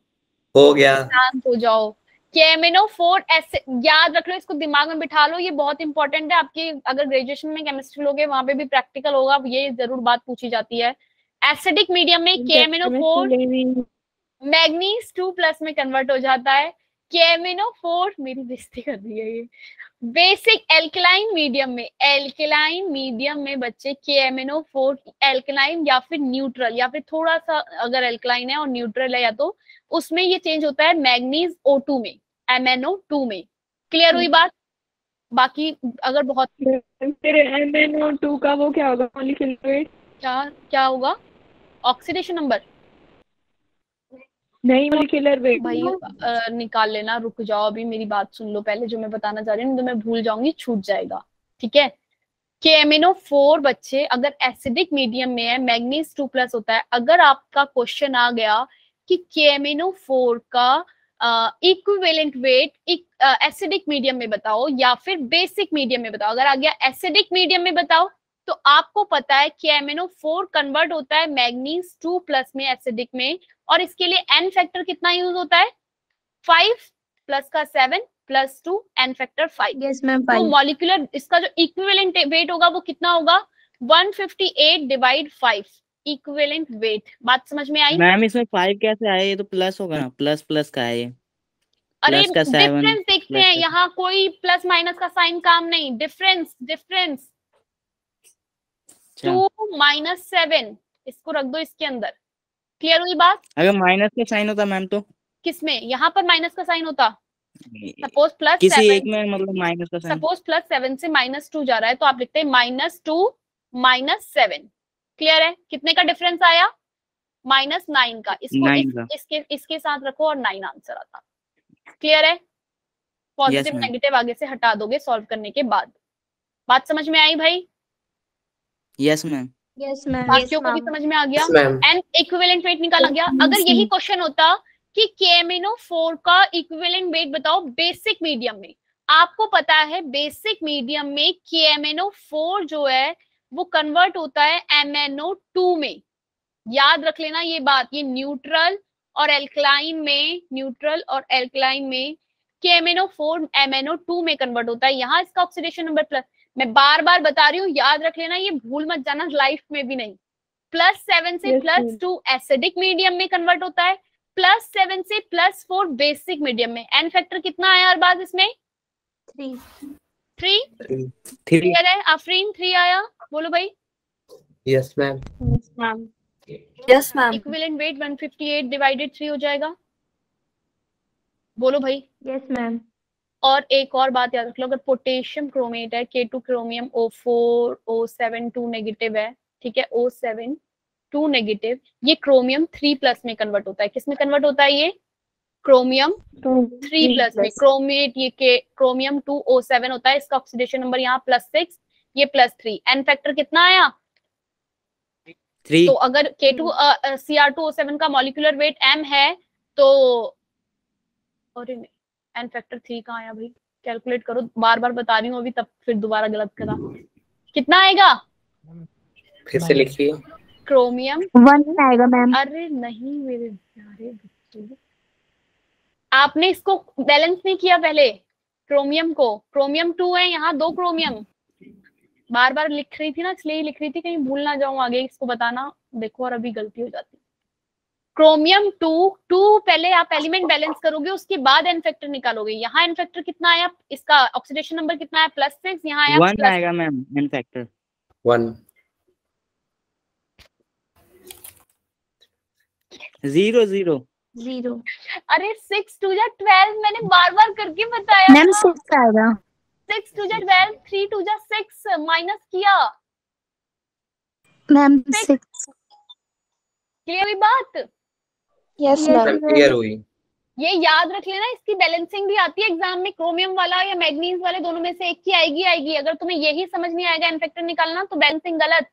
हो गया। शांत हो जाओ। KMNO4 ऐसे याद रख लो इसको दिमाग में बिठा लो ये बहुत इंपॉर्टेंट है। आपकी अगर ग्रेजुएशन में केमिस्ट्री लोगे वहाँ पे भी प्रैक्टिकल होगा ये ज़रूर बात पूछी जाती है। एसिडिक मीडियम में KMNO4 मैग्नीज टू प्लस में कन्वर्ट हो जाता है। KMNO4 मेरी बेइज्जती कर दी है ये। बेसिक एल्कलाइन मीडियम में एल्कलाइन मीडियम में बच्चे KMNO4 एल्कलाइन या फिर न्यूट्रल या फिर थोड़ा सा अगर एल्कलाइन है और न्यूट्रल है या तो उसमें ये चेंज होता है मैग्नीज O2 में। MnO2 में। क्लियर हुई बात? बाकी अगर बहुत फिर MnO2 का वो क्या होगा? मॉलिक्यूलर क्या क्या होगा? ऑक्सीडेशन नंबर नहीं मॉलिक्यूलर वेट भाई अ, निकाल लेना रुक जाओ अभी मेरी बात सुन लो पहले जो मैं बताना चाह रही हूँ तो मैं भूल जाऊँगी छूट जाएगा। ठीक है? केमिनो फोर बच्चे अगर एसिडिक मीडियम में है मैग्नीज टू प्लस होता है अगर आपका क्वेश्चन आ गया कि केमिनो फोर का इक्विवेलेंट वेट एसिडिक मीडियम में बताओ या फिर बेसिक मीडियम में बताओ। अगर आ गया एसिडिक मीडियम में बताओ तो आपको पता है कि एमिनो फोर कन्वर्ट होता है मैग्नीज टू प्लस में एसिडिक में और इसके लिए एन फैक्टर कितना यूज़ होता है? फाइव प्लस का seven plus two N factor five yes ma'am तो मॉलिक्यूलर इसका जो इक्विवेलेंट वेट होगा वो कितना होगा? 158 डिवाइड 5 इक्विवेलेंट वेट बात समझ में आई? मैम इसमें फाइव कैसे आया ये तो प्लस होगा ना। प्लस प्लस का है ये। अरे डिफरेंस देखते हैं। यहाँ कोई प्लस माइनस का साइन काम नहीं। Difference difference two minus seven इसको रख दो इसके अंदर। क्लियर हुई बात? अगर माइनस का साइन होता मैम तो? किसमें यहाँ पर माइनस का साइन होता। सपोज़ प्लस किसी एक में मतलब माइनस का साइन सपोज़ प्लस सेवन से माइनस टू जा रहा है तो आप लिखते हैं minus two minus seven clear है? कितने का डिफरेंस आया? माइनस नाइन का। इसको Nine इस, का। इसके इसके साथ रखो और नाइन आंसर आता। क्लियर है? पॉजिटिव नेगेटिव आगे से हटा दोगे सॉल्व करने के बाद। बात समझ में आई भाई? यस मैम यस मैम बाकियों को भी समझ में आ गया? एंड इक्विवेलेंट वेट निकाला गया। अगर यही क्वेश्चन होता कि केमिनो फोर का इक्विवेलेंट वेट बताओ बेसिक मीडियम में। आपको पता है बेसिक मीडियम में केमिनो फोर जो है वो कन्वर्ट होता है एमएनओ टू में। याद रख लेना ये बात ये न्यूट्रल और एल्कलाइन में न्यूट्रल और एल्कलाइन में केमिनो फोर एमएनओ टू में कन्वर्ट होता है। यहाँ इसका ऑक्सीडेशन नंबर प्लस मैं बार बार बता रही हूँ याद रख लेना ये भूल मत जाना लाइफ में भी नहीं। प्लस सेवन से प्लस टू एसिडिक मीडियम में कन्वर्ट होता है प्लस सेवन से प्लस फोर बेसिक मीडियम में। एन फैक्टर कितना आया हर बार इसमें? थ्री थ्री थ्री है? आफरीन थ्री आया? बोलो भाई। Yes ma'am ma'am yes ma'am equivalent weight 158 divided three हो जाएगा। बोलो भाई। यस मैम और एक और बात याद रख लो अगर पोटेशियम क्रोमेट है K two chromium O four O seven two negative है ठीक है ओ सेवन टू नेगेटिव ये क्रोमियम थ्री प्लस में कन्वर्ट होता है। किसमें कन्वर्ट होता है ये? क्रोमियम थ्री प्लस में। क्रोमेट ये K chromium two O seven होता है इसका ऑक्सीडेशन नंबर यहाँ प्लस सिक्स ये प्लस थ्री एन फैक्टर कितना आया? थ्री तो अगर K two C R two O seven का मॉलिक्यूलर वेट एम है तो अरे नहीं एन फैक्टर थ्री कहाँ आया भाई? कैलकुलेट करो बार बार बता रही हूँ अभी तब फिर दोबारा गलत करा। कितना आएगा? फिर से लिखिए। क्रोमियम वन आएगा मैम अरे नहीं मेरे प्यारे बच्चे। आपने इसको बैलेंस नहीं किया पहले क्रोमियम को। क्रोमियम टू है यहाँ दो क्रोमियम बार बार लिख रही थी ना इसलिए ही लिख रही थी कहीं भूल ना जाऊँ आगे इसको बताना। देखो और अभी गलती हो जाती। क्रोमियम टू टू पहले आप एलिमेंट बैलेंस करोगे उसके बाद एन फैक्टर निकालोगे। यहाँ एन फैक्टर कितना आया? इसका ऑक्सीडेशन नंबर कितना है प्लस सिक्स यहाँ आया वन आएगा ma'am N factor one zero zero zero अरे सिक्स टू या ट्वेल्व मैंने बार बार करके बताया मैम सिक्स आएगा। सिक्स टू जा ट्वेल्व थ्री टू जा सिक्स माइनस किया। मैम सिक्स क्लियर हुई बात? यस मैम क्लियर हुई। ये याद रख लेना इसकी बैलेंसिंग भी आती है एग्ज़ाम में क्रोमियम वाला या मैग्नीज वाले दोनों में से एक की आएगी आएगी। अगर तुम्हें यही समझ नहीं आएगा एन फैक्टर निकालना तो बैलेंसिंग गलत।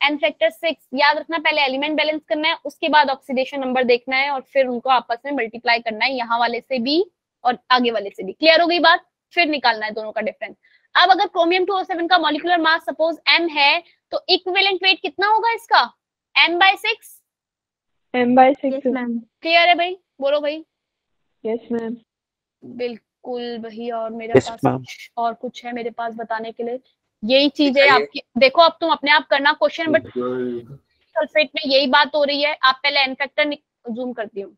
एन फैक्टर सिक्स याद रखना पहले एलिमेंट बैलेंस करना है उसके बाद ऑक्सीडेशन नंबर देखना है और फिर उनको आपस में मल्टीप्लाई करना है यहाँ वाले से भी और आगे वाले से भी। क्लियर हो गई बात? फिर निकालना है दोनों का डिफरेंस अब अगर क्रोमियम 207 का मॉलिक्यूलर मास सपोज़ m है तो इक्विवेलेंट वेट कितना होगा इसका? m by six M by six clear है भाई? बोलो भाई. यस मैम बिल्कुल भाई और मेरे Yes, पास कुछ और कुछ है मेरे पास बताने के लिए. यही चीज़ है आपकी देखो अब तुम अपने आप करना क्वेश्चन बट सल्फेट में यही बात हो रही है. आप पहले एन फैक्टर जूम करती हूँ.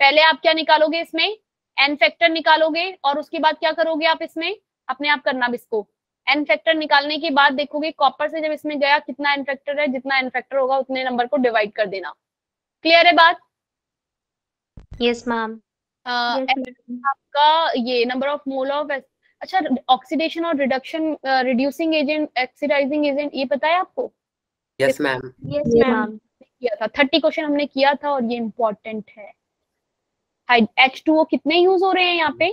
पहले आप क्या निकालोगे इसमें? एन फैक्टर निकालोगे और उसके बाद क्या करोगे आप इसमें? अपने आप करना अब इसको एन फैक्टर निकालने के बाद देखोगे कॉपर से जब इसमें गया कितना एन फैक्टर है जितना एन फैक्टर होगा उतने नंबर को डिवाइड कर देना। क्लियर है बात? यस मैम आपका ये नंबर ऑफ़ मोल ऑफ़ अच्छा ऑक्सीडेशन और reduction reducing agent oxidising agent ये पता है आपको? यस मैम यस मैम किया था। थर्टी क्वेश्चन हमने किया था और ये इम्पोर्टेंट है। एच टू ओ कितने यूज़ हो रहे हैं यहाँ पे?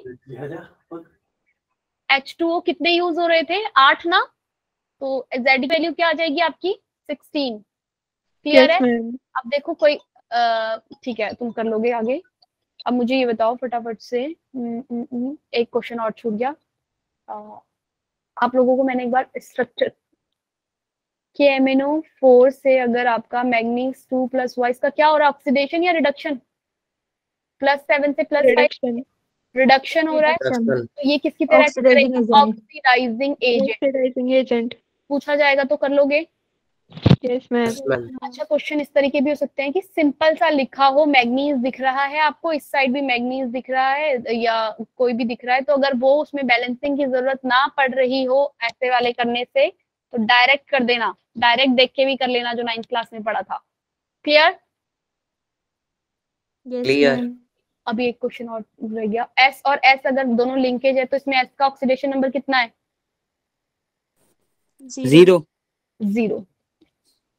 एच टू ओ कितने यूज़ हो रहे थे? आठ ना? तो जेड वैल्यू क्या आ जाएगी आपकी? सिक्सटीन क्लियर yes, है? अब देखो कोई ठीक है तुम कर लोगे आगे। अब मुझे ये बताओ फटाफट से। हम्म, हम्म, हम्म, एक क्वेश्चन और छूट गया। अ, आप लोगों को मैंने एक बार स्ट्रक्चर के एमिनो फोर से अगर आपका मैग्नीज टू प्लस वाइस का क्या हो रहा है? ऑक्सीडेशन या रिडक्शन प्लस सेवन से प्लस फाइव रिडक्शन हो रहा है? तो ये किसकी तरह ऑक्सीडाइजिंग एजेंट एजेंट पूछा जाएगा तो कर लोगे? यस मैम अच्छा क्वेश्चन इस तरीके भी हो सकते हैं कि सिंपल सा लिखा हो मैग्नीज दिख रहा है आपको इस साइड भी मैग्नीज दिख रहा है या कोई भी दिख रहा है तो अगर वो उसमें बैलेंसिंग की ज़रूरत ना पड़ रही हो ऐसे वाले करने से तो डायरेक्ट कर देना। डायरेक्ट देख के भी कर लेना जो नाइन्थ क्लास में पढ़ा था। क्लियर क्लियर अभी एक क्वेश्चन और रह गया। एस और एस अगर दोनों लिंकेज है तो इसमें एस का ऑक्सीडेशन नंबर कितना है? ज़ीरो ज़ीरो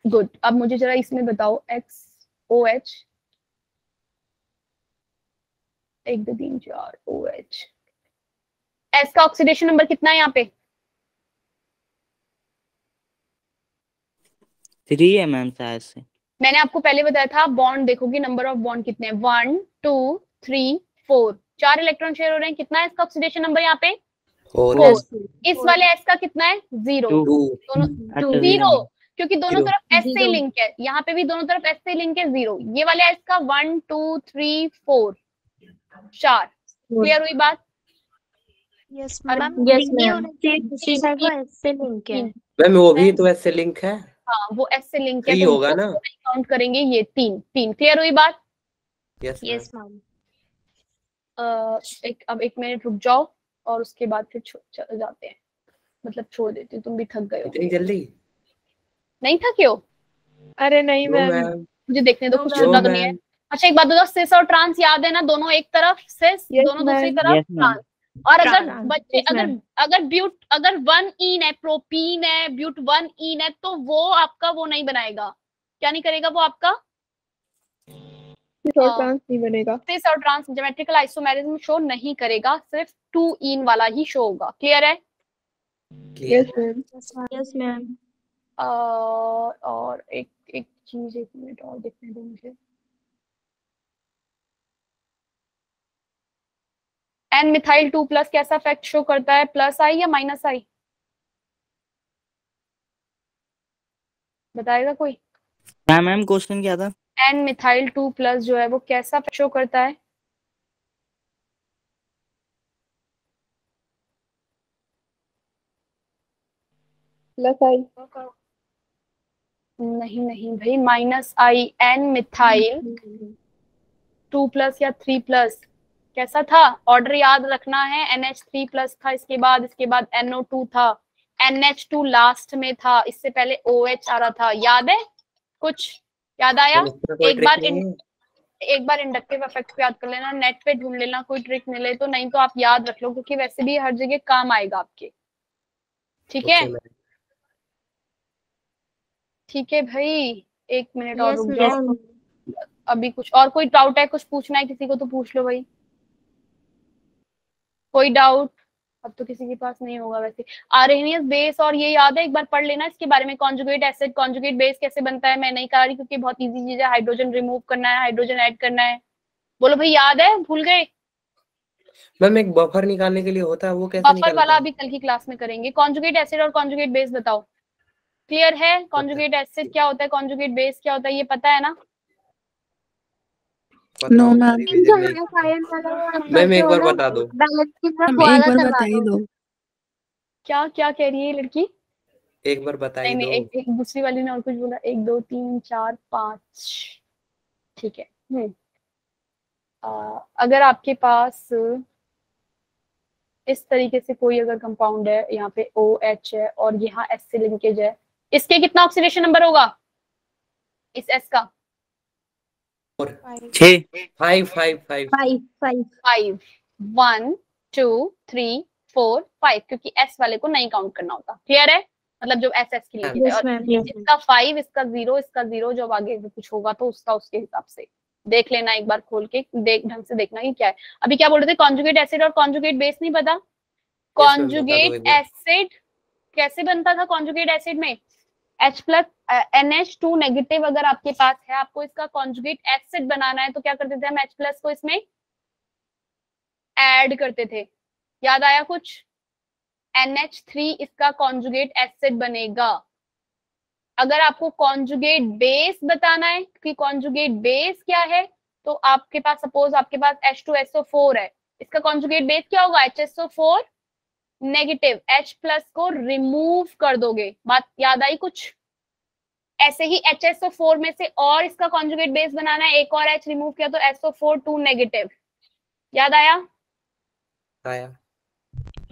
गुड अब मुझे जरा इसमें बताओ। एक्स ओ एच एक दो तीन चार ओ एच एस का ऑक्सीडेशन नंबर कितना है यहाँ पे? थ्री है मैम शायद से। मैंने आपको पहले बताया था बॉन्ड देखोगे नंबर ऑफ़ बॉन्ड कितने वन टू थ्री फोर चार इलेक्ट्रॉन शेयर हो रहे हैं। कितना है इसका ऑक्सीडेशन नंबर यहाँ पे? फोर इस वाले एस का कितना है? ज़ीरो दोनों ज़ीरो क्योंकि दोनों तरफ़ एस से लिंक है। यहाँ पे भी दोनों तरफ़ एस से लिंक है ज़ीरो ये वाले एस का वन टू थ्री फोर चार. क्लियर हुई बात? यस मैम है। वो भी तो ऐसे लिंक है। हाँ वो एस से लिंक है तो होगा ना? काउंट करेंगे ये तीन। तीन. क्लियर हुई बात? यस यस मैम एक अब एक मिनट रुक जाओ और उसके बाद फिर जाते हैं। मतलब छोड़ देती हूँ तुम भी थक गए हो। इतनी जल्दी? नहीं थके हो? अरे नहीं मैम। मुझे देखने दो कुछ. सुनना तो नहीं है। अच्छा एक बात बताओ सिस और ट्रांस याद है ना? दोनों एक तरफ़ सिस दोनों दूसरी तरफ़ ट्रांस। और अगर बच्चे अगर अगर ब्यूट अगर वन इन है प्रोपीन है ब्यूट वन इन है तो वो आपका वो नहीं बनाएगा। क्या नहीं करेगा वो आपका? और। ट्रांस नहीं बनेगा। सिस और ट्रांस ज्योमेट्रिकल आइसोमेरिज्म शो नहीं करेगा सिर्फ़ टू इन वाला ही शो होगा। क्लियर है? यस मैम यस मैम और एक एक चीज़ एक मिनट और देखने दो मुझे। एन मिथाइल टू प्लस कैसा फैक्ट शो करता है? प्लस आई या माइनस आई बताएगा कोई? क्या मैम क्वेश्चन क्या था? एन मिथाइल टू प्लस जो है वो कैसा शो करता है? प्लस आई नहीं नहीं भाई minus I N methyl two plus या थ्री प्लस कैसा था? ऑर्डर याद रखना है एन एच थ्री प्लस था इसके बाद इसके बाद एनओ टू था। एन एच टू लास्ट में था इससे पहले ओ एच आ रहा था। याद है? कुछ? याद आया? एक बार इन- एक बार इंडक्टिव इफ़ेक्ट को याद कर लेना। नेट पे ढूंढ लेना कोई ट्रिक मिले तो नहीं तो आप याद रख लो क्योंकि वैसे भी हर जगह काम आएगा आपके। ठीक है? ठीक है भाई एक मिनट और रुक जाओ। अभी कुछ और कोई डाउट है कुछ पूछना है किसी को तो पूछ लो भाई। कोई डाउट अब तो किसी के पास नहीं होगा वैसे। आर्हेनियस बेस और ये याद है एक बार पढ़ लेना इसके बारे में कॉन्जुगेट एसिड कॉन्जुगेट बेस कैसे बनता है मैं नहीं कह रही क्योंकि बहुत इजी चीज़ है हाइड्रोजन रिमूव करना है हाइड्रोजन ऐड करना है। बोलो भाई याद है? भूल गए? मैम एक बफर निकालने के लिए होता है वो कैसे बफर वाला अभी कल की क्लास में करेंगे। कॉन्जुगेट एसिड और कॉन्जुगेट बेस बताओ। क्लियर है? कॉन्जुगेट एसिड क्या होता है? कॉन्जुगेट बेस क्या होता है? ये पता है ना? नो मैम मैम एक बार बता दो। मैम एक बार बता ही दो। क्या क्या कह रही है लड़की? एक बार बता नहीं नहीं दो। एक, एक दूसरी वाली ने और कुछ बोला। एक दो तीन चार पाँच। ठीक है। हम्म। आ, अगर आपके पास इस तरीके से कोई अगर कंपाउंड है यहाँ पे ओ एच है और यहाँ एस से लिंकेज है इसके कितना ऑक्सीडेशन नंबर होगा? इस एस का। छः five five five five five five one two three four five क्योंकि एस वाले को नहीं काउंट करना होता। क्लियर है? मतलब जो एस एस की है। और ma'am. इसका फाइव इसका ज़ीरो इसका ज़ीरो जब आगे कुछ होगा तो उसका उसके हिसाब से। देख लेना एक बार खोल के देख ढंग से देखना कि क्या है। अभी क्या बोल रहे थे? कॉन्जुगेट एसिड और कॉन्जुगेट बेस नहीं पता? कॉन्जुगेट एसिड कैसे बनता था कॉन्जुगेट एसिड में? H plus N H two negative अगर आपके पास है, आपको इसका कॉन्जुगेट एसिड बनाना है तो क्या करते थे हम H प्लस को इसमें ऐड करते थे। याद आया कुछ? NH3 इसका कॉन्जुगेट एसिड बनेगा। अगर आपको कॉन्जुगेट बेस बताना है, कि कॉन्जुगेट बेस क्या है तो आपके पास सपोज़ आपके पास H2SO4 है, इसका कॉन्जुगेट बेस क्या होगा? HSO4 नेगेटिव H प्लस को रिमूव कर दोगे। बात याद आई कुछ? ऐसे ही एच एस फोर में से और इसका कॉन्जुगेट बेस बनाना है एक और H रिमूव किया तो SO4 टू नेगेटिव याद आया? आया।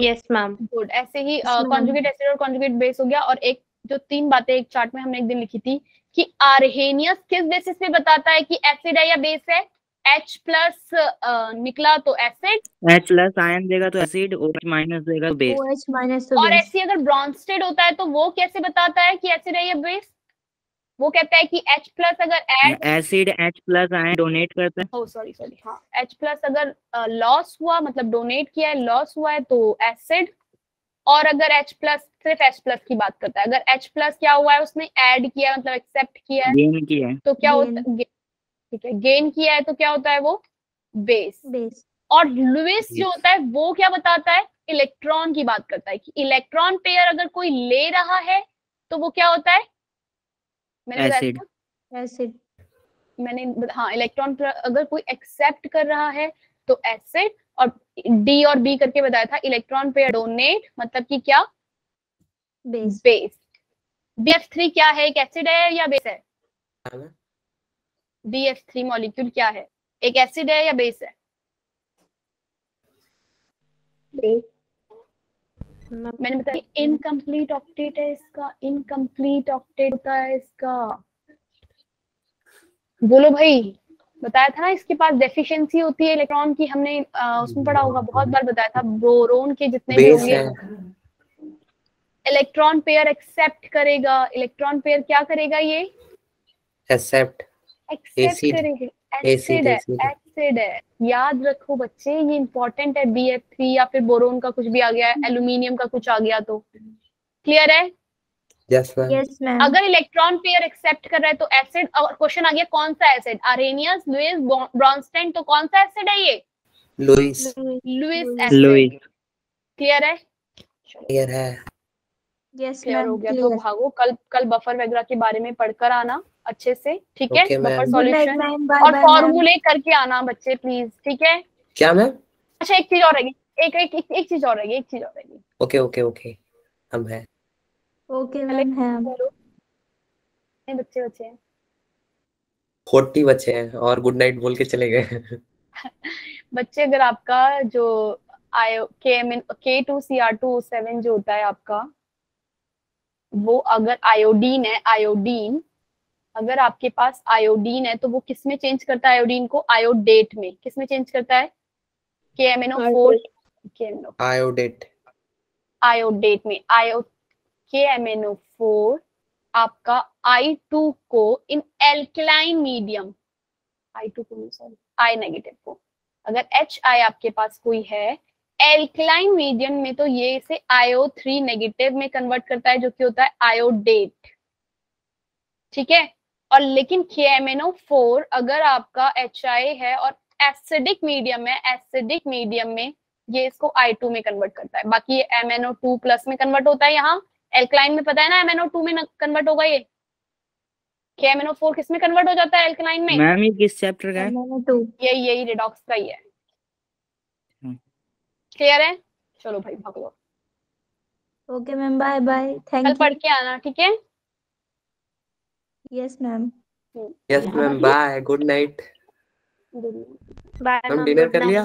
यस मैम गुड ऐसे ही कॉन्जुगेट एसिड और कॉन्जुगेट बेस हो गया और एक जो तीन बातें एक चार्ट में हमने एक दिन लिखी थी कि आर्हेनियस किस बेसिस पे बताता है कि एसिड है या बेस है? H प्लस निकला तो एसिड एच प्लस आयन देगा तो एसिड ओ एच माइनस देगा तो बेस ओ एच माइनस तो और ऐसी अगर ब्रॉन्स्टेड होता है तो वो कैसे बताता है कि एसिड है या बेस वो कहता है कि H प्लस अगर add acid H plus ion donate करता है। सॉरी सॉरी हाँ. H प्लस अगर लॉस हुआ मतलब डोनेट किया है लॉस हुआ है तो एसिड और अगर H प्लस सिर्फ़ H प्लस की बात करता है। अगर H प्लस क्या हुआ है उसने ऐड किया मतलब एक्सेप्ट किया है गेन किया है। तो क्या होता है? ठीक है गेन किया है तो क्या होता है वो? बेस बेस और लुइस जो होता है वो क्या बताता है? इलेक्ट्रॉन की बात करता है कि इलेक्ट्रॉन पेयर अगर कोई ले रहा है तो वो क्या होता है? मैंने बताया Acid. था? एसिड मैंने हाँ इलेक्ट्रॉन अगर कोई एक्सेप्ट कर रहा है तो एसिड और डी और बी करके बताया था इलेक्ट्रॉन पेयर डोनेट मतलब कि क्या? Base base B F three क्या है? एक एसिड है या बेस है? हाँ। बी एफ़ थ्री मॉलिक्यूल क्या है? एक एसिड है या बेस है? मैंने बताया इनकम्प्लीट ऑक्टेट है इसका इनकम्प्लीट ऑक्टेट होता है इसका। बोलो भाई बताया था ना इसके पास डेफिशिएंसी होती है इलेक्ट्रॉन की हमने अ, उसमें पढ़ा होगा बहुत बार बताया था बोरोन के जितने भी होंगे। इलेक्ट्रॉन पेयर एक्सेप्ट करेगा इलेक्ट्रॉन पेयर क्या करेगा ये? Accept accept. करेगा। एसिड है एसिड है याद रखो बच्चे ये इंपॉर्टेंट है बी एफ़ थ्री या फिर बोरोन का कुछ भी आ गया एल्यूमिनियम का कुछ आ गया तो। क्लियर है? यस मैम यस मैम अगर इलेक्ट्रॉन पेयर एक्सेप्ट कर रहा है तो एसिड और क्वेश्चन आ गया कौन सा एसिड अरेनियस लुइस ब्रॉन्स्टेन तो कौन सा एसिड है ये? Lewis Lewis Lewis acid clear है? क्लियर है। यस क्लियर हो गया। तो भागो कल कल बफर वगैरह के बारे में पढ़कर आना अच्छे से ठीक है? बफर सॉल्यूशन और फॉर्मूले करके आना बच्चे प्लीज़ ठीक है? क्या मैम अच्छा एक चीज़ और रहेगी एक एक एक, एक चीज़ और रहेगी एक चीज़ और रहेगी ओके ओके ओके हम है। ओके मैम है। नहीं, बच्चे बच्चे हैं? फोर्टी बच्चे हैं और गुड नाइट बोल के चले गए। बच्चे अगर आपका जो आयो K M N K two C R two seven जो होता है आपका वो अगर आयोडीन है आयोडीन अगर आपके पास आयोडीन है तो वो किसमें चेंज करता है आयोडीन को? आयोडेट में। किसमें चेंज करता है? K M N O four K M N iodate iodate में। आयो K M N O four आपका आई टू को in alkaline medium I two को सॉरी आई नेगेटिव को। अगर एच आई आपके पास कोई है एल्कलाइन मीडियम में तो ये इसे आयो थ्री नेगेटिव में कन्वर्ट करता है जो कि होता है आयोडेट ठीक है? और लेकिन के फोर अगर आपका एच आई है और एसिडिक मीडियम है एसिडिक मीडियम में ये इसको आई टू में कन्वर्ट करता है। बाकी ये M N O two plus में कन्वर्ट होता है यहाँ। एल्कलाइन में पता है ना एम एन ओ टू में कन्वर्ट होगा ये? K M N O four किसमें कन्वर्ट हो जाता है एल्कलाइन में? मैम ये किस चैप्टर का है? यही यही रिडॉक्स का ही है। क्लियर है? चलो भाई भाग। लो okay ma'am bye bye thank you. कल पढ़ के आना ठीक है? Yes ma'am. Yes ma'am bye. Good night. Bye ma'am ma'am dinner कर लिया?